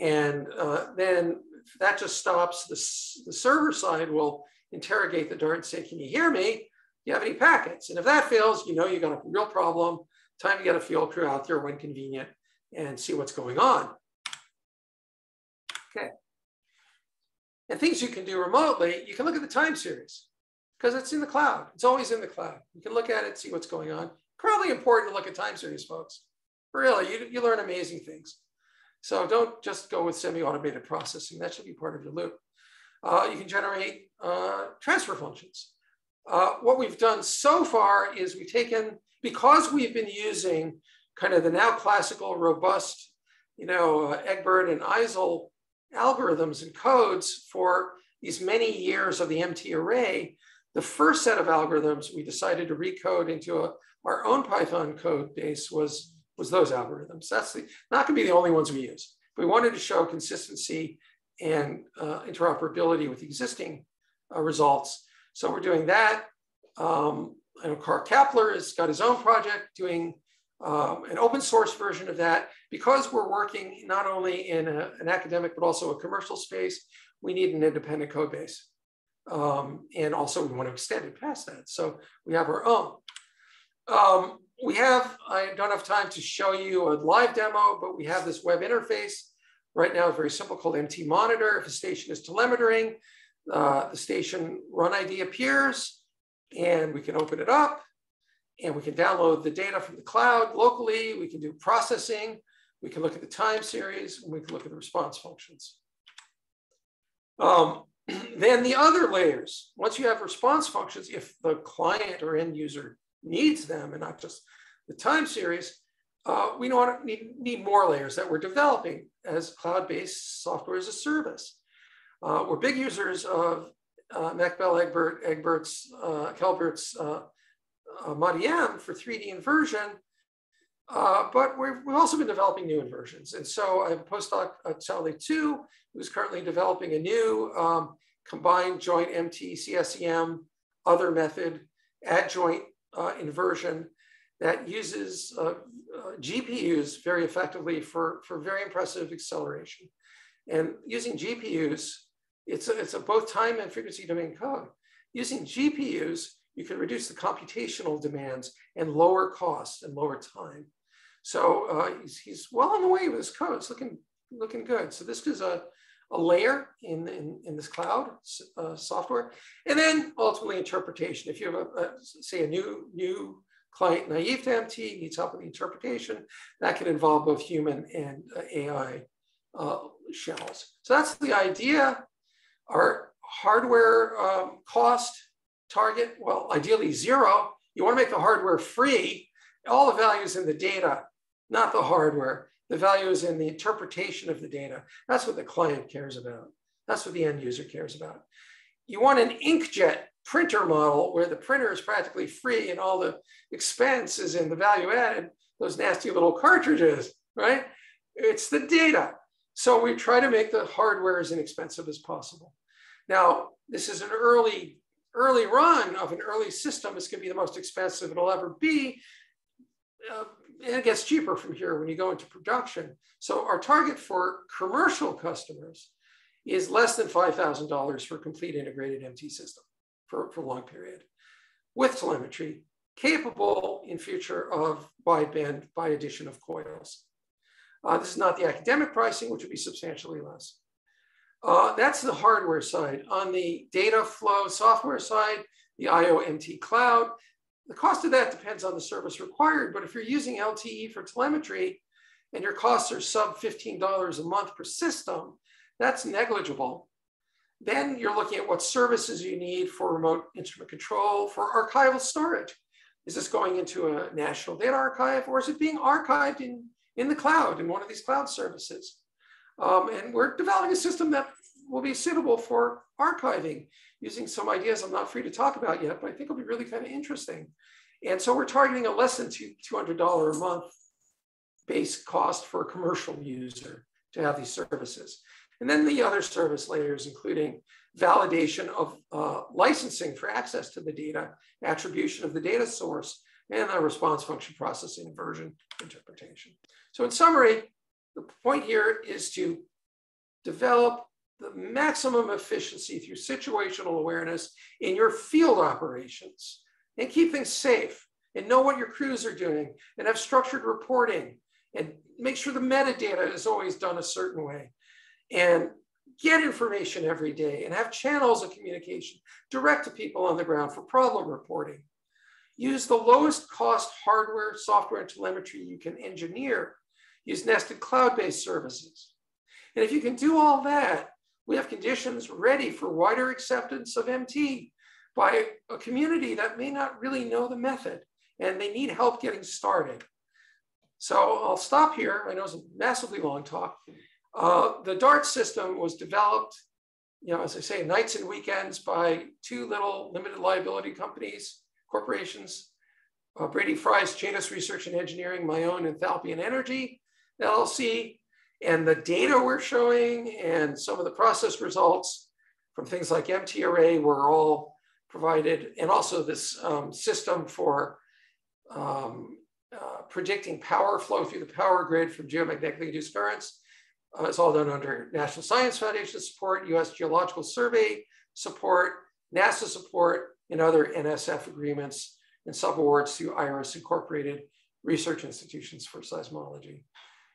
And uh, then that just stops, the, the server side will interrogate the Dart and say, can you hear me? Do you have any packets? And if that fails, you know you got a real problem. Time to get a field crew out there when convenient and see what's going on. Okay and things you can do remotely, you can look at the time series because it's in the cloud. It's always in the cloud. You can look at it, see what's going on. Probably important to look at time series, folks. Really, you, you learn amazing things. So don't just go with semi-automated processing. That should be part of your loop. Uh, you can generate uh, transfer functions. Uh, what we've done so far is we've taken, because we've been using kind of the now classical, robust, you know, uh, Egbert and Eisel algorithms and codes for these many years of the MT array, the first set of algorithms we decided to recode into a, our own Python code base was, was those algorithms. That's the, not gonna be the only ones we use. We wanted to show consistency and uh, interoperability with existing uh, results. So we're doing that. Um, I know Karl Kappler has got his own project doing um, an open source version of that. Because we're working not only in a, an academic, but also a commercial space, we need an independent code base. Um, and also we want to extend it past that. So we have our own. Um, we have, I don't have time to show you a live demo, but we have this web interface right now, it's very simple called MT Monitor. If a station is telemetering, uh, the station run ID appears and we can open it up and we can download the data from the cloud locally. We can do processing. We can look at the time series we can look at the response functions. Um, then the other layers, once you have response functions, if the client or end user needs them and not just the time series, uh, we to need, need more layers that we're developing as cloud-based software as a service. Uh, we're big users of uh, Meqbel Egbert, Egbert's, uh, Kelbert's uh, ModEM for 3D inversion, uh, but we've, we've also been developing new inversions. And so I have a postdoc at 2 who's currently developing a new um, combined joint MT CSEM other method adjoint uh, inversion that uses uh, uh, GPUs very effectively for, for very impressive acceleration. And using GPUs, it's a, it's a both time and frequency domain code. Using GPUs, you can reduce the computational demands and lower costs and lower time. So uh, he's, he's well on the way with his code. It's looking, looking good. So this is a, a layer in, in, in this cloud uh, software. And then ultimately interpretation. If you have, a, a, say, a new, new client naive to MT, needs help with the interpretation, that can involve both human and uh, AI uh, shells. So that's the idea. Our hardware um, cost target? Well, ideally zero. You want to make the hardware free. All the values in the data, not the hardware. The value is in the interpretation of the data. That's what the client cares about. That's what the end user cares about. You want an inkjet printer model where the printer is practically free and all the expense is in the value added, those nasty little cartridges, right? It's the data. So we try to make the hardware as inexpensive as possible. Now, this is an early, early run of an early system. is gonna be the most expensive it'll ever be. Uh, and it gets cheaper from here when you go into production. So our target for commercial customers is less than $5,000 for complete integrated MT system for, for a long period with telemetry, capable in future of wideband by addition of coils. Uh, this is not the academic pricing, which would be substantially less. Uh, that's the hardware side. On the data flow software side, the IOMT cloud, the cost of that depends on the service required, but if you're using LTE for telemetry and your costs are sub $15 a month per system, that's negligible. Then you're looking at what services you need for remote instrument control, for archival storage. Is this going into a national data archive or is it being archived in, in the cloud in one of these cloud services? Um, and we're developing a system that will be suitable for archiving using some ideas I'm not free to talk about yet, but I think will be really kind of interesting. And so we're targeting a less than $200 a month base cost for a commercial user to have these services. And then the other service layers, including validation of uh, licensing for access to the data, attribution of the data source, and the response function processing version interpretation. So in summary, the point here is to develop the maximum efficiency through situational awareness in your field operations and keep things safe and know what your crews are doing and have structured reporting and make sure the metadata is always done a certain way and get information every day and have channels of communication direct to people on the ground for problem reporting. Use the lowest cost hardware, software, and telemetry you can engineer. Use nested cloud-based services. And if you can do all that, we have conditions ready for wider acceptance of MT by a community that may not really know the method and they need help getting started. So I'll stop here. I know it's a massively long talk. Uh, the DART system was developed, you know, as I say, nights and weekends by two little limited liability companies, corporations, uh, Brady Fry's Janus Research and Engineering, my own Enthalpian Energy, LLC, and the data we're showing and some of the process results from things like MTRA were all provided, and also this um, system for um, uh, predicting power flow through the power grid from geomagnetically induced currents. Uh, it's all done under National Science Foundation support, US Geological Survey support, NASA support, and other NSF agreements and subawards through IRIS Incorporated research institutions for seismology.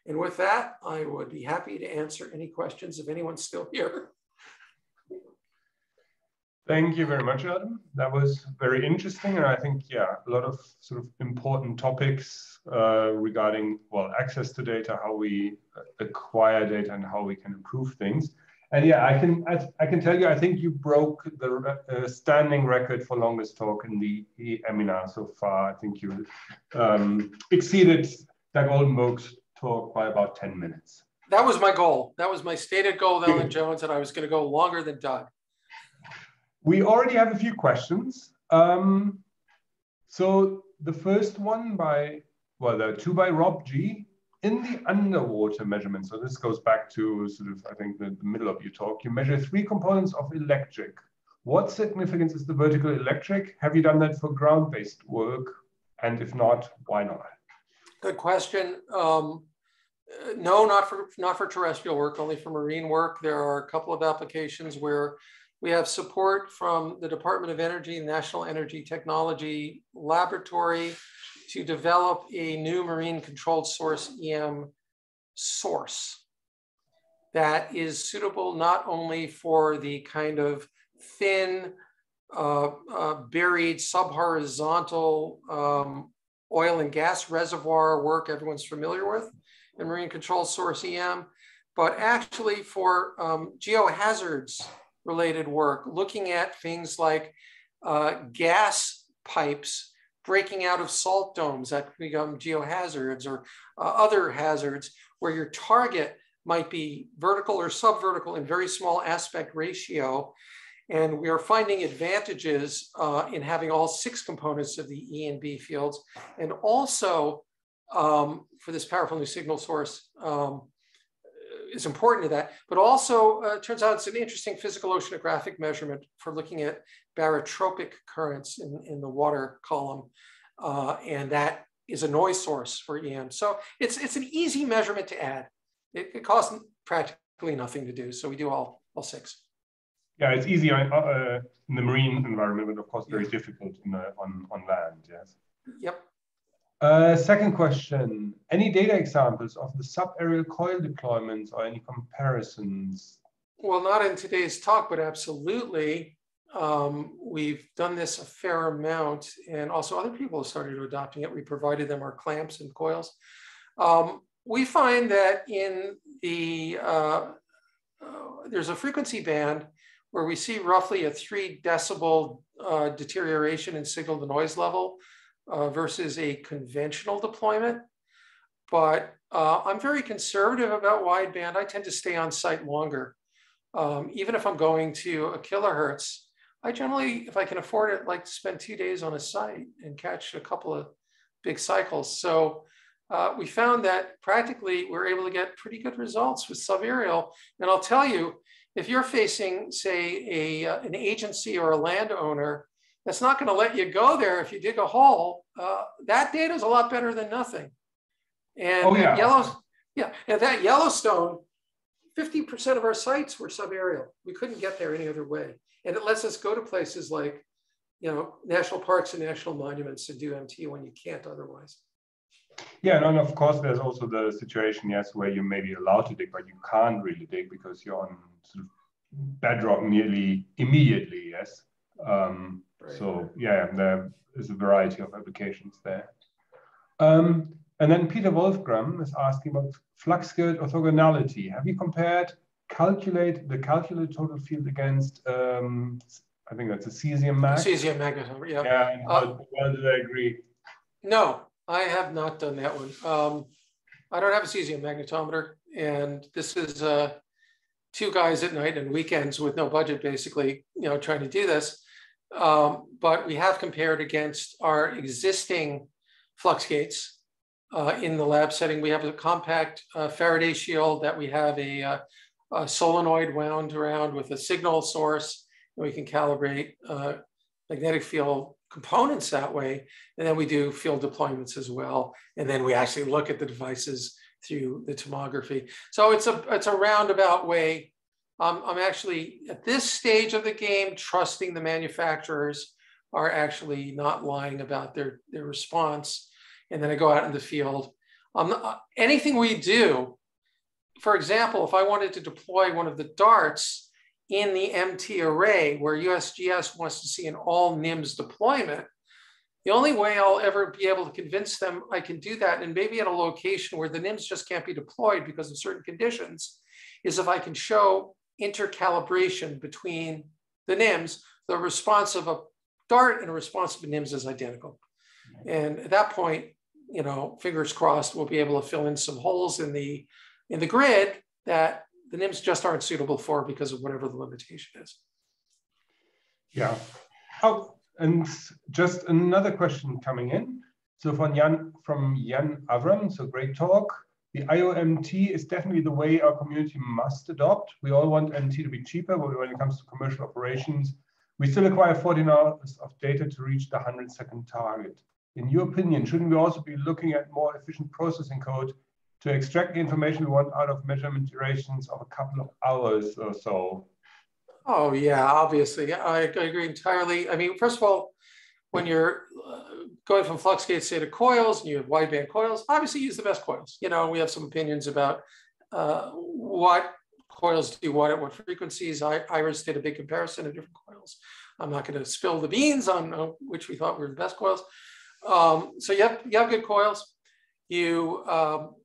And with that, I would be happy to answer any questions if anyone's still here.
Thank you very much, Adam. That was very interesting. And I think, yeah, a lot of sort of important topics uh, regarding, well, access to data, how we acquire data and how we can improve things. And yeah, I can I, I can tell you, I think you broke the uh, standing record for longest talk in the Eminar so far. I think you um, exceeded Doug Oldenburg's talk by about 10 minutes.
That was my goal. That was my stated goal with Alan Jones, and I was going to go longer than Doug.
We already have a few questions. Um, so the first one by, well, the two by Rob G. In the underwater measurement, so this goes back to sort of, I think, the, the middle of your talk, you measure three components of electric. What significance is the vertical electric? Have you done that for ground-based work? And if not, why not?
Good question. Um, uh, no, not for not for terrestrial work, only for marine work. There are a couple of applications where we have support from the Department of Energy, National Energy Technology Laboratory to develop a new marine controlled source EM source that is suitable not only for the kind of thin, uh, uh, buried subhorizontal um, oil and gas reservoir work everyone's familiar with in marine control source EM, but actually for um, geohazards related work, looking at things like uh, gas pipes breaking out of salt domes that become geohazards or uh, other hazards where your target might be vertical or subvertical in very small aspect ratio. And we are finding advantages uh, in having all six components of the E and B fields. And also um, for this powerful new signal source um, is important to that. But also uh, turns out it's an interesting physical oceanographic measurement for looking at barotropic currents in, in the water column. Uh, and that is a noise source for EM. So it's, it's an easy measurement to add. It, it costs practically nothing to do. So we do all, all six.
Yeah, it's easy uh, uh, in the marine environment, but of course very difficult the, on, on land, yes.
Yep.
Uh, second question, any data examples of the subaerial coil deployments or any comparisons?
Well, not in today's talk, but absolutely. Um, we've done this a fair amount and also other people have started adopting it. We provided them our clamps and coils. Um, we find that in the, uh, uh, there's a frequency band where we see roughly a three decibel uh, deterioration in signal to noise level uh, versus a conventional deployment. But uh, I'm very conservative about wideband. I tend to stay on site longer. Um, even if I'm going to a kilohertz, I generally, if I can afford it, like to spend two days on a site and catch a couple of big cycles. So uh, we found that practically we're able to get pretty good results with subaerial. And I'll tell you, if you're facing, say, a, uh, an agency or a landowner that's not going to let you go there if you dig a hole, uh, that data is a lot better than nothing. And oh, yeah. Yellow, yeah, and that Yellowstone, 50% of our sites were subaerial. We couldn't get there any other way. And it lets us go to places like, you know, national parks and national monuments to do MT when you can't otherwise.
Yeah, and of course, there's also the situation, yes, where you may be allowed to dig, but you can't really dig because you're on sort of bedrock nearly immediately, yes. Um, right. So yeah, there is a variety of applications there. Um, and then Peter Wolfgram is asking about flux gate orthogonality. Have you compared calculate the calculated total field against um, I think that's a cesium mag.
Cesium magnetometer, yeah.
Yeah, uh, well do they agree?
No, I have not done that one. Um, I don't have a cesium magnetometer, and this is uh, two guys at night and weekends with no budget, basically, you know, trying to do this. Um, but we have compared against our existing flux gates uh, in the lab setting. We have a compact uh, Faraday shield that we have a, uh, a, solenoid wound around with a signal source. And we can calibrate uh, magnetic field components that way. And then we do field deployments as well. And then we actually look at the devices through the tomography. So it's a, it's a roundabout way. Um, I'm actually at this stage of the game, trusting the manufacturers are actually not lying about their, their response. And then I go out in the field. Um, anything we do, for example, if I wanted to deploy one of the darts in the MT array where USGS wants to see an all NIMS deployment, the only way I'll ever be able to convince them I can do that, and maybe at a location where the NIMS just can't be deployed because of certain conditions, is if I can show intercalibration between the NIMS, the response of a DART and a response of a NIMS is identical. And at that point, you know, fingers crossed, we'll be able to fill in some holes in the in the grid that the NIMS just aren't suitable for because of whatever the limitation is.
Yeah. Oh, and just another question coming in. So from Jan, from Jan Avram, so great talk. The IOMT is definitely the way our community must adopt. We all want MT to be cheaper, but when it comes to commercial operations, we still require 14 hours of data to reach the 100 second target. In your opinion, shouldn't we also be looking at more efficient processing code to extract the information we want out of measurement durations of a couple of hours or so.
Oh yeah, obviously, I, I agree entirely. I mean, first of all, when you're going from flux gates say to coils and you have wideband coils, obviously use the best coils. You know, we have some opinions about uh, what coils do what at what frequencies. I, Iris did a big comparison of different coils. I'm not going to spill the beans on uh, which we thought were the best coils. Um, so you have, you have good coils. You um,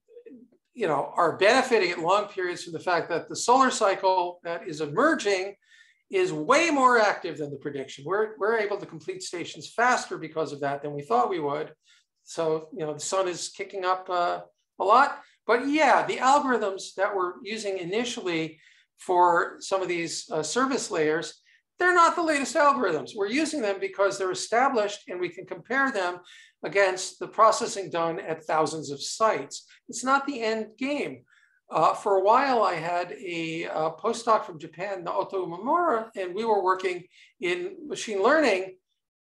you know, are benefiting at long periods from the fact that the solar cycle that is emerging is way more active than the prediction. We're, we're able to complete stations faster because of that than we thought we would. So, you know, the sun is kicking up uh, a lot. But yeah, the algorithms that we're using initially for some of these uh, service layers, they're not the latest algorithms. We're using them because they're established and we can compare them against the processing done at thousands of sites. It's not the end game. Uh, for a while, I had a, a, postdoc from Japan, Naoto Umemura, and we were working in machine learning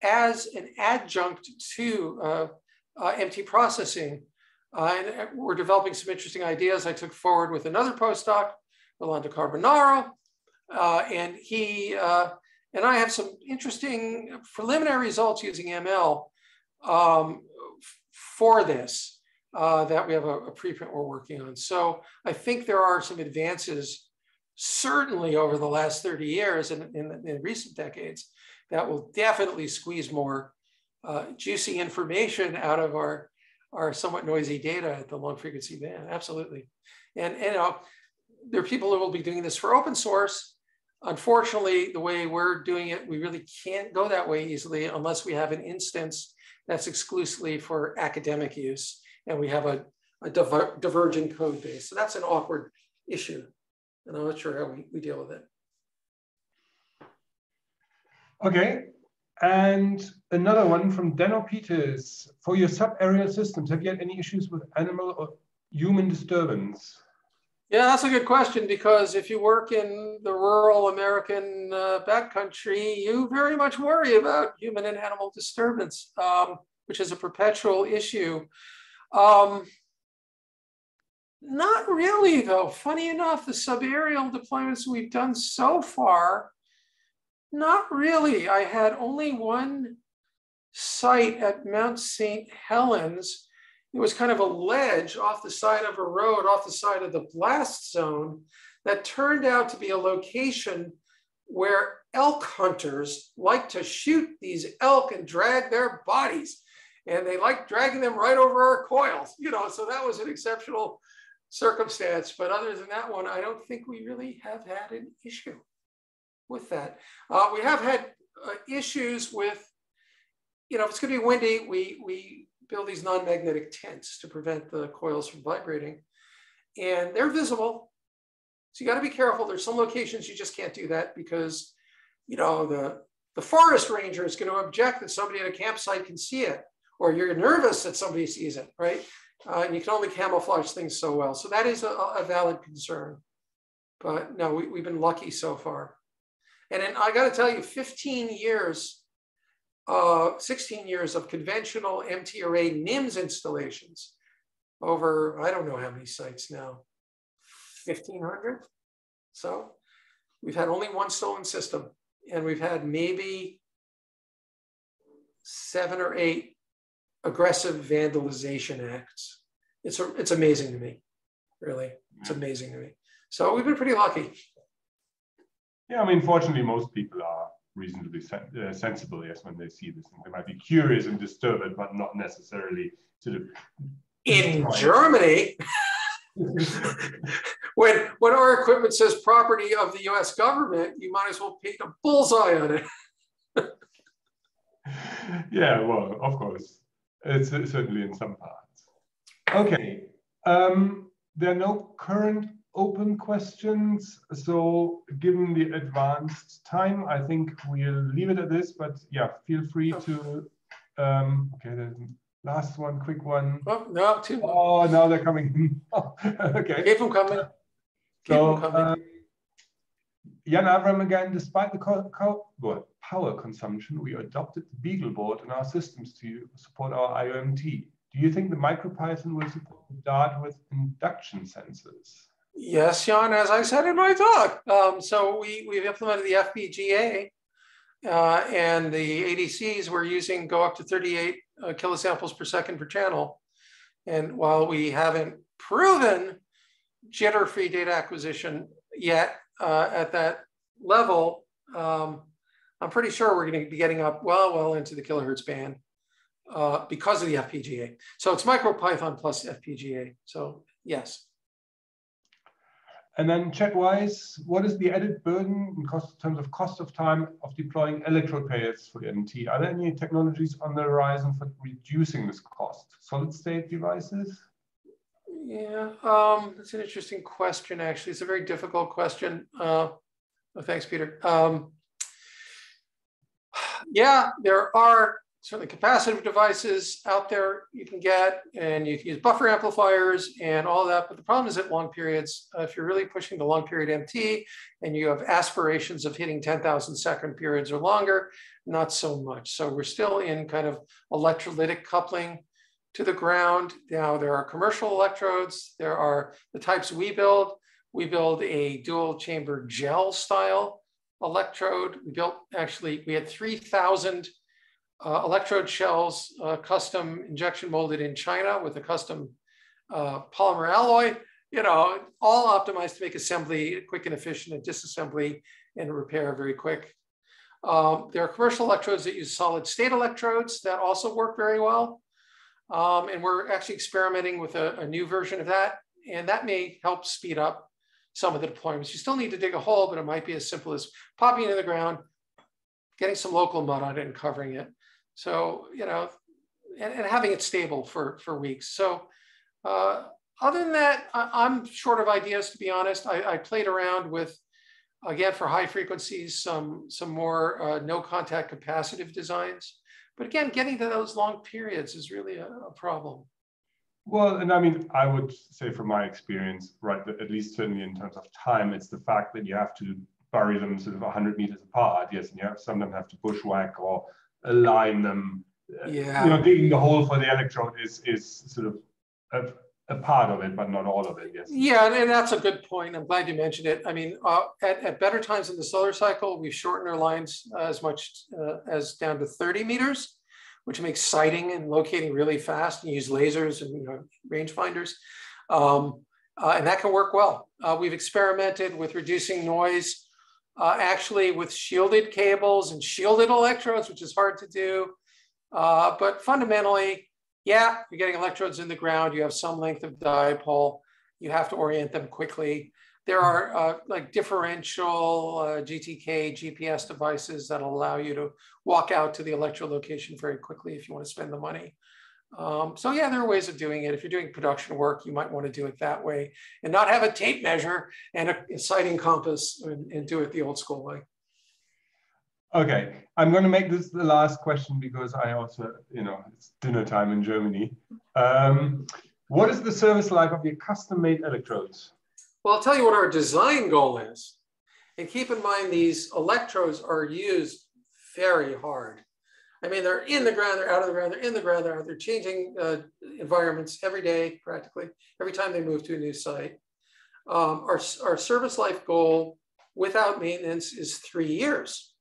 as an adjunct to uh, uh, MT processing. Uh, and we're developing some interesting ideas I took forward with another postdoc, Rolando Carbonaro, uh, and he uh, and I have some interesting preliminary results using ML um, for this uh, that we have a, a, preprint we're working on. So I think there are some advances, certainly over the last 30 years and in, in, in, recent decades, that will definitely squeeze more uh, juicy information out of our, our somewhat noisy data at the long frequency band. Absolutely. And, and you know, there are people who will be doing this for open source. Unfortunately, the way we're doing it, we really can't go that way easily unless we have an instance that's exclusively for academic use and we have a, a diver, divergent code base. So that's an awkward issue. And I'm not sure how we, we deal with it.
Okay. And another one from Dano Peters. For your subaerial systems, have you had any issues with animal or human disturbance?
Yeah, that's a good question because if you work in the rural American uh, backcountry, you very much worry about human and animal disturbance, um, which is a perpetual issue. Um, not really, though. Funny enough, the subaerial deployments we've done so far, not really. I had only one site at Mount St. Helens. It was kind of a ledge off the side of a road, off the side of the blast zone, that turned out to be a location where elk hunters like to shoot these elk and drag their bodies and they like dragging them right over our coils, you know, so that was an exceptional circumstance. But other than that one, I don't think we really have had an issue with that. Uh, we have had uh, issues with, you know, if it's going to be windy, we, we build these non-magnetic tents to prevent the coils from vibrating. And they're visible. So you got to be careful. There's some locations you just can't do that because, you know, the, the forest ranger is going to object that somebody at a campsite can see it or you're nervous that somebody sees it, right? Uh, and you can only camouflage things so well. So that is a, a valid concern. But no, we, have been lucky so far. And I got to tell you, 15 years, uh, 16 years of conventional MT array NIMS installations over, I don't know how many sites now, 1,500. So we've had only one stolen system, and we've had maybe seven or eight aggressive vandalization acts. It's, a, it's amazing to me, really. It's amazing to me. So we've been pretty lucky.
Yeah, I mean, fortunately, most people are reasonably sen uh, sensible, yes, when they see this. And they might be curious and disturbed, but not necessarily sort of.
In Germany, when when our equipment says property of the U.S. government, you might as well paint a bullseye on it.
yeah, well, of course. It's certainly in some parts. Okay, um, there are no current open questions. So given the advanced time, I think we'll leave it at this, but yeah, feel free to, um, okay, the last one, quick one.
Oh, no, two.
Oh, now they're coming. okay.
Keep them coming.
Keep so, them coming. Um, Jan Avram again, despite the co co power consumption, we adopted the BeagleBoard in our systems to support our IOMT. Do you think the MicroPython will support the Dart with induction sensors?
Yes, Jan, as I said in my talk. Um, so we, we've implemented the FPGA uh, and the ADCs we're using go up to 38 uh, kilosamples per second per channel. And while we haven't proven jitter-free data acquisition yet, uh, at that level, um, I'm pretty sure we're going to be getting up well, well into the kilohertz band uh, because of the FPGA. So it's MicroPython plus FPGA. So yes.
And then chat-wise, what is the added burden in, cost, in terms of cost of time of deploying electrode pairs for MT? Are there any technologies on the horizon for reducing this cost? Solid state devices?
Yeah, um, that's an interesting question, actually. It's a very difficult question. Uh, oh, thanks, Peter. Um, yeah, there are certainly capacitive devices out there you can get, and you can use buffer amplifiers and all that. But the problem is at long periods, uh, if you're really pushing the long period MT and you have aspirations of hitting 10,000 second periods or longer, not so much. So we're still in kind of electrolytic coupling to the ground. Now there are commercial electrodes. There are the types we build. We build a dual chamber gel style electrode. We built actually, we had 3,000 uh, electrode shells, uh, custom injection molded in China with a custom uh, polymer alloy, you know, all optimized to make assembly quick and efficient and disassembly and repair very quick. Um, there are commercial electrodes that use solid state electrodes that also work very well. Um, and we're actually experimenting with a, a, new version of that. And that may help speed up some of the deployments. You still need to dig a hole, but it might be as simple as popping it in the ground, getting some local mud on it and covering it. So, you know, and, and having it stable for, for weeks. So uh, other than that, I, am short of ideas, to be honest. I, I, played around with, again, for high frequencies, some, some more uh, no contact capacitive designs. But again, getting to those long periods is really a, a problem.
Well, and I mean, I would say from my experience, right, at least certainly in terms of time, it's the fact that you have to bury them sort of 100 meters apart. Yes, and you have some of them have to bushwhack or align them.
Uh, yeah.
You know, digging the hole for the electrode is is sort of a, part of it, but not all of it. Yes.
Yeah, and that's a good point. I'm glad you mentioned it. I mean, uh, at, at better times in the solar cycle, we've shortened our lines as much uh, as down to 30 meters, which makes sighting and locating really fast. And use lasers and you know, rangefinders. Um, uh, and that can work well. Uh, we've experimented with reducing noise uh, actually with shielded cables and shielded electrodes, which is hard to do. Uh, but fundamentally, yeah, you're getting electrodes in the ground. You have some length of dipole. You have to orient them quickly. There are uh, like differential uh, RTK GPS devices that allow you to walk out to the electrode location very quickly if you want to spend the money. Um, so yeah, there are ways of doing it. If you're doing production work, you might want to do it that way and not have a tape measure and a, a sighting compass and, and, do it the old school way.
Okay, I'm going to make this the last question because I also, you know, it's dinner time in Germany. Um, what is the service life of your custom-made electrodes?
Well, I'll tell you what our design goal is. And keep in mind, these electrodes are used very hard. I mean, they're in the ground, they're out of the ground, they're in the ground, they're, out, they're changing uh, environments every day, practically, every time they move to a new site. Um, our, our service life goal without maintenance is three years.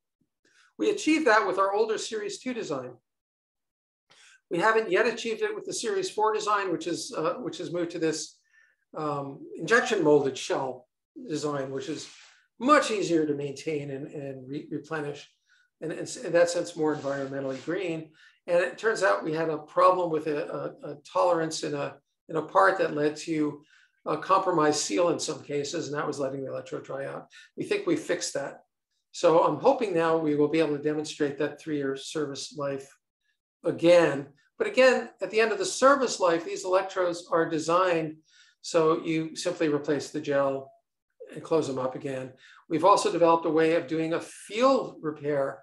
We achieved that with our older Series 2 design. We haven't yet achieved it with the Series 4 design, which is uh, which has moved to this um, injection molded shell design, which is much easier to maintain and, and re replenish and it's in that sense more environmentally green. And it turns out we had a problem with a, a, a tolerance in a, in a part that led to a compromised seal in some cases, and that was letting the electrode dry out. We think we fixed that. So I'm hoping now we will be able to demonstrate that three-year service life again. But again, at the end of the service life, these electrodes are designed so you simply replace the gel and close them up again. We've also developed a way of doing a field repair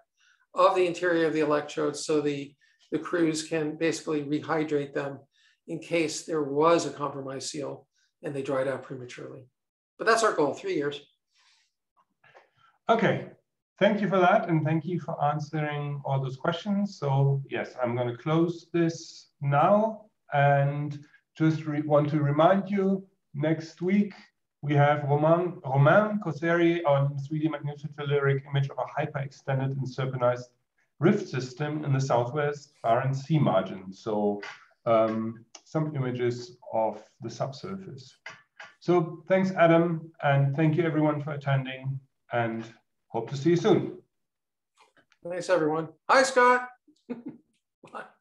of the interior of the electrodes so the, the crews can basically rehydrate them in case there was a compromised seal and they dried out prematurely. But that's our goal, three years.
Okay, thank you for that. And thank you for answering all those questions. So yes, I'm gonna close this now and just want to remind you next week we have Romain, Romain Corseri on 3D magnetotelluric image of a hyper-extended and serpentinized rift system in the southwest Barents Sea margin. So um, some images of the subsurface. So thanks, Adam, and thank you everyone for attending and hope to see you soon.
Thanks, everyone. Hi, Scott.